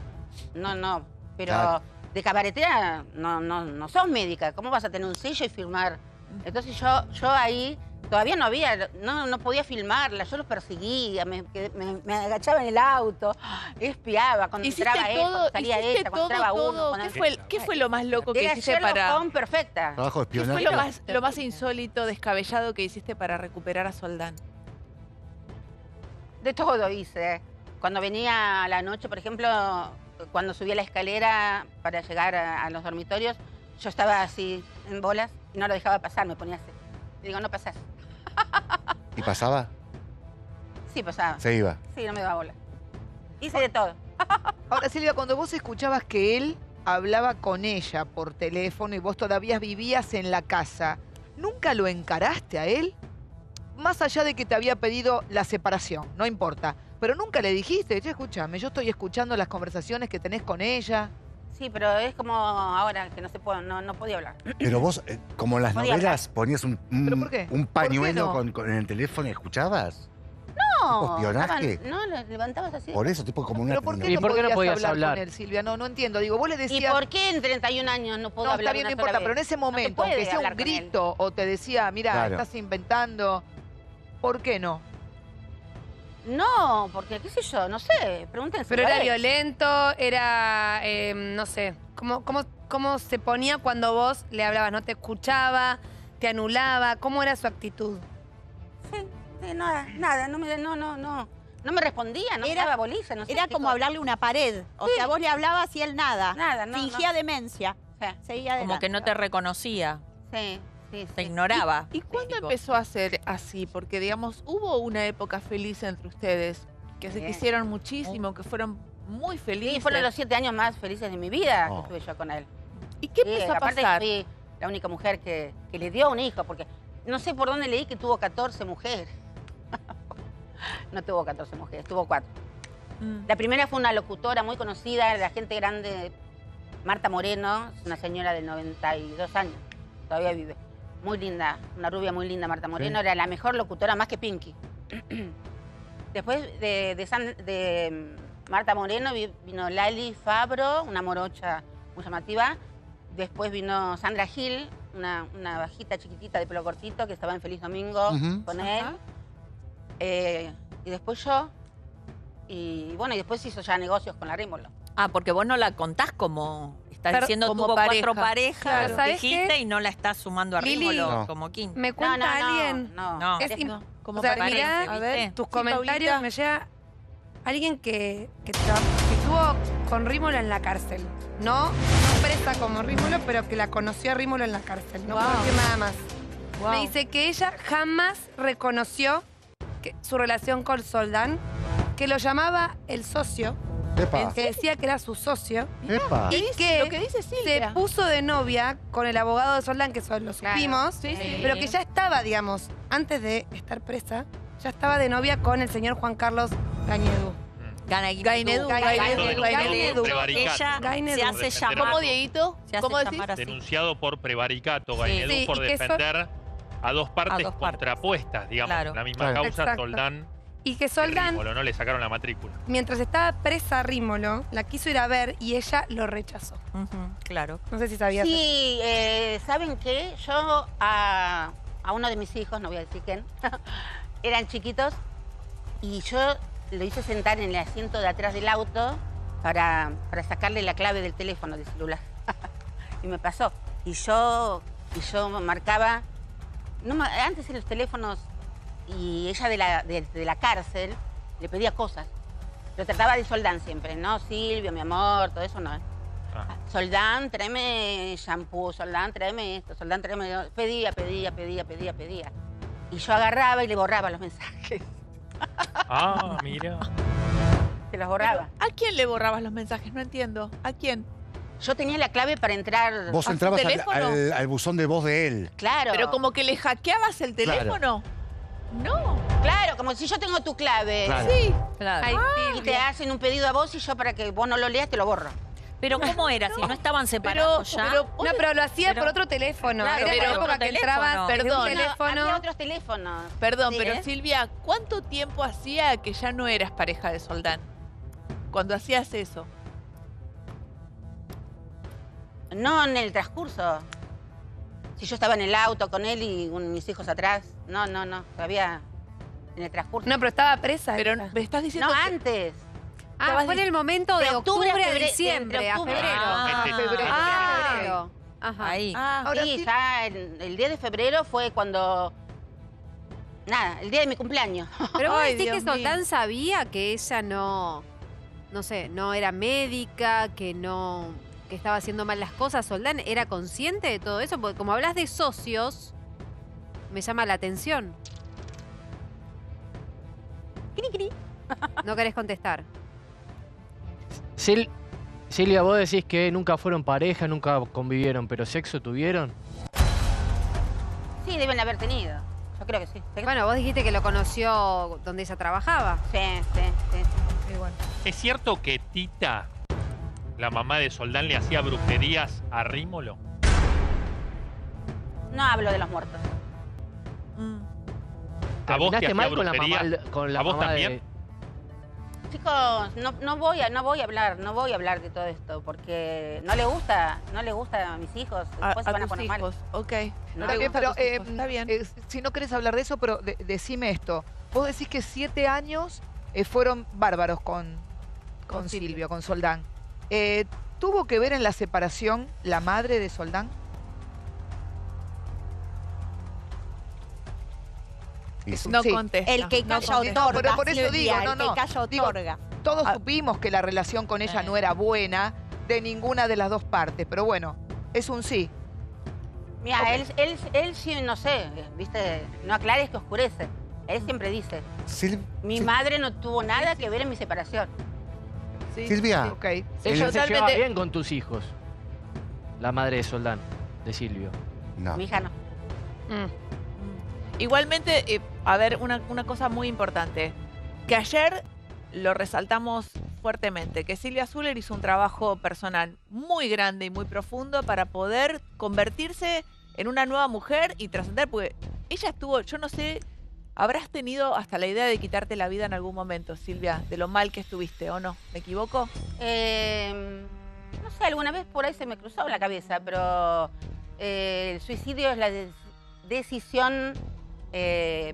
[SPEAKER 4] No, no, pero
[SPEAKER 3] Claro.
[SPEAKER 4] de cabaretera no, no, no sos médica. ¿Cómo vas a tener un sello y firmar? Entonces yo, yo ahí todavía no había, no, no podía filmarla, yo los perseguía, me, me- me agachaba en el auto, espiaba cuando
[SPEAKER 2] hiciste
[SPEAKER 4] entraba él, cuando salía ella, cuando
[SPEAKER 2] todo,
[SPEAKER 4] entraba uno. cuando-
[SPEAKER 2] ¿Qué fue, qué fue lo más loco que
[SPEAKER 4] Era
[SPEAKER 2] hiciste
[SPEAKER 4] Sherlock
[SPEAKER 2] para...
[SPEAKER 4] Perfecta.
[SPEAKER 3] trabajo de
[SPEAKER 2] ¿Qué fue lo más, lo más insólito, descabellado que hiciste para recuperar a Soldán?
[SPEAKER 4] De todo hice. Cuando venía a la noche, por ejemplo, cuando subía la escalera para llegar a, a los dormitorios, yo estaba así en bolas y no lo dejaba pasar, me ponía así. Y digo, no pasás.
[SPEAKER 3] ¿Y pasaba?
[SPEAKER 4] Sí, pasaba.
[SPEAKER 3] Se iba.
[SPEAKER 4] Sí, no me daba bola. Hice de todo.
[SPEAKER 12] Ahora, Silvia, cuando vos escuchabas que él hablaba con ella por teléfono y vos todavía vivías en la casa, ¿nunca lo encaraste a él? Más allá de que te había pedido la separación, no importa. Pero nunca le dijiste, che, escúchame, yo estoy escuchando las conversaciones que tenés con ella.
[SPEAKER 4] Sí, pero es como ahora que no se puede, no, no podía hablar.
[SPEAKER 3] Pero vos, eh, como en las
[SPEAKER 4] Podía
[SPEAKER 3] novelas, ponías un, un,
[SPEAKER 12] ¿Pero por qué?
[SPEAKER 3] un
[SPEAKER 12] ¿Por qué
[SPEAKER 3] pañuelo
[SPEAKER 12] no?
[SPEAKER 3] con, con- en el teléfono y escuchabas.
[SPEAKER 4] No,
[SPEAKER 3] ¿Tipo espionaje?
[SPEAKER 4] estaban- no, lo levantabas así.
[SPEAKER 3] Por eso, tipo como una
[SPEAKER 12] ¿Pero por qué
[SPEAKER 3] telenovela.
[SPEAKER 12] no
[SPEAKER 42] por qué no
[SPEAKER 12] podías
[SPEAKER 42] podías
[SPEAKER 12] hablar,
[SPEAKER 42] hablar?
[SPEAKER 12] con él, Silvia? No, no entiendo. Digo, vos le
[SPEAKER 4] ¿Y
[SPEAKER 12] decías...
[SPEAKER 4] por qué en 31 años no puedo
[SPEAKER 12] No,
[SPEAKER 4] hablar
[SPEAKER 12] está bien, no
[SPEAKER 4] una
[SPEAKER 12] importa,
[SPEAKER 4] sola
[SPEAKER 12] pero en
[SPEAKER 4] vez?
[SPEAKER 12] ese momento,
[SPEAKER 4] puede
[SPEAKER 12] aunque sea un
[SPEAKER 4] hablar con él.
[SPEAKER 12] grito o te decía, mira,
[SPEAKER 3] Claro.
[SPEAKER 12] estás inventando, ¿por qué no?
[SPEAKER 4] No, porque qué sé yo, no sé, pregúntense.
[SPEAKER 11] pero era violento, era, eh, no sé, ¿cómo, cómo, ¿cómo se ponía cuando vos le hablabas? ¿No te escuchaba? ¿Te anulaba? ¿Cómo era su actitud?
[SPEAKER 4] Sí, sí, nada, nada, no me, no, no, no. No me respondía, no me
[SPEAKER 43] Era-
[SPEAKER 4] daba bolilla, no sé.
[SPEAKER 43] Era como hablarle una pared. O sea, vos le hablabas y él nada.
[SPEAKER 4] Nada, no,
[SPEAKER 43] Fingía
[SPEAKER 4] no.
[SPEAKER 43] demencia.
[SPEAKER 4] Sí,
[SPEAKER 43] Seguía
[SPEAKER 11] Como que no te reconocía,
[SPEAKER 4] sí, sí. sí.
[SPEAKER 11] ignoraba.
[SPEAKER 2] ¿Y cuándo
[SPEAKER 11] Tipo,
[SPEAKER 2] empezó a ser así? Porque, digamos, hubo una época feliz entre ustedes, que se quisieron muchísimo, que fueron muy felices.
[SPEAKER 4] Sí, fueron los siete años más felices de mi vida
[SPEAKER 3] Oh.
[SPEAKER 4] que estuve yo con él.
[SPEAKER 2] ¿Y qué
[SPEAKER 4] Sí,
[SPEAKER 2] empezó a
[SPEAKER 4] aparte
[SPEAKER 2] pasar?
[SPEAKER 4] fui la única mujer que, que le dio un hijo, porque no sé por dónde leí que tuvo 14 mujeres. no tuvo 14 mujeres, tuvo cuatro.
[SPEAKER 2] Mm.
[SPEAKER 4] La primera fue una locutora muy conocida, de la gente grande, Marta Moreno, es una señora de 92 años, todavía vive. Muy linda, una rubia muy linda, Marta Moreno, era la mejor locutora, más que Pinky. Después de, de San- de, mm, Marta Moreno vi- vino Lali Fabro, una morocha muy llamativa. Después vino Sandra Gil, una, una bajita chiquitita de pelo cortito que estaba en Feliz Domingo con él. Eh, y después yo. Y bueno, y después hizo ya negocios con la Rímolo.
[SPEAKER 13] Ah, porque vos no la contás como. Estás
[SPEAKER 4] Pero
[SPEAKER 13] diciendo
[SPEAKER 4] como
[SPEAKER 13] tuvo
[SPEAKER 4] pareja.
[SPEAKER 13] cuatro parejas,
[SPEAKER 4] Claro. ¿Sabes
[SPEAKER 13] dijiste,
[SPEAKER 4] qué?
[SPEAKER 13] y no la estás sumando a
[SPEAKER 11] Lili,
[SPEAKER 13] Rímolo
[SPEAKER 11] No.
[SPEAKER 13] como quinta.
[SPEAKER 11] Me cuenta
[SPEAKER 4] no, no,
[SPEAKER 11] alguien.
[SPEAKER 4] no.
[SPEAKER 13] No.
[SPEAKER 11] Es
[SPEAKER 13] Es
[SPEAKER 11] im-
[SPEAKER 13] no,
[SPEAKER 11] como
[SPEAKER 13] como
[SPEAKER 11] sea,
[SPEAKER 13] parece,
[SPEAKER 11] mirá, a ver, tus
[SPEAKER 2] Sí,
[SPEAKER 11] comentarios
[SPEAKER 2] Paulita.
[SPEAKER 11] me llega alguien que, que, estuvo con Rímolo en la cárcel. No, no presa como Rímolo, pero que la conoció a Rímolo en la cárcel. No
[SPEAKER 2] Wow.
[SPEAKER 11] nada más.
[SPEAKER 2] Wow.
[SPEAKER 11] Me dice que ella jamás reconoció que- su relación con Soldán, que lo llamaba el socio,
[SPEAKER 3] Epa.
[SPEAKER 11] que decía que era su socio.
[SPEAKER 3] Epa.
[SPEAKER 11] Y que,
[SPEAKER 2] lo que dice
[SPEAKER 11] se
[SPEAKER 2] Silvia.
[SPEAKER 11] puso de novia con el abogado de Soldán, que eso lo supimos,
[SPEAKER 2] Sí, sí.
[SPEAKER 11] pero que ya estaba, digamos, antes de estar presa, ya estaba de novia con el señor Juan Carlos Gañedu.
[SPEAKER 13] Gainedú,
[SPEAKER 2] Gainedú.
[SPEAKER 6] prevaricato.
[SPEAKER 11] Ella Gainedú.
[SPEAKER 13] se hace
[SPEAKER 6] defender
[SPEAKER 13] llamar.
[SPEAKER 2] ¿Cómo, Dieguito?
[SPEAKER 13] Se hace
[SPEAKER 2] ¿Cómo decís?
[SPEAKER 13] llamar así.
[SPEAKER 6] Denunciado por prevaricato, Gainedú,
[SPEAKER 11] Sí,
[SPEAKER 6] por
[SPEAKER 11] y que so-
[SPEAKER 6] defender a dos partes
[SPEAKER 13] dos partes.
[SPEAKER 6] contrapuestas, digamos,
[SPEAKER 13] Claro.
[SPEAKER 6] en la misma
[SPEAKER 3] Claro.
[SPEAKER 6] causa,
[SPEAKER 11] Exacto.
[SPEAKER 6] Soldán
[SPEAKER 11] Y que Soldán,
[SPEAKER 6] Rímolo, no le sacaron la matrícula.
[SPEAKER 11] mientras estaba presa Rímolo, la quiso ir a ver y ella lo rechazó.
[SPEAKER 13] Claro.
[SPEAKER 11] No sé si sabías.
[SPEAKER 4] Sí, eh, ¿saben qué? Yo a, a uno de mis hijos, no voy a decir quién, eran chiquitos y yo lo hice sentar en el asiento de atrás del auto para, para sacarle la clave del teléfono del celular. y me pasó. Y yo, y yo marcaba, no, antes en los teléfonos y ella de la, de, de la cárcel le pedía cosas. Lo trataba de Soldán siempre, ¿no? Silvio, mi amor, todo eso no. ¿eh?
[SPEAKER 6] Ah.
[SPEAKER 4] Soldán, tráeme shampoo, Soldán, tráeme esto, Soldán, tráeme... Pedía, pedía, pedía, pedía, pedía. Y yo agarraba y le borraba los mensajes.
[SPEAKER 6] Ah, mira.
[SPEAKER 4] Se los borraba.
[SPEAKER 2] ¿A quién le borrabas los mensajes? No entiendo. ¿A quién?
[SPEAKER 4] Yo tenía la clave para entrar...
[SPEAKER 3] Vos
[SPEAKER 2] ¿A su
[SPEAKER 3] entrabas al,
[SPEAKER 2] teléfono?
[SPEAKER 3] al- al buzón de voz de él.
[SPEAKER 4] Claro.
[SPEAKER 2] Pero como que le hackeabas el
[SPEAKER 3] Claro.
[SPEAKER 2] Teléfono. No.
[SPEAKER 4] Claro, como si yo tengo tu clave.
[SPEAKER 3] Claro.
[SPEAKER 2] Sí.
[SPEAKER 13] Claro.
[SPEAKER 11] Ay,
[SPEAKER 4] Y te
[SPEAKER 11] Silvia.
[SPEAKER 4] hacen un pedido a vos y yo para que vos no lo leas te lo borro.
[SPEAKER 13] Pero ¿cómo era? Si no estaban separados ya.
[SPEAKER 2] pero
[SPEAKER 11] No, pero lo hacía
[SPEAKER 13] Pero-
[SPEAKER 11] por otro teléfono.
[SPEAKER 13] Claro,
[SPEAKER 11] Era
[SPEAKER 2] pero
[SPEAKER 11] la época que
[SPEAKER 13] teléfono.
[SPEAKER 11] entrabas
[SPEAKER 2] Perdón.
[SPEAKER 11] un
[SPEAKER 2] No,
[SPEAKER 11] teléfono.
[SPEAKER 4] Había otros teléfonos.
[SPEAKER 2] Perdón,
[SPEAKER 4] Sí,
[SPEAKER 2] pero
[SPEAKER 4] ¿eh?
[SPEAKER 2] Silvia, ¿cuánto tiempo hacía que ya no eras pareja de Soldán? Cuando hacías eso.
[SPEAKER 4] No en el transcurso. Si yo estaba en el auto con él y un- mis hijos atrás. No, no, no. Todavía en el transcurso.
[SPEAKER 11] No, pero estaba presa.
[SPEAKER 2] Pero me estás diciendo
[SPEAKER 4] No,
[SPEAKER 2] que-
[SPEAKER 4] antes.
[SPEAKER 11] Ah, fue en el momento de,
[SPEAKER 4] de
[SPEAKER 11] octubre,
[SPEAKER 4] octubre a
[SPEAKER 11] diciembre,
[SPEAKER 4] de
[SPEAKER 11] a
[SPEAKER 4] octubre.
[SPEAKER 11] febrero.
[SPEAKER 6] Ah,
[SPEAKER 11] Ah,
[SPEAKER 6] febrero.
[SPEAKER 11] ah, febrero. Ajá.
[SPEAKER 13] Ahí.
[SPEAKER 2] Ah,
[SPEAKER 12] Ahora
[SPEAKER 4] sí,
[SPEAKER 12] sí.
[SPEAKER 4] ya el, el 10 de febrero fue cuando... Nada, el día de mi cumpleaños.
[SPEAKER 11] Pero vos
[SPEAKER 2] Ay,
[SPEAKER 11] decís que
[SPEAKER 2] mío.
[SPEAKER 11] Soldán sabía que ella no, no sé, no era médica, que no, que estaba haciendo mal las cosas. Soldán era consciente de todo eso, porque como hablas de socios, me llama la atención. No querés contestar.
[SPEAKER 42] Sil- Silvia, vos decís que nunca fueron pareja, nunca convivieron, pero sexo tuvieron.
[SPEAKER 4] Sí, deben haber tenido. Yo creo que sí.
[SPEAKER 11] Bueno, vos dijiste que lo conoció donde ella trabajaba.
[SPEAKER 4] Sí, sí, sí.
[SPEAKER 6] ¿Es cierto que Tita, la mamá de Soldán, le hacía brujerías a Rímolo?
[SPEAKER 4] No hablo de los muertos.
[SPEAKER 6] ¿A vos te
[SPEAKER 42] ¿Terminaste
[SPEAKER 6] hacía
[SPEAKER 42] mal con la mamá, con la
[SPEAKER 6] ¿A vos
[SPEAKER 42] mamá de-
[SPEAKER 6] también?
[SPEAKER 4] Chicos, no, no voy a, no voy a hablar, no voy a hablar de todo esto, porque no le gusta, no le gusta a mis hijos.
[SPEAKER 2] A,
[SPEAKER 4] Después se
[SPEAKER 2] a
[SPEAKER 4] van a
[SPEAKER 2] tus
[SPEAKER 4] poner mal.
[SPEAKER 2] hijos. Ok.
[SPEAKER 4] No.
[SPEAKER 12] Está
[SPEAKER 2] le
[SPEAKER 12] bien, pero eh,
[SPEAKER 2] hijos, está bien.
[SPEAKER 12] eh, si no querés hablar de eso, pero de- decime esto. Vos decís que siete años eh, fueron bárbaros con, con,
[SPEAKER 2] Con
[SPEAKER 12] Silvio,
[SPEAKER 2] Silvio.
[SPEAKER 12] con Soldán. Eh, ¿Tuvo que ver en la separación la madre de Soldán?
[SPEAKER 3] Y sí.
[SPEAKER 2] No
[SPEAKER 12] Sí.
[SPEAKER 2] contesta.
[SPEAKER 43] El que
[SPEAKER 2] no
[SPEAKER 43] calla
[SPEAKER 2] contesta.
[SPEAKER 43] otorga.
[SPEAKER 12] pero por eso digo, no,
[SPEAKER 43] el que
[SPEAKER 12] no. Digo. Todos
[SPEAKER 2] Ah.
[SPEAKER 12] supimos que la relación con ella no era buena de ninguna de las dos partes, pero bueno, es un sí.
[SPEAKER 4] Mira, él, él, él sí, no sé, viste, no aclares que oscurece. Él siempre dice,
[SPEAKER 3] Sil-
[SPEAKER 4] mi
[SPEAKER 3] Sil-
[SPEAKER 4] madre no tuvo nada que ver en mi separación.
[SPEAKER 12] Sí,
[SPEAKER 3] Silvia,
[SPEAKER 12] sí, ok.
[SPEAKER 42] Ella
[SPEAKER 12] Sí,
[SPEAKER 42] se lleva bien con tus hijos. La madre de Soldán, de Silvio.
[SPEAKER 3] No.
[SPEAKER 4] Mi hija no.
[SPEAKER 2] Igualmente, eh, a ver, una, una cosa muy importante. Que ayer lo resaltamos fuertemente, que Silvia Zuller hizo un trabajo personal muy grande y muy profundo para poder convertirse en una nueva mujer y trascender, porque ella estuvo, yo no sé, habrás tenido hasta la idea de quitarte la vida en algún momento, Silvia, de lo mal que estuviste, ¿o no? ¿Me equivoco?
[SPEAKER 4] Eh, no sé, alguna vez por ahí se me cruzó la cabeza, pero eh, el suicidio es la de- decisión eh,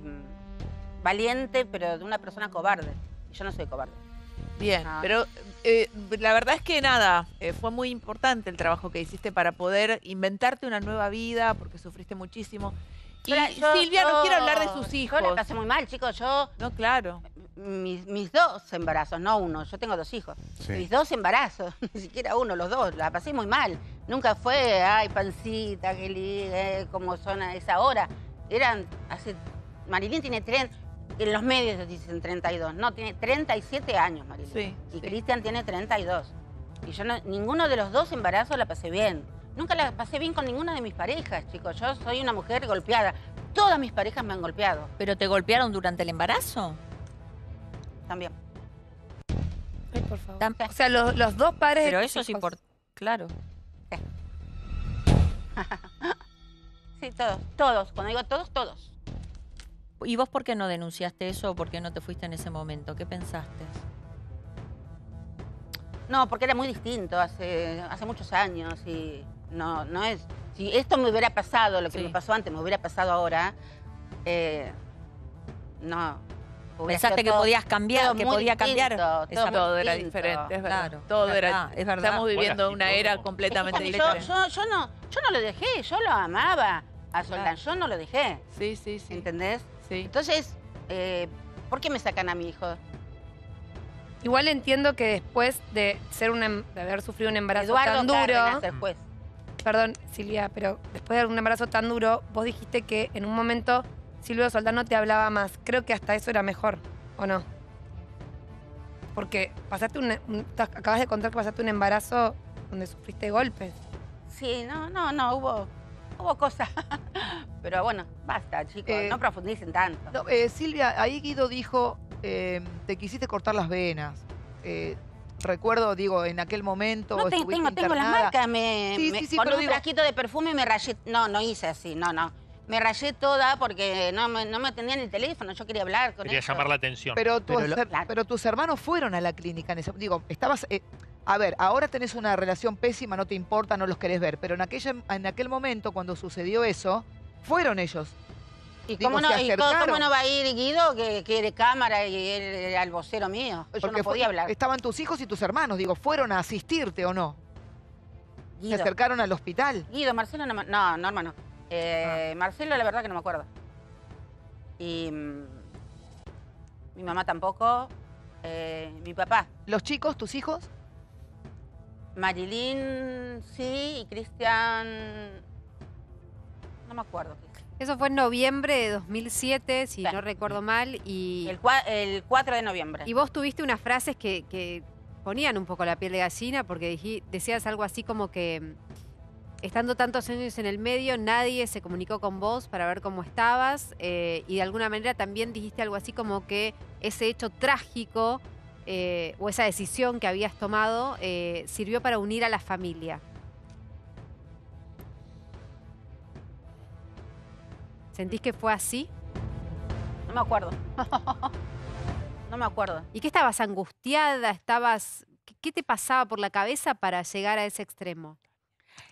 [SPEAKER 4] valiente, pero de una persona cobarde. Y yo no soy cobarde.
[SPEAKER 2] Bien,
[SPEAKER 4] Ah.
[SPEAKER 2] pero eh, la verdad es que nada, eh, fue muy importante el trabajo que hiciste para poder inventarte una nueva vida, porque sufriste muchísimo. Y
[SPEAKER 4] yo-
[SPEAKER 2] Silvia, no quiero hablar de sus hijos.
[SPEAKER 4] Yo la pasé muy mal, chicos. Yo.
[SPEAKER 2] No, claro.
[SPEAKER 4] Mis, mis dos embarazos, no uno. Yo tengo dos hijos.
[SPEAKER 3] Sí.
[SPEAKER 4] Mis dos embarazos, ni siquiera uno, los dos. La pasé muy mal. Nunca fue, ay, pancita, qué liga, eh, como son a esa hora. Eran hace. Marilyn tiene tres. En los medios dicen 32. No, tiene 37 años, Marilyn.
[SPEAKER 2] Sí,
[SPEAKER 4] y Cristian tiene 32. Y yo no, ninguno de los dos embarazos la pasé bien. Nunca la pasé bien con ninguna de mis parejas, chicos. Yo soy una mujer golpeada. Todas mis parejas me han golpeado.
[SPEAKER 13] ¿Pero te golpearon durante el embarazo?
[SPEAKER 4] También.
[SPEAKER 11] Ay, por favor.
[SPEAKER 13] Tam-
[SPEAKER 11] O sea, los, los dos padres.
[SPEAKER 13] Pero eso sí,
[SPEAKER 11] hijos.
[SPEAKER 13] por... Claro.
[SPEAKER 4] Sí, todos, todos. Cuando digo todos, todos.
[SPEAKER 13] ¿Y vos por qué no denunciaste eso o por qué no te fuiste en ese momento? ¿Qué pensaste?
[SPEAKER 4] No, porque era muy distinto hace, hace muchos años y no, no es. Si esto me hubiera pasado, lo que
[SPEAKER 13] Sí.
[SPEAKER 4] me pasó antes, me hubiera pasado ahora, eh, no.
[SPEAKER 13] Pensaste que
[SPEAKER 4] todo-
[SPEAKER 13] podías cambiar, que podía cambiar
[SPEAKER 4] distinto,
[SPEAKER 2] Todo era diferente, es verdad.
[SPEAKER 13] Claro,
[SPEAKER 2] Todo era.
[SPEAKER 13] verdad, es verdad.
[SPEAKER 2] Estamos viviendo una era completamente diferente.
[SPEAKER 4] yo, yo no, yo no lo dejé, yo lo amaba a Soldán, yo no lo dejé.
[SPEAKER 2] Sí, sí, sí.
[SPEAKER 4] ¿Entendés?
[SPEAKER 2] Sí.
[SPEAKER 4] Entonces, eh, ¿por qué me sacan a mi hijo?
[SPEAKER 11] Igual entiendo que después de ser un em- de haber sufrido un embarazo
[SPEAKER 4] Eduardo
[SPEAKER 11] tan duro.
[SPEAKER 4] El juez.
[SPEAKER 11] Perdón, Silvia, pero después de un embarazo tan duro, vos dijiste que en un momento Silvio Soldano te hablaba más. Creo que hasta eso era mejor, ¿o no? Porque pasaste un, acabas de contar que pasaste un embarazo donde sufriste golpes.
[SPEAKER 4] Sí, no, no, no, hubo, hubo cosas. Pero bueno, basta, chicos,
[SPEAKER 12] Eh,
[SPEAKER 4] no profundicen tanto.
[SPEAKER 12] No, eh, Silvia, ahí Guido dijo, eh, te quisiste cortar las venas. Eh, recuerdo, digo, en aquel momento
[SPEAKER 4] No, te-
[SPEAKER 12] estuviste
[SPEAKER 4] tengo, tengo las marcas, me,
[SPEAKER 12] Sí,
[SPEAKER 4] me-
[SPEAKER 12] sí, sí,
[SPEAKER 4] con un
[SPEAKER 12] digo-
[SPEAKER 4] frasquito de perfume me rayé. No, no hice así, no, no. Me rayé toda porque no me, no me atendían el teléfono, yo quería hablar con
[SPEAKER 6] Quería llamar la atención.
[SPEAKER 12] Pero, tu
[SPEAKER 3] Pero lo-
[SPEAKER 12] her- pero tus hermanos fueron a la clínica en ese Digo, estabas. A ver, ahora tenés una relación pésima, no te importa, no los querés ver. Pero en, aquella, en aquel momento, cuando sucedió eso, fueron ellos.
[SPEAKER 4] ¿Y
[SPEAKER 12] digo,
[SPEAKER 4] cómo, no, y cómo- no va a ir Guido, que quiere cámara y él era el vocero mío? Yo
[SPEAKER 12] Porque
[SPEAKER 4] no podía hablar.
[SPEAKER 12] Estaban tus hijos y tus hermanos, digo, fueron a asistirte o no. Se acercaron al hospital.
[SPEAKER 4] Guido, Marcelo no No, no.
[SPEAKER 12] Ah.
[SPEAKER 4] Eh, Marcelo, la verdad que no me acuerdo. Y mm, mi mamá tampoco. Eh, mi papá.
[SPEAKER 12] ¿Los chicos, tus hijos?
[SPEAKER 4] Marilyn, sí, y Cristian. No me acuerdo.
[SPEAKER 9] Eso fue en noviembre de 2007, si no recuerdo mal, y...
[SPEAKER 4] El, el 4 de noviembre.
[SPEAKER 9] Y vos tuviste unas frases que, que ponían un poco la piel de gallina, porque decías algo así como que mm, estando tantos años en el medio, nadie se comunicó con vos para ver cómo estabas, eh, y de alguna manera también dijiste algo así como que ese hecho trágico eh, o esa decisión que habías tomado eh, sirvió para unir a la familia. ¿Sentís que fue así?
[SPEAKER 4] No me acuerdo. no me acuerdo.
[SPEAKER 9] ¿Y qué estabas angustiada? ¿Estabas qué- ¿Qué te pasaba por la cabeza para llegar a ese extremo?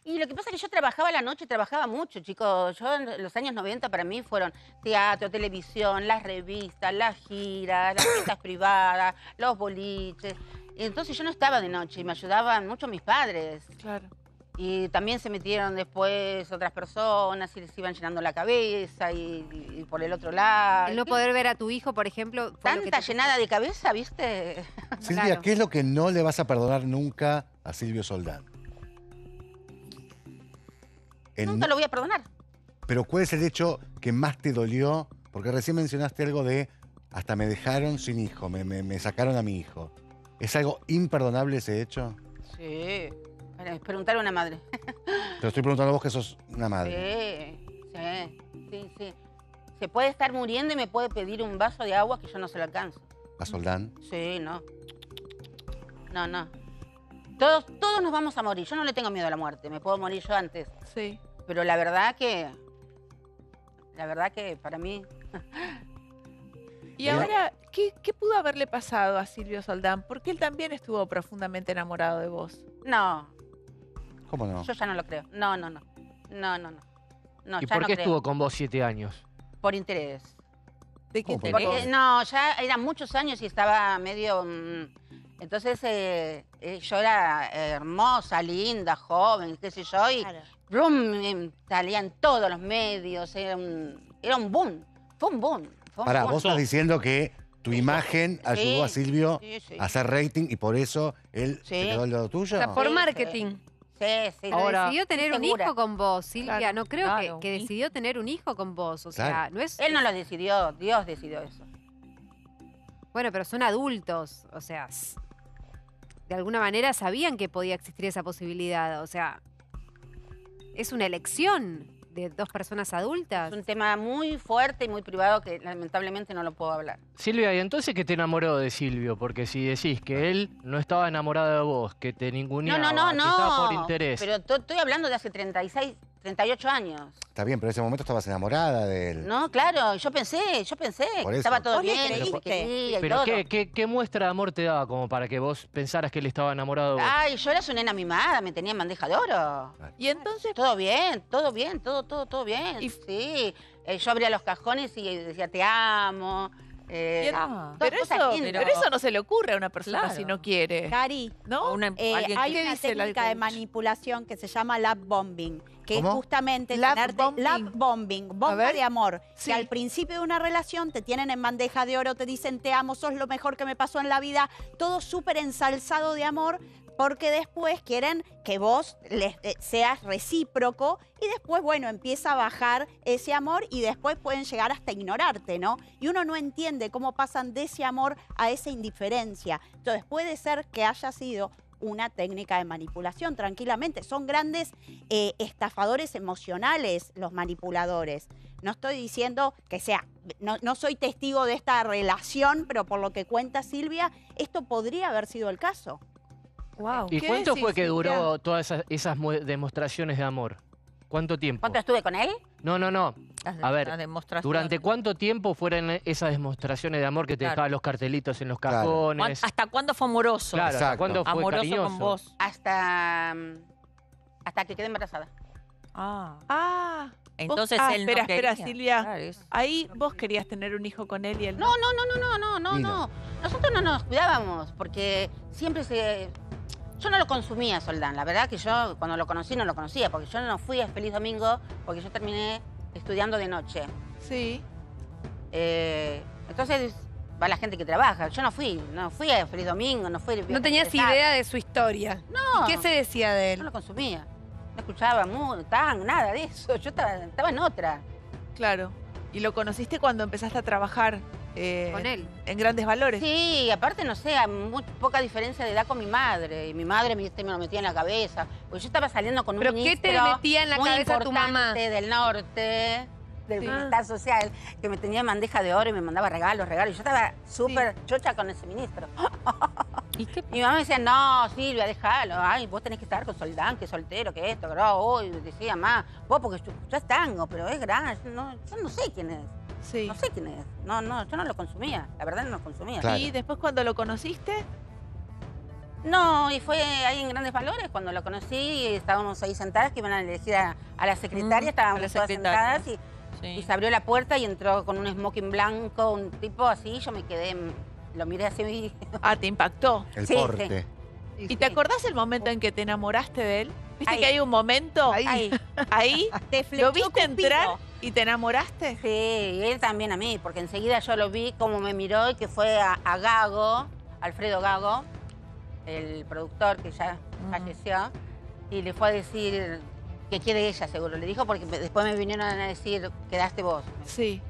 [SPEAKER 4] Y lo que pasa es que yo trabajaba la noche, trabajaba mucho, chicos. Yo en los años 90 para mí fueron teatro, televisión, las revistas, las giras, las fiestas privadas, los boliches. Y entonces yo no estaba de noche y me ayudaban mucho mis padres.
[SPEAKER 2] Claro.
[SPEAKER 4] Y también se metieron después otras personas y les iban llenando la cabeza y, y por el otro lado.
[SPEAKER 9] El no poder ver a tu hijo, por ejemplo. fue lo que
[SPEAKER 4] Tanta
[SPEAKER 9] te-
[SPEAKER 4] llenada de cabeza, ¿viste?
[SPEAKER 3] Silvia,
[SPEAKER 9] Claro.
[SPEAKER 3] ¿qué es lo que no le vas a perdonar nunca a Silvio Soldán? En-
[SPEAKER 4] Nunca lo voy a perdonar.
[SPEAKER 3] Pero ¿cuál es el hecho que más te dolió? Porque recién mencionaste algo de hasta me dejaron sin hijo, me, me- me sacaron a mi hijo. ¿Es algo imperdonable ese hecho?
[SPEAKER 4] Sí. Bueno, preguntarle a una madre.
[SPEAKER 3] Te lo estoy preguntando a vos que sos una madre.
[SPEAKER 4] Sí, sí, sí, sí. Se puede estar muriendo y me puede pedir un vaso de agua que yo no se lo alcanzo.
[SPEAKER 3] A Soldán.
[SPEAKER 4] Sí, no. No, no. Todos, todos nos vamos a morir. Yo no le tengo miedo a la muerte. Me puedo morir yo antes.
[SPEAKER 2] Sí.
[SPEAKER 4] Pero la verdad que... La verdad que para mí...
[SPEAKER 2] Y ahora, ¿qué, qué pudo haberle pasado a Silvio Soldán? Porque él también estuvo profundamente enamorado de vos.
[SPEAKER 4] No,
[SPEAKER 3] ¿Cómo no?
[SPEAKER 4] yo ya no lo creo. No, no, no. No, no, no. No,
[SPEAKER 42] ¿Y
[SPEAKER 4] ya
[SPEAKER 42] por
[SPEAKER 4] no
[SPEAKER 42] qué
[SPEAKER 4] creo.
[SPEAKER 42] estuvo con vos siete años?
[SPEAKER 4] Por interés.
[SPEAKER 2] ¿De qué
[SPEAKER 42] ¿Cómo por
[SPEAKER 4] Porque,
[SPEAKER 42] interés?
[SPEAKER 4] no, ya eran muchos años y estaba medio... mm, entonces eh, eh, yo era eh, hermosa, linda, joven, qué sé yo, y brum, em, salían todos los medios, era un, era un boom, fue un boom. Fue un
[SPEAKER 3] Pará,
[SPEAKER 4] boom.
[SPEAKER 3] vos estás diciendo que tu imagen ayudó a Silvio
[SPEAKER 4] sí, sí.
[SPEAKER 3] a hacer rating y por eso él se quedó al lado tuyo.
[SPEAKER 11] O sea, por
[SPEAKER 4] Sí,
[SPEAKER 11] marketing.
[SPEAKER 4] Sí, sí.
[SPEAKER 42] Ahora-
[SPEAKER 9] decidió tener un hijo con vos, Silvia.
[SPEAKER 2] Claro,
[SPEAKER 9] no creo
[SPEAKER 2] claro,
[SPEAKER 9] que, decidió tener un hijo con vos. O sea,
[SPEAKER 3] Claro.
[SPEAKER 9] no es.
[SPEAKER 4] Él no lo decidió, Dios decidió eso.
[SPEAKER 9] Bueno, pero son adultos. O sea, de alguna manera sabían que podía existir esa posibilidad. O sea, es una elección de dos personas adultas.
[SPEAKER 4] Es un tema muy fuerte y muy privado que lamentablemente no lo puedo hablar.
[SPEAKER 42] Silvia, ¿y entonces qué te enamoró de Silvio? Porque si decís que él no estaba enamorado de vos, que te
[SPEAKER 4] No,
[SPEAKER 42] ninguneaba,
[SPEAKER 4] no, no,
[SPEAKER 42] que estaba por
[SPEAKER 4] no.
[SPEAKER 42] interés.
[SPEAKER 4] Pero to- estoy hablando de hace 36, 38 años.
[SPEAKER 3] Está bien, pero en ese momento estabas enamorada de él.
[SPEAKER 4] No, claro, yo pensé, yo pensé
[SPEAKER 3] Por
[SPEAKER 4] que
[SPEAKER 3] eso.
[SPEAKER 4] estaba todo
[SPEAKER 43] ¿Vos le
[SPEAKER 4] bien, que quería y
[SPEAKER 42] Pero
[SPEAKER 4] todo.
[SPEAKER 42] ¿qué, qué, qué muestra de amor te daba como para que vos pensaras que él estaba enamorado de vos?
[SPEAKER 4] Ay, yo era su nena mimada, me tenía en bandeja de oro.
[SPEAKER 2] Y entonces,
[SPEAKER 4] Todo bien, todo bien, todo, todo, todo bien.
[SPEAKER 2] Y-
[SPEAKER 4] sí, Eh, yo abría los cajones y decía te amo. eh,
[SPEAKER 13] Ah,
[SPEAKER 2] pero, eso, pero eso no se le ocurre a una persona
[SPEAKER 13] Claro.
[SPEAKER 2] si no quiere.
[SPEAKER 43] Cari,
[SPEAKER 2] ¿No?
[SPEAKER 13] Una-
[SPEAKER 43] eh, hay una
[SPEAKER 2] ¿Qué dice el
[SPEAKER 43] técnica de manipulación que se llama love bombing, que
[SPEAKER 3] ¿Cómo?
[SPEAKER 43] es justamente
[SPEAKER 2] Love
[SPEAKER 43] tenerte-
[SPEAKER 2] bombing.
[SPEAKER 43] love bombing, bomba de amor,
[SPEAKER 2] Sí.
[SPEAKER 43] que al principio de una relación te tienen en bandeja de oro, te dicen te amo, sos lo mejor que me pasó en la vida, todo súper ensalzado de amor, porque después quieren que vos les, eh, seas recíproco y después, bueno, empieza a bajar ese amor y después pueden llegar hasta ignorarte, ¿no? Y uno no entiende cómo pasan de ese amor a esa indiferencia. Entonces puede ser que haya sido una técnica de manipulación, tranquilamente. Son grandes eh, estafadores emocionales los manipuladores. No estoy diciendo que sea, no, no soy testigo de esta relación, pero por lo que cuenta Silvia, esto podría haber sido el caso.
[SPEAKER 2] Wow.
[SPEAKER 42] ¿Y
[SPEAKER 2] ¿Qué
[SPEAKER 42] cuánto
[SPEAKER 2] decís,
[SPEAKER 42] fue que
[SPEAKER 2] Silvia?
[SPEAKER 42] duró todas esas, esas demostraciones de amor? ¿Cuánto tiempo?
[SPEAKER 4] ¿Cuánto estuve con él?
[SPEAKER 42] No, no, no. A ver. ¿Durante cuánto tiempo fueron esas demostraciones de amor que te
[SPEAKER 13] Claro.
[SPEAKER 42] dejaban los cartelitos en los
[SPEAKER 3] Claro.
[SPEAKER 13] ¿Cuán-
[SPEAKER 42] cajones?
[SPEAKER 13] ¿Hasta cuándo fue amoroso?
[SPEAKER 42] Claro, ¿hasta cuándo fue
[SPEAKER 13] amoroso
[SPEAKER 42] cariñoso?
[SPEAKER 13] con vos.
[SPEAKER 4] Hasta, mm, hasta que quedé embarazada.
[SPEAKER 13] Ah.
[SPEAKER 2] Ah,
[SPEAKER 13] Entonces
[SPEAKER 2] ah,
[SPEAKER 13] él no
[SPEAKER 2] espera, espera. Silvia.
[SPEAKER 13] Claro,
[SPEAKER 2] Ahí vos querías tener un hijo con él y él
[SPEAKER 4] No, no, no, no, no, no, no. no. Nosotros no nos cuidábamos porque siempre se... Yo no lo consumía, Soldán. La verdad que yo cuando lo conocí no lo conocía porque yo no fui a Feliz Domingo porque yo terminé estudiando de noche.
[SPEAKER 2] Sí.
[SPEAKER 4] Eh, entonces va la gente que trabaja. Yo no fui, no fui a Feliz Domingo, no fui...
[SPEAKER 11] No tenías idea de su historia.
[SPEAKER 4] No.
[SPEAKER 11] ¿Qué se decía de
[SPEAKER 4] No
[SPEAKER 11] él?
[SPEAKER 4] lo consumía. No escuchaba muy, tan, nada de eso. Yo estaba, estaba en otra.
[SPEAKER 2] Claro. Y lo conociste cuando empezaste a trabajar eh,
[SPEAKER 9] Con él.
[SPEAKER 2] en grandes valores.
[SPEAKER 4] Sí, aparte, no sé, muy poca diferencia de edad con mi madre. Y mi madre me, me lo metía en la cabeza. Porque yo estaba saliendo con un
[SPEAKER 11] ¿Pero qué
[SPEAKER 4] ministro
[SPEAKER 11] te metía en la
[SPEAKER 4] muy
[SPEAKER 11] cabeza tu mamá?
[SPEAKER 4] importante del norte, del
[SPEAKER 2] Sí.
[SPEAKER 4] bienestar social, que me tenía en bandeja de oro y me mandaba regalos, regalos. Y yo estaba súper chocha con ese ministro.
[SPEAKER 13] ¿Y qué
[SPEAKER 4] Mi mamá me decía, no, Silvia, déjalo. Ay, vos tenés que estar con Soldán, que soltero, que esto, que no. Uy, decía, más, vos porque escuchás tango, pero es grande. Yo no, yo no sé quién es.
[SPEAKER 2] Sí.
[SPEAKER 4] No sé quién es. No, no, yo no lo consumía. La verdad no lo consumía.
[SPEAKER 3] Claro.
[SPEAKER 2] Y después cuando lo conociste,
[SPEAKER 4] No, y fue ahí en Grandes Valores cuando lo conocí, estábamos ahí sentadas, que iban a elegir a, a la secretaria,
[SPEAKER 13] Mm,
[SPEAKER 4] estábamos
[SPEAKER 13] a la
[SPEAKER 4] todas
[SPEAKER 13] secretaria.
[SPEAKER 4] sentadas y,
[SPEAKER 13] Sí.
[SPEAKER 4] y se abrió la puerta y entró con un smoking blanco, un tipo así, yo me quedé, lo miré así y...
[SPEAKER 2] ah, te impactó.
[SPEAKER 3] El
[SPEAKER 4] Sí,
[SPEAKER 3] porte.
[SPEAKER 2] ¿Y te acordás el momento en que te enamoraste de él? ¿Viste
[SPEAKER 4] Ahí.
[SPEAKER 2] que hay un momento
[SPEAKER 12] Ahí.
[SPEAKER 2] ahí, ahí
[SPEAKER 43] Te
[SPEAKER 2] ¿Lo viste
[SPEAKER 43] Cupido.
[SPEAKER 2] entrar y te enamoraste?
[SPEAKER 4] Sí, y él también a mí, porque enseguida yo lo vi como me miró y que fue a, a Gago, Alfredo Gago, el productor que ya falleció, y le fue a decir que quiere ella, seguro. Le dijo porque después me vinieron a decir, quedaste vos.
[SPEAKER 2] Sí.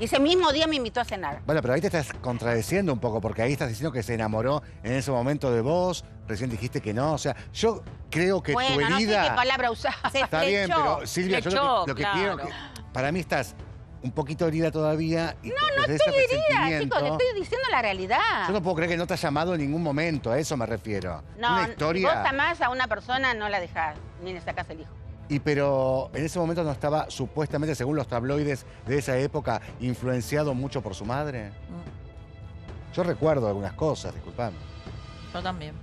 [SPEAKER 4] Y ese mismo día me invitó a cenar.
[SPEAKER 3] Bueno, pero ahí te estás contradeciendo un poco, porque ahí estás diciendo que se enamoró en ese momento de vos, recién dijiste que no. O sea, yo creo que
[SPEAKER 4] bueno,
[SPEAKER 3] tu
[SPEAKER 4] no sé qué
[SPEAKER 3] herida.
[SPEAKER 4] palabra usar.
[SPEAKER 3] está bien, pero Silvia, yo lo que, lo que
[SPEAKER 4] claro.
[SPEAKER 3] quiero. que- para mí estás un poquito herida todavía. Y
[SPEAKER 4] No, no estoy herida, chicos, le estoy diciendo la realidad.
[SPEAKER 3] Yo no puedo creer que no te ha llamado en ningún momento, a eso me refiero.
[SPEAKER 4] No,
[SPEAKER 3] Una
[SPEAKER 4] vos
[SPEAKER 3] historia.
[SPEAKER 4] jamás a una persona no la dejás, ni le sacás el hijo.
[SPEAKER 3] Y pero en ese momento no estaba supuestamente, según los tabloides de esa época, influenciado mucho por su madre. Yo recuerdo algunas cosas, disculpame.
[SPEAKER 13] Yo también.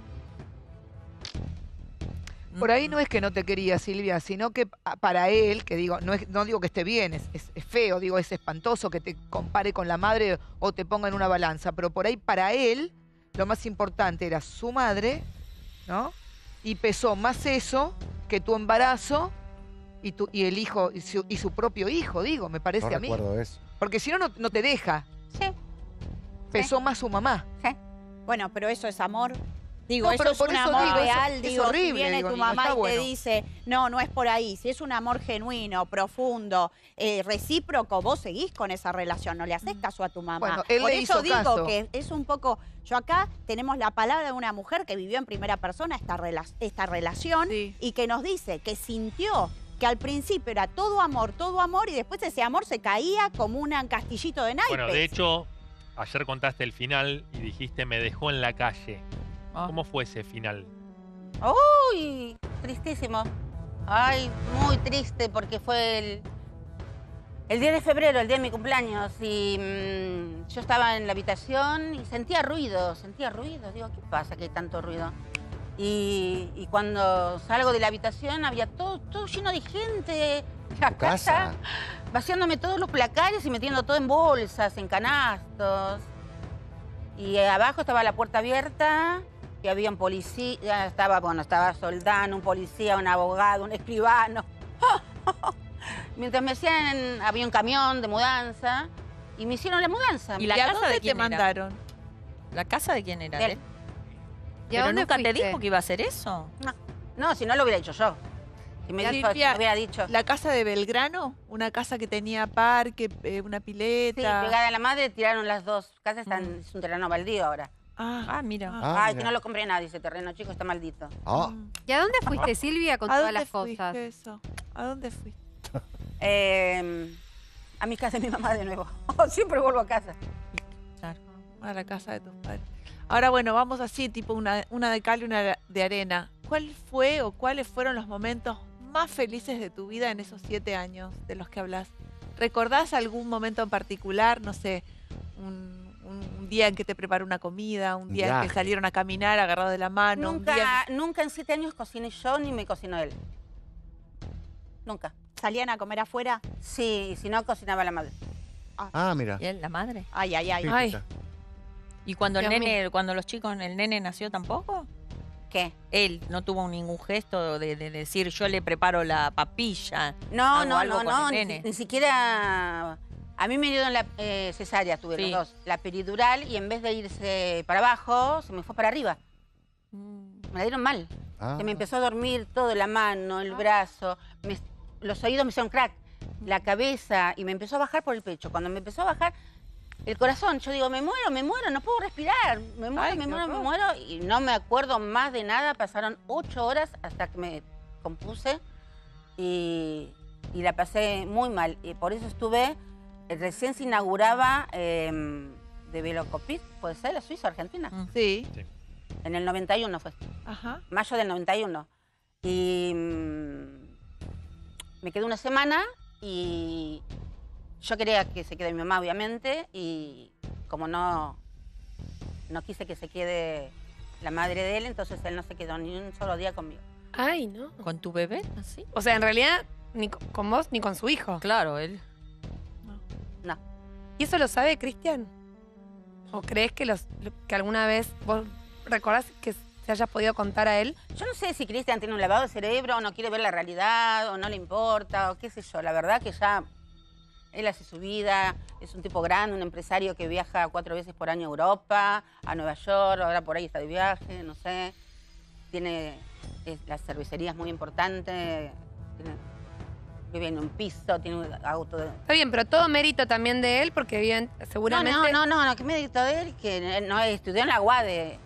[SPEAKER 12] Por ahí no es que no te quería, Silvia, sino que pa- para él, que digo, no, es- no digo que esté bien, es, es- es feo, digo, es espantoso que te compare con la madre o te ponga en una balanza, pero por ahí para él lo más importante era su madre, ¿no? Y pesó más eso que tu embarazo y, tu, y el hijo, y su, y su propio hijo, digo, me parece
[SPEAKER 3] No
[SPEAKER 12] a mí.
[SPEAKER 3] recuerdo eso.
[SPEAKER 12] Porque si no, no, te deja.
[SPEAKER 4] Sí.
[SPEAKER 12] Pesó más su mamá.
[SPEAKER 43] Bueno, pero eso es amor. Digo,
[SPEAKER 12] No,
[SPEAKER 43] eso
[SPEAKER 12] pero
[SPEAKER 43] es
[SPEAKER 12] por
[SPEAKER 43] un
[SPEAKER 12] eso
[SPEAKER 43] amor
[SPEAKER 12] digo, eso
[SPEAKER 43] real.
[SPEAKER 12] es
[SPEAKER 43] digo,
[SPEAKER 12] horrible,
[SPEAKER 43] si viene
[SPEAKER 12] digo,
[SPEAKER 43] tu mamá y te
[SPEAKER 12] bueno.
[SPEAKER 43] dice, no, no es por ahí. Si es un amor genuino, profundo, eh, recíproco, vos seguís con esa relación, no le haces caso a tu mamá.
[SPEAKER 12] Bueno, él
[SPEAKER 43] por
[SPEAKER 12] le
[SPEAKER 43] eso
[SPEAKER 12] hizo
[SPEAKER 43] digo
[SPEAKER 12] caso.
[SPEAKER 43] que es un poco. Yo acá tenemos la palabra de una mujer que vivió en primera persona esta, rela- esta relación y que nos dice que sintió que al principio era todo amor, todo amor, y después ese amor se caía como un castillito de naipes.
[SPEAKER 6] Bueno, de hecho, ayer contaste el final y dijiste me dejó en la calle.
[SPEAKER 13] Ah.
[SPEAKER 6] ¿Cómo fue ese final?
[SPEAKER 4] Uy, tristísimo. Ay, muy triste porque fue el, el día de febrero, el día de mi cumpleaños. Y mm, yo estaba en la habitación y sentía ruido, sentía ruido. Digo, ¿qué pasa que hay tanto ruido? Y, y cuando salgo de la habitación había todo, todo lleno de gente. La
[SPEAKER 3] Tu casa.
[SPEAKER 4] vaciándome todos los placares y metiendo todo en bolsas, en canastos. Y abajo estaba la puerta abierta y había un policía, estaba, bueno, estaba soldano, un policía, un abogado, un escribano. Mientras me hacían, había un camión de mudanza y me hicieron la mudanza.
[SPEAKER 13] ¿Y la
[SPEAKER 4] ¿Y a
[SPEAKER 13] casa
[SPEAKER 4] dónde
[SPEAKER 13] de
[SPEAKER 4] te
[SPEAKER 13] quién era?
[SPEAKER 4] mandaron?
[SPEAKER 13] ¿La casa de quién era?
[SPEAKER 4] De él. ¿Y a
[SPEAKER 13] ¿Pero
[SPEAKER 4] dónde
[SPEAKER 13] nunca te
[SPEAKER 4] fuiste?
[SPEAKER 13] dijo que iba a hacer eso?
[SPEAKER 4] No, no, si no lo hubiera hecho yo. Si me, dijo, si
[SPEAKER 2] Silvia,
[SPEAKER 4] me hubiera dicho.
[SPEAKER 2] La casa de Belgrano, una casa que tenía parque, eh, una
[SPEAKER 4] Sí,
[SPEAKER 2] pileta.
[SPEAKER 4] pegada a la madre, tiraron las dos casas, están, es un terreno baldío ahora.
[SPEAKER 2] Ah,
[SPEAKER 13] mira.
[SPEAKER 3] Ah,
[SPEAKER 4] Ay,
[SPEAKER 3] mira.
[SPEAKER 4] que no lo compré nadie, ese terreno, chico, está maldito.
[SPEAKER 3] Ah,
[SPEAKER 9] ¿Y a dónde fuiste, Silvia, con
[SPEAKER 2] ¿A
[SPEAKER 9] todas
[SPEAKER 2] dónde
[SPEAKER 9] las cosas?
[SPEAKER 2] eso? ¿A dónde fuiste?
[SPEAKER 4] Eh, a mi casa de mi mamá de nuevo. Siempre vuelvo a casa.
[SPEAKER 2] A la casa de tus padres. Ahora, bueno, vamos así, tipo una, una de cal y una de arena. ¿Cuál fue o cuáles fueron los momentos más felices de tu vida en esos siete años de los que hablas? ¿Recordás algún momento en particular? No sé, un, un- un día en que te preparó una comida, un día en que salieron a caminar agarrados de la mano, un día
[SPEAKER 4] Nunca, nunca en siete años cociné yo ni me cocinó él. Nunca.
[SPEAKER 43] ¿Salían a comer afuera?
[SPEAKER 4] Sí, y si no, cocinaba la madre.
[SPEAKER 3] ah, mira.
[SPEAKER 13] ¿Y él, la madre?
[SPEAKER 43] Ay, ay, ay.
[SPEAKER 13] ¿Y cuando el
[SPEAKER 4] Dios
[SPEAKER 13] nene, cuando los chicos, el nene nació tampoco?
[SPEAKER 4] ¿Qué?
[SPEAKER 13] Él no tuvo ningún gesto de, de decir yo le preparo la papilla.
[SPEAKER 4] No, no,
[SPEAKER 13] algo
[SPEAKER 4] no,
[SPEAKER 13] con
[SPEAKER 4] no,
[SPEAKER 13] el
[SPEAKER 4] ni,
[SPEAKER 13] nene.
[SPEAKER 4] ni siquiera... A mí me dieron la eh, cesárea, tuve
[SPEAKER 13] Sí.
[SPEAKER 4] los dos. La peridural y en vez de irse para abajo, se me fue para arriba. Me la dieron mal.
[SPEAKER 3] Ah.
[SPEAKER 4] Se me empezó a dormir todo, la mano, el brazo, me- los oídos me hicieron crack, la cabeza, y me empezó a bajar por el pecho. Cuando me empezó a bajar el corazón, yo digo, me muero, me muero, no puedo respirar, me muero,
[SPEAKER 2] Ay,
[SPEAKER 4] me muero, me muero, y no me acuerdo más de nada. Pasaron ocho horas hasta que me compuse y, y la pasé muy mal. Y por eso estuve, recién se inauguraba eh, de Velocopit, puede ser, la Suiza, Argentina.
[SPEAKER 2] Sí.
[SPEAKER 4] En el 91 fue
[SPEAKER 2] Ajá.
[SPEAKER 4] mayo del 91. Y mm, me quedé una semana y yo quería que se quede mi mamá, obviamente, y como no, no quise que se quede la madre de él, entonces él no se quedó ni un solo día conmigo.
[SPEAKER 11] Ay, no.
[SPEAKER 13] ¿Con tu bebé? ¿Así?
[SPEAKER 11] O sea, en realidad, ni co- con vos ni con su hijo.
[SPEAKER 13] Claro, él.
[SPEAKER 11] ¿Y eso lo sabe Cristian? ¿O crees que, los, lo- que alguna vez vos recordás que se hayas podido contar a él?
[SPEAKER 4] Yo no sé si Cristian tiene un lavado de cerebro, o no quiere ver la realidad, o no le importa, o qué sé yo. La verdad que ya él hace su vida, es un tipo grande, un empresario que viaja cuatro veces por año a Europa, a Nueva York, ahora por ahí está de viaje, no sé. Tiene, es- la cervecería es muy importante. tiene- vive en un piso, tiene un auto de...
[SPEAKER 11] Está bien, pero todo mérito también de él, porque bien, seguramente.
[SPEAKER 4] No, no, no, no, que mérito de él, que no estudió en la UADE.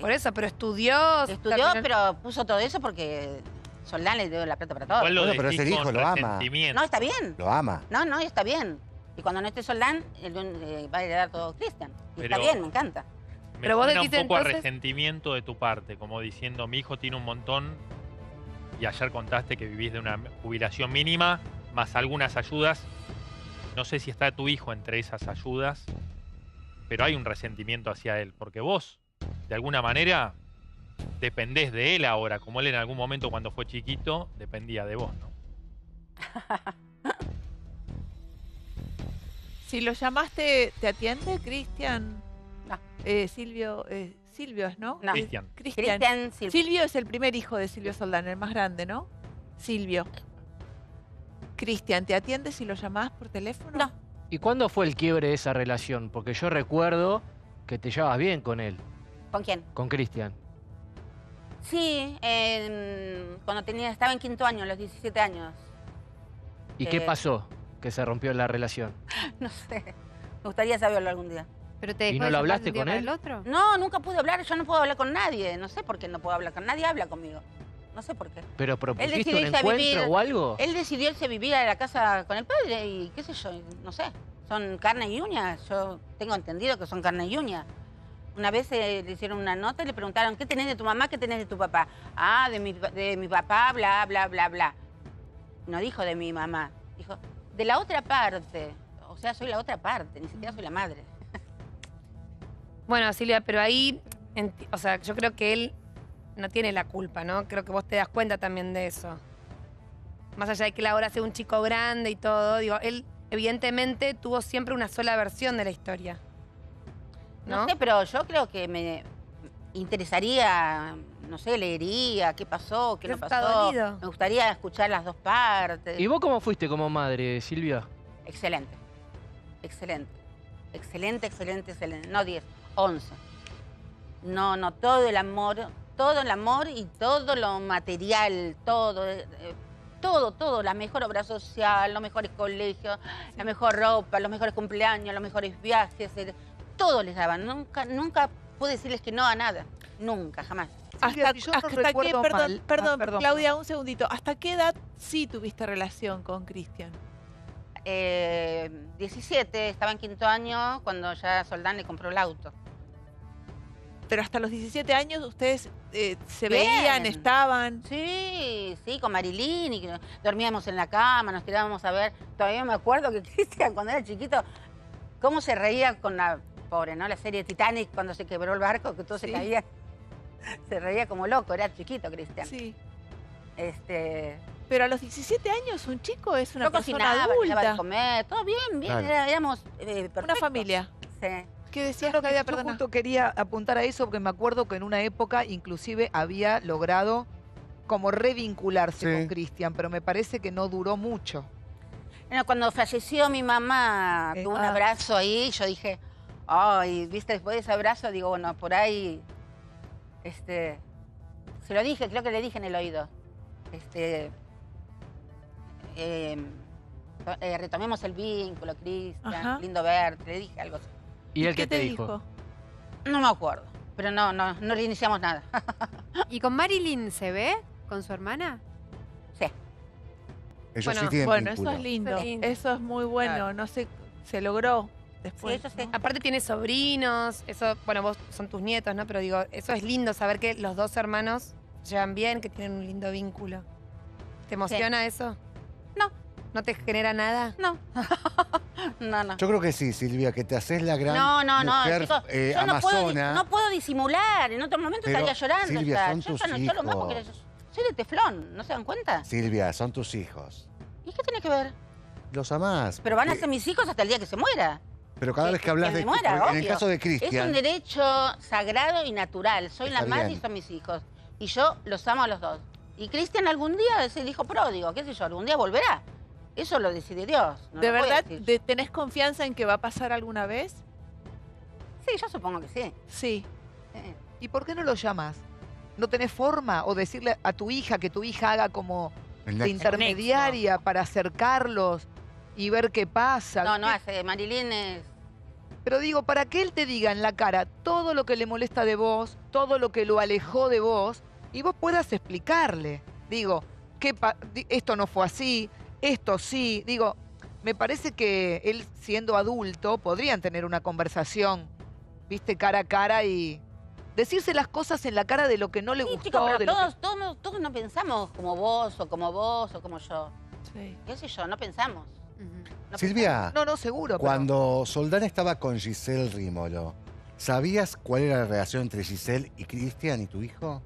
[SPEAKER 11] Por eso, pero estudió.
[SPEAKER 4] Estudió, pero puso todo eso porque Soldán le dio la plata para todo.
[SPEAKER 3] Bueno, pero es el
[SPEAKER 6] decís
[SPEAKER 3] hijo, lo ama.
[SPEAKER 4] No, está bien.
[SPEAKER 3] Lo ama.
[SPEAKER 4] No, no, está bien. Y cuando no esté Soldán, él, eh, va a heredar todo Cristian. Y está bien, me encanta.
[SPEAKER 6] Me
[SPEAKER 11] Pero vos
[SPEAKER 6] suena un
[SPEAKER 11] decís
[SPEAKER 6] poco a
[SPEAKER 11] entonces-
[SPEAKER 6] resentimiento de tu parte, como diciendo, mi hijo tiene un montón y ayer contaste que vivís de una jubilación mínima más algunas ayudas. No sé si está tu hijo entre esas ayudas, pero hay un resentimiento hacia él, porque vos, de alguna manera, dependés de él ahora, como él en algún momento cuando fue chiquito, dependía de vos, ¿no?
[SPEAKER 2] Si lo llamaste, ¿te atiende, Cristian?
[SPEAKER 4] No.
[SPEAKER 2] Eh, Silvio, eh, Silvio es, ¿no?
[SPEAKER 4] No.
[SPEAKER 6] Cristian.
[SPEAKER 2] Cristian.
[SPEAKER 4] Cristian Silvio.
[SPEAKER 2] Silvio es el primer hijo de Silvio Soldán, el más grande, ¿no? Silvio. Cristian, ¿te atiende si lo llamás por teléfono?
[SPEAKER 4] No.
[SPEAKER 42] ¿Y cuándo fue el quiebre de esa relación? Porque yo recuerdo que te llevabas bien con él,
[SPEAKER 4] ¿Con quién?
[SPEAKER 42] con Cristian.
[SPEAKER 4] Sí, cuando tenía, estaba en quinto año, a los 17 años.
[SPEAKER 42] ¿Y qué
[SPEAKER 4] Eh.
[SPEAKER 42] pasó que se rompió la relación?
[SPEAKER 4] No sé. Me gustaría saberlo algún día.
[SPEAKER 9] ¿Pero te
[SPEAKER 42] ¿Y no lo hablaste con él?
[SPEAKER 9] el otro?
[SPEAKER 4] No, nunca pude hablar. Yo no puedo hablar con nadie. No sé por qué no puedo hablar con nadie. Habla conmigo. No sé por qué.
[SPEAKER 42] ¿Pero
[SPEAKER 4] Él
[SPEAKER 42] propusiste
[SPEAKER 4] decidió
[SPEAKER 42] un
[SPEAKER 4] irse a
[SPEAKER 42] encuentro
[SPEAKER 4] vivir.
[SPEAKER 42] o algo?
[SPEAKER 4] Él decidió irse a vivir a la casa con el padre y qué sé yo, no sé. Son carne y uña. Yo tengo entendido que son carne y uña. Una vez eh, le hicieron una nota y le preguntaron, ¿qué tenés de tu mamá? ¿Qué tenés de tu papá? Ah, de mi, de mi papá, bla, bla, bla, bla. No dijo de mi mamá. Dijo, de la otra parte. O sea, soy la otra parte, ni siquiera soy la madre.
[SPEAKER 11] Bueno, Silvia, pero ahí, o sea, yo creo que él no tiene la culpa, ¿no? Creo que vos te das cuenta también de eso. Más allá de que él ahora sea un chico grande y todo, digo, él evidentemente tuvo siempre una sola versión de la historia.
[SPEAKER 4] No,
[SPEAKER 11] ¿No?
[SPEAKER 4] sé, pero yo creo que me interesaría, no sé, leería qué pasó, qué no pasó.
[SPEAKER 11] dolido.
[SPEAKER 4] Me gustaría escuchar las dos partes.
[SPEAKER 42] ¿Y vos cómo fuiste como madre, Silvia?
[SPEAKER 4] Excelente. Excelente. Excelente, excelente, excelente. No 10, 11. No, no, todo el amor, todo el amor y todo lo material, todo, eh, todo, todo, la mejor obra social, los mejores colegios, la mejor ropa, los mejores cumpleaños, los mejores viajes, el- todo les daban. Nunca, nunca pude decirles que no a nada. Nunca, jamás.
[SPEAKER 12] Silvia,
[SPEAKER 2] ¿Hasta,
[SPEAKER 12] si yo no
[SPEAKER 2] hasta qué, perdón,
[SPEAKER 12] mal- ah,
[SPEAKER 2] perdón,
[SPEAKER 12] perdón.
[SPEAKER 2] Claudia, un segundito. ¿Hasta qué edad sí tuviste relación con Cristian?
[SPEAKER 4] Eh, 17, estaba en quinto año cuando ya Soldán le compró el auto.
[SPEAKER 2] Pero hasta los 17 años ustedes eh, se
[SPEAKER 4] Bien.
[SPEAKER 2] veían, estaban.
[SPEAKER 4] Sí, sí, con Marilyn y que dormíamos en la cama, nos tirábamos a ver. Todavía me acuerdo que Cristian, cuando era chiquito, cómo se reía con la pobre, ¿no? La serie Titanic cuando se quebró el barco, que todo se caía. Se reía como loco, era chiquito Cristian.
[SPEAKER 2] Sí.
[SPEAKER 4] Este,
[SPEAKER 2] Pero a los 17 años un chico es una
[SPEAKER 4] yo
[SPEAKER 2] persona
[SPEAKER 4] cocinaba, daba de
[SPEAKER 2] adulta.
[SPEAKER 4] comer, todo bien, bien, éramos eh,
[SPEAKER 2] Una familia.
[SPEAKER 4] Sí.
[SPEAKER 2] ¿Qué decías,
[SPEAKER 12] Yo,
[SPEAKER 2] Claudia?
[SPEAKER 12] yo
[SPEAKER 2] Perdona.
[SPEAKER 12] justo quería apuntar a eso porque me acuerdo que en una época inclusive había logrado como revincularse
[SPEAKER 3] Sí.
[SPEAKER 12] con Cristian, pero me parece que no duró mucho.
[SPEAKER 4] Bueno, cuando falleció mi mamá,
[SPEAKER 12] Eh,
[SPEAKER 4] tuvo un
[SPEAKER 12] ah.
[SPEAKER 4] abrazo ahí, yo dije, ay, viste, después de ese abrazo, digo, bueno, por ahí, este, se lo dije, creo que le dije en el oído, este, eh, eh, retomemos el vínculo. Cristian, lindo verte, le dije algo así.
[SPEAKER 42] ¿Y él
[SPEAKER 2] qué
[SPEAKER 42] qué te dijo?
[SPEAKER 4] No me acuerdo, pero no, no, no le iniciamos nada.
[SPEAKER 9] ¿Y con Marilyn se ve? ¿Con su hermana?
[SPEAKER 4] sí.
[SPEAKER 3] Ellos
[SPEAKER 11] Bueno,
[SPEAKER 3] sí tienen
[SPEAKER 2] Bueno, eso es lindo.
[SPEAKER 11] Sí.
[SPEAKER 2] Eso es muy bueno.
[SPEAKER 4] Claro.
[SPEAKER 2] No sé, se logró después.
[SPEAKER 4] Sí, eso sí.
[SPEAKER 2] ¿no?
[SPEAKER 11] Aparte tiene sobrinos, eso, bueno, vos son tus nietos, ¿no? Pero digo, eso es lindo saber que los dos hermanos llevan bien, que tienen un lindo vínculo. ¿Te emociona eso?
[SPEAKER 4] No.
[SPEAKER 11] ¿No te genera nada?
[SPEAKER 4] No. no, no.
[SPEAKER 3] Yo creo que sí, Silvia, que te haces la gran
[SPEAKER 4] No, no, no, chicos,
[SPEAKER 3] eh,
[SPEAKER 4] yo no puedo, di-
[SPEAKER 3] amazona.
[SPEAKER 4] no puedo disimular. En otro momento
[SPEAKER 3] Pero,
[SPEAKER 4] estaría llorando.
[SPEAKER 3] Silvia, son
[SPEAKER 4] yo,
[SPEAKER 3] tus
[SPEAKER 4] ya no lloro más porque
[SPEAKER 3] hijos.
[SPEAKER 4] soy de teflón, ¿no se dan cuenta?
[SPEAKER 3] Silvia, son tus hijos.
[SPEAKER 4] ¿Y qué tiene que ver?
[SPEAKER 3] Los amás.
[SPEAKER 4] Pero van a
[SPEAKER 3] porque-
[SPEAKER 4] ser mis hijos hasta el día que se muera.
[SPEAKER 3] Pero cada vez que hablas de...
[SPEAKER 4] muera,
[SPEAKER 3] en el
[SPEAKER 4] obvio.
[SPEAKER 3] caso de
[SPEAKER 4] Es un
[SPEAKER 3] Cristian...
[SPEAKER 4] derecho sagrado y natural. Soy la madre
[SPEAKER 3] bien.
[SPEAKER 4] y son mis hijos. Y yo los amo a los dos. Y Cristian algún día es el hijo pródigo, qué sé yo, algún día volverá. Eso lo decide Dios. no
[SPEAKER 2] ¿De verdad de- tenés confianza en que va a pasar alguna vez?
[SPEAKER 4] Sí, yo supongo que sí.
[SPEAKER 2] Sí.
[SPEAKER 12] ¿Y por qué no lo llamas? ¿No tenés forma? O decirle a tu hija que tu hija haga como, de intermediaria para acercarlos y ver qué pasa.
[SPEAKER 4] No, no
[SPEAKER 12] ¿Qué-
[SPEAKER 4] hace. Marilyn es.
[SPEAKER 12] Pero digo, para que él te diga en la cara todo lo que le molesta de vos, todo lo que lo alejó de vos, y vos puedas explicarle. Digo, ¿qué pa- di- esto no fue así, esto sí. Digo, me parece que él siendo adulto podrían tener una conversación, viste, cara a cara y decirse las cosas en la cara de lo que no le gustó.
[SPEAKER 4] Chicos, pero
[SPEAKER 12] de que-
[SPEAKER 4] todos, todos, todos no pensamos como vos, o como vos, o como yo. ¿Qué sé yo? No pensamos. No
[SPEAKER 3] Silvia,
[SPEAKER 12] No, no, seguro. pero-
[SPEAKER 3] cuando Soldán estaba con Giselle Rímolo, ¿sabías cuál era la relación entre Giselle y Cristian y tu hijo?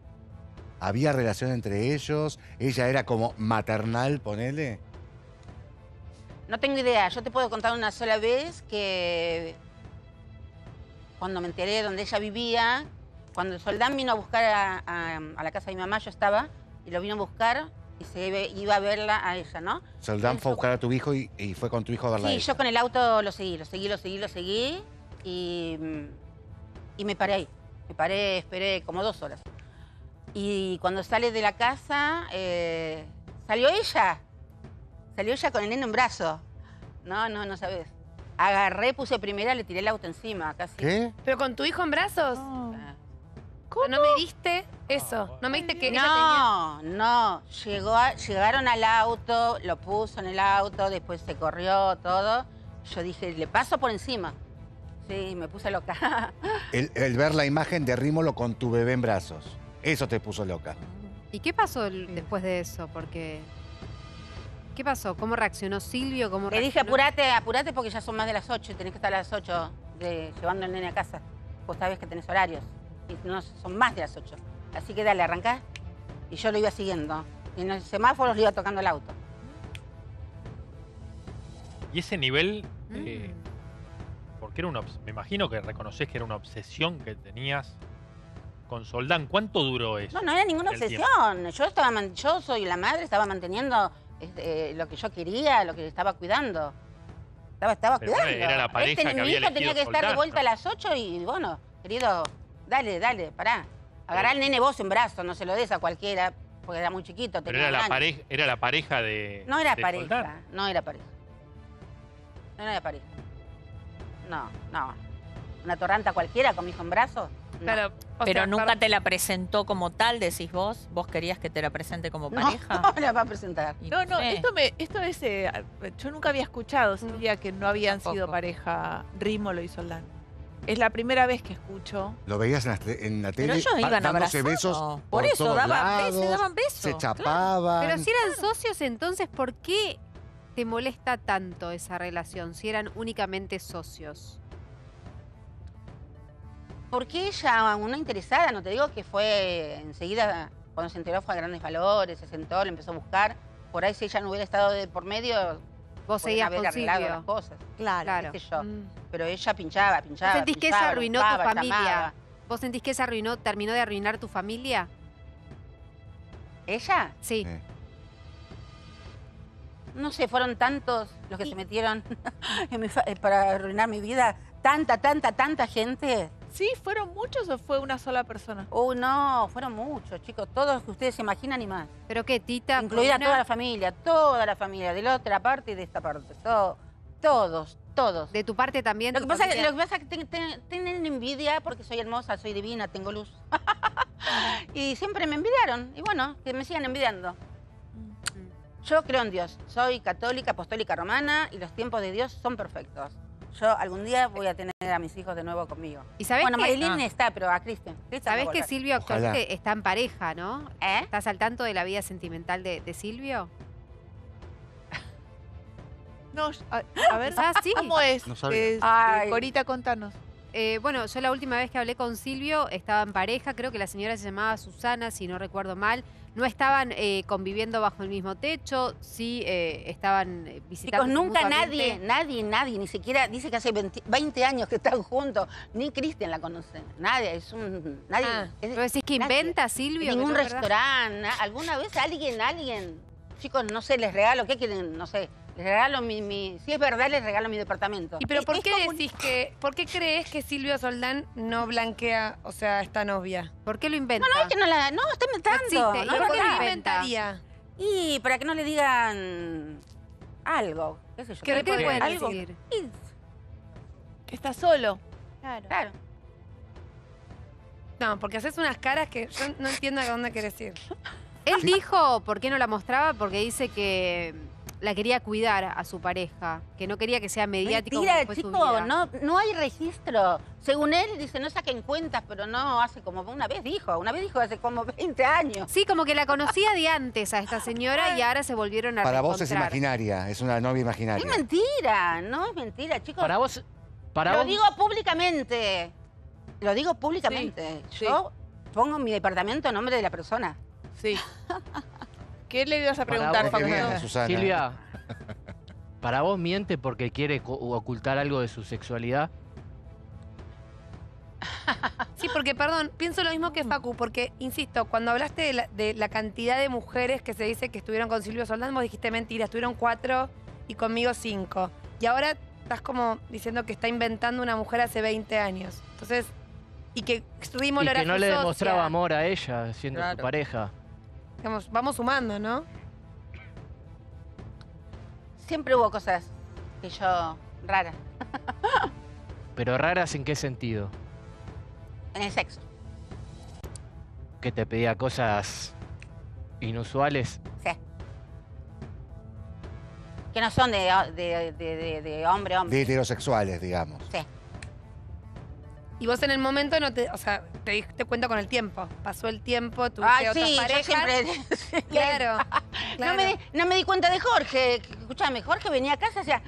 [SPEAKER 3] ¿Había relación entre ellos? ¿Ella era como maternal, ponele?
[SPEAKER 4] No tengo idea. Yo te puedo contar una sola vez que cuando me enteré de dónde ella vivía, cuando el soldán vino a buscar a, a- a la casa de mi mamá, yo estaba, y lo vino a buscar y se iba- a verla a ella, ¿no?
[SPEAKER 3] Soldán fue a buscar a tu hijo y, y fue con tu hijo a verla a
[SPEAKER 4] Sí,
[SPEAKER 3] ella.
[SPEAKER 4] yo con el auto lo seguí, lo seguí, lo seguí, lo seguí y, y me paré ahí. Me paré, esperé como dos horas. Y cuando sale de la casa, eh, salió ella. Salió ella con el nene en brazo. No, no, no sabes. Agarré, puse primera, le tiré el auto encima, casi.
[SPEAKER 3] ¿Qué?
[SPEAKER 11] ¿Pero con tu hijo en brazos? ¿Cómo? ¿No me diste eso? ¿No me diste que ella
[SPEAKER 4] No, no. Llegó a- llegaron al auto, lo puso en el auto, después se corrió todo. Yo dije, le paso por encima. Sí, me puse loca.
[SPEAKER 3] El, el ver la imagen de Rímolo con tu bebé en brazos. Eso te puso loca.
[SPEAKER 9] ¿Y qué pasó después de eso? Porque. ¿Qué pasó? ¿Cómo reaccionó Silvio? ¿Cómo
[SPEAKER 4] Le dije,
[SPEAKER 9] reaccionó-
[SPEAKER 4] apurate, apurate porque ya son más de las 8 y tenés que estar a las 8 de, llevando al nene a casa. Vos sabés que tenés horarios. Y no, son más de las 8. Así que dale, arrancá. Y yo lo iba siguiendo. Y en el semáforo le iba tocando el auto.
[SPEAKER 6] Y ese nivel, eh, porque era una, me imagino que reconoces que era una obsesión que tenías con Soldán. ¿Cuánto duró eso?
[SPEAKER 4] No, no era ninguna
[SPEAKER 6] tiempo?
[SPEAKER 4] obsesión. Yo, estaba, yo soy la madre, estaba manteniendo eh, lo que yo quería, lo que estaba cuidando. Estaba, estaba
[SPEAKER 6] Pero
[SPEAKER 4] cuidando.
[SPEAKER 6] era la pareja
[SPEAKER 4] este
[SPEAKER 6] que
[SPEAKER 4] mi hijo tenía que estar de vuelta
[SPEAKER 6] ¿no?
[SPEAKER 4] a las 8 y bueno, querido, dale, dale, pará. Agarrá al nene vos en brazos, no se lo des a cualquiera, porque era muy chiquito.
[SPEAKER 6] Pero era la, pareja, era la pareja de.
[SPEAKER 4] No era
[SPEAKER 6] de
[SPEAKER 4] pareja, no era pareja. No era pareja. No, no. Una torranta cualquiera con mi hijo en brazos. No.
[SPEAKER 13] Pero nunca te la presentó como tal, decís vos. ¿Vos querías que te la presente como
[SPEAKER 4] No,
[SPEAKER 13] pareja?
[SPEAKER 4] no me la va a presentar.
[SPEAKER 2] No, no,
[SPEAKER 13] Eh.
[SPEAKER 2] esto, me, esto es. eh, yo nunca había escuchado, Silvia, que no habían sido pareja Rímolo y Soldán. Es la primera vez que escucho.
[SPEAKER 3] Lo veías en la, en la tele.
[SPEAKER 13] Pero ellos iban
[SPEAKER 3] dándose besos
[SPEAKER 13] Por eso,
[SPEAKER 3] todos
[SPEAKER 13] daban besos, daban besos,
[SPEAKER 3] Se
[SPEAKER 13] claro.
[SPEAKER 3] chapaban.
[SPEAKER 9] Pero si eran socios, entonces, ¿por qué te molesta tanto esa relación? Si eran únicamente socios.
[SPEAKER 4] Porque ella, una interesada, no te digo que fue enseguida, cuando se enteró fue a grandes valores, se sentó, le empezó a buscar. Por ahí si ella no hubiera estado de por medio,
[SPEAKER 9] Vos seguías
[SPEAKER 4] haber arreglado las cosas.
[SPEAKER 43] Claro.
[SPEAKER 9] Claro.
[SPEAKER 4] qué sé yo.
[SPEAKER 2] Mm.
[SPEAKER 4] Pero ella pinchaba, pinchaba.
[SPEAKER 9] ¿Vos sentís que eso arruinó tu familia?
[SPEAKER 4] llamaba.
[SPEAKER 9] ¿Vos sentís que eso arruinó, terminó de arruinar tu familia?
[SPEAKER 4] ¿Ella?
[SPEAKER 9] Sí.
[SPEAKER 3] Sí.
[SPEAKER 4] No sé, fueron tantos los que se metieron en mi fa- eh, para arruinar mi vida. Tanta, tanta, tanta gente.
[SPEAKER 2] ¿Sí? ¿Fueron muchos o fue una sola persona?
[SPEAKER 4] Oh, no, fueron muchos, chicos. Todos los que ustedes se imaginan y más.
[SPEAKER 9] ¿Pero qué, Tita?
[SPEAKER 4] Incluida
[SPEAKER 9] una-
[SPEAKER 4] toda la familia, toda la familia, de la otra parte y de esta parte. Todo, todos, todos.
[SPEAKER 9] De tu parte también.
[SPEAKER 4] Lo que pasa,
[SPEAKER 9] familia?
[SPEAKER 4] lo que pasa es que ten- ten- tienen envidia porque soy hermosa, soy divina, tengo luz. y siempre me envidiaron. Y bueno, que me sigan envidiando.
[SPEAKER 9] Mm.
[SPEAKER 4] Yo creo en Dios. Soy católica, apostólica romana y los tiempos de Dios son perfectos. Yo algún día voy a tener a mis hijos de nuevo conmigo.
[SPEAKER 9] ¿Y sabés
[SPEAKER 4] bueno, Marilyn está, pero a Cristian. Cristian
[SPEAKER 9] ¿Sabés
[SPEAKER 4] va a
[SPEAKER 9] que. Silvio
[SPEAKER 3] Ojalá.
[SPEAKER 9] actualmente está en pareja, no?
[SPEAKER 4] ¿Eh?
[SPEAKER 9] ¿Estás al tanto de la vida sentimental de, de Silvio?
[SPEAKER 2] No, a, a ver,
[SPEAKER 9] Ah, sí.
[SPEAKER 2] ¿cómo es?
[SPEAKER 3] No.
[SPEAKER 2] Eh. Corita, contanos.
[SPEAKER 9] Eh, bueno, yo la última vez que hablé con Silvio estaba en pareja, creo que la señora se llamaba Susana, si no recuerdo mal. No estaban eh, conviviendo bajo el mismo techo, sí eh, estaban eh, visitando.
[SPEAKER 4] Chicos, nunca nadie, nadie, nadie, ni siquiera dice que hace 20, 20 años que están juntos, ni Cristian la conoce. Nadie, es un. Nadie.
[SPEAKER 9] Ah,
[SPEAKER 4] es-
[SPEAKER 9] ¿Pero decís que
[SPEAKER 4] nadie.
[SPEAKER 9] inventa Silvio?
[SPEAKER 4] Ningún
[SPEAKER 9] no
[SPEAKER 4] restaurante, na- alguna vez alguien, alguien. Chicos, no sé, les regalo, ¿qué quieren? No sé. Les regalo mi, mi- si es verdad, les regalo mi departamento.
[SPEAKER 11] ¿Y pero por
[SPEAKER 4] es
[SPEAKER 11] qué decís que, por qué crees que Silvio Soldán no blanquea, o sea, esta novia?
[SPEAKER 9] ¿Por qué lo inventa?
[SPEAKER 4] No, no, es que no la. No, está inventando.
[SPEAKER 9] existe.
[SPEAKER 4] no
[SPEAKER 9] ¿Y por qué lo
[SPEAKER 11] inventaría?
[SPEAKER 4] Y para que no le digan algo, qué sé yo.
[SPEAKER 11] ¿Qué le
[SPEAKER 4] ¿qué
[SPEAKER 11] pueden
[SPEAKER 4] algo?
[SPEAKER 11] decir?
[SPEAKER 2] Que está solo.
[SPEAKER 44] Claro.
[SPEAKER 4] Claro.
[SPEAKER 11] No, porque haces unas caras que yo no entiendo a dónde querés ir.
[SPEAKER 9] Él dijo por qué no la mostraba, porque dice que la quería cuidar a su pareja, que no quería que sea mediático.
[SPEAKER 4] Mentira,
[SPEAKER 9] como fue su
[SPEAKER 4] chico,
[SPEAKER 9] vida.
[SPEAKER 4] no, no hay registro. Según él, dice, no saquen cuentas, pero no, hace como una vez dijo, una vez dijo hace como 20 años.
[SPEAKER 9] Sí, como que la conocía de antes a esta señora y ahora se volvieron a
[SPEAKER 3] Para vos es imaginaria, es una novia
[SPEAKER 4] Es
[SPEAKER 3] imaginaria.
[SPEAKER 4] mentira, no es mentira, chicos.
[SPEAKER 42] Para vos, para
[SPEAKER 4] Lo
[SPEAKER 42] vos,
[SPEAKER 4] digo públicamente. Lo digo públicamente. Yo pongo mi departamento a nombre de la persona.
[SPEAKER 2] Sí. ¿Qué le ibas a preguntar, Facundo?
[SPEAKER 42] Silvia, ¿para vos miente porque quiere ocultar algo de su sexualidad?
[SPEAKER 11] Sí, porque, perdón, pienso lo mismo que Facu, porque, insisto, cuando hablaste de la, de la cantidad de mujeres que se dice que estuvieron con Silvio Soldán, vos dijiste mentira, estuvieron cuatro y conmigo cinco. Y ahora estás como diciendo que está inventando una mujer hace 20 años. Entonces, y que Rímolo
[SPEAKER 42] Y
[SPEAKER 11] era
[SPEAKER 42] que no le demostraba amor a ella siendo
[SPEAKER 2] Claro.
[SPEAKER 42] su pareja.
[SPEAKER 11] Digamos, vamos sumando, ¿no?
[SPEAKER 4] Siempre hubo cosas que yo, raras,
[SPEAKER 42] Pero raras en qué sentido?
[SPEAKER 4] en el sexo.
[SPEAKER 42] Que te pedía cosas inusuales.
[SPEAKER 4] Sí. Que no son de, de, de, de- de hombre a
[SPEAKER 3] De
[SPEAKER 4] hombre.
[SPEAKER 3] heterosexuales, digamos.
[SPEAKER 4] Sí.
[SPEAKER 11] Y vos en el momento no te, o sea, te diste cuenta con el tiempo. Pasó el tiempo, tuviste
[SPEAKER 4] Ay,
[SPEAKER 11] otras
[SPEAKER 4] sí, yo
[SPEAKER 11] parejas.
[SPEAKER 4] siempre...
[SPEAKER 11] Claro,
[SPEAKER 4] No,
[SPEAKER 11] claro.
[SPEAKER 4] me di, no me di cuenta de Jorge. Escúchame, Jorge venía a casa y hacía...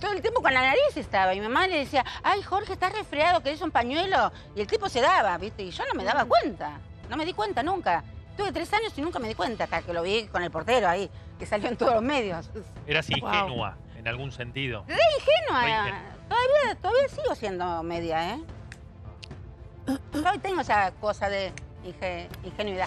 [SPEAKER 4] Todo el tiempo con la nariz estaba. Y mi mamá le decía, ay, Jorge, estás resfriado, ¿querés un pañuelo? Y el tipo se daba, ¿viste? Y yo no me daba cuenta. No me di cuenta nunca. Tuve tres años y nunca me di cuenta hasta que lo vi con el portero ahí, que salió en todos los medios.
[SPEAKER 6] Eras ingenua, en algún sentido.
[SPEAKER 4] Re ingenua.
[SPEAKER 6] Re
[SPEAKER 4] era.
[SPEAKER 6] ingenua.
[SPEAKER 4] Todavía, todavía sigo siendo media, ¿eh? Todavía tengo esa cosa de inge- ingenuidad.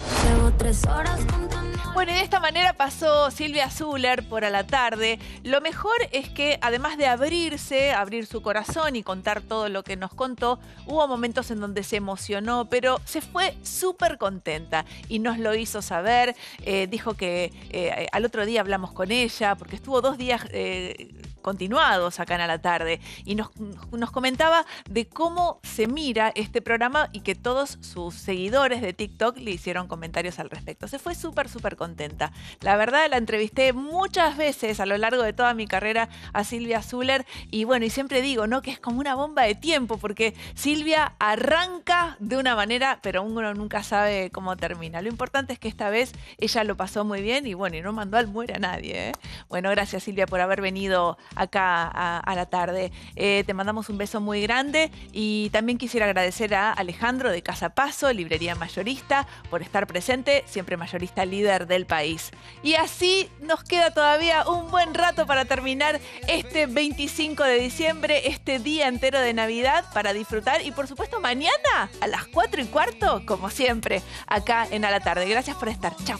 [SPEAKER 2] Bueno, y de esta manera pasó Silvia Zuller por a la tarde. Lo mejor es que además de abrirse, abrir su corazón y contar todo lo que nos contó, hubo momentos en donde se emocionó, pero se fue súper contenta y nos lo hizo saber. Eh, dijo que eh, al otro día hablamos con ella, porque estuvo dos días eh, continuados acá en la tarde y nos, nos comentaba de cómo se mira este programa y que todos sus seguidores de TikTok le hicieron comentarios al respecto. Se fue súper, súper contenta. La verdad, la entrevisté muchas veces a lo largo de toda mi carrera a Silvia Zuller y bueno, y siempre digo, ¿no? Que es como una bomba de tiempo porque Silvia arranca de una manera, pero uno nunca sabe cómo termina. Lo importante es que esta vez ella lo pasó muy bien y bueno, y no mandó al muere a nadie. ¿eh? Bueno, gracias Silvia por haber venido acá a, la tarde. Eh, te mandamos un beso muy grande y también quisiera agradecer a Alejandro de Casa Paso, Librería Mayorista, por estar presente, siempre mayorista líder del país. Y así nos queda todavía un buen rato para terminar este 25 de diciembre, este día entero de Navidad para disfrutar y por supuesto mañana a las 4 y cuarto, como siempre, acá en A la Tarde. Gracias por estar. Chao.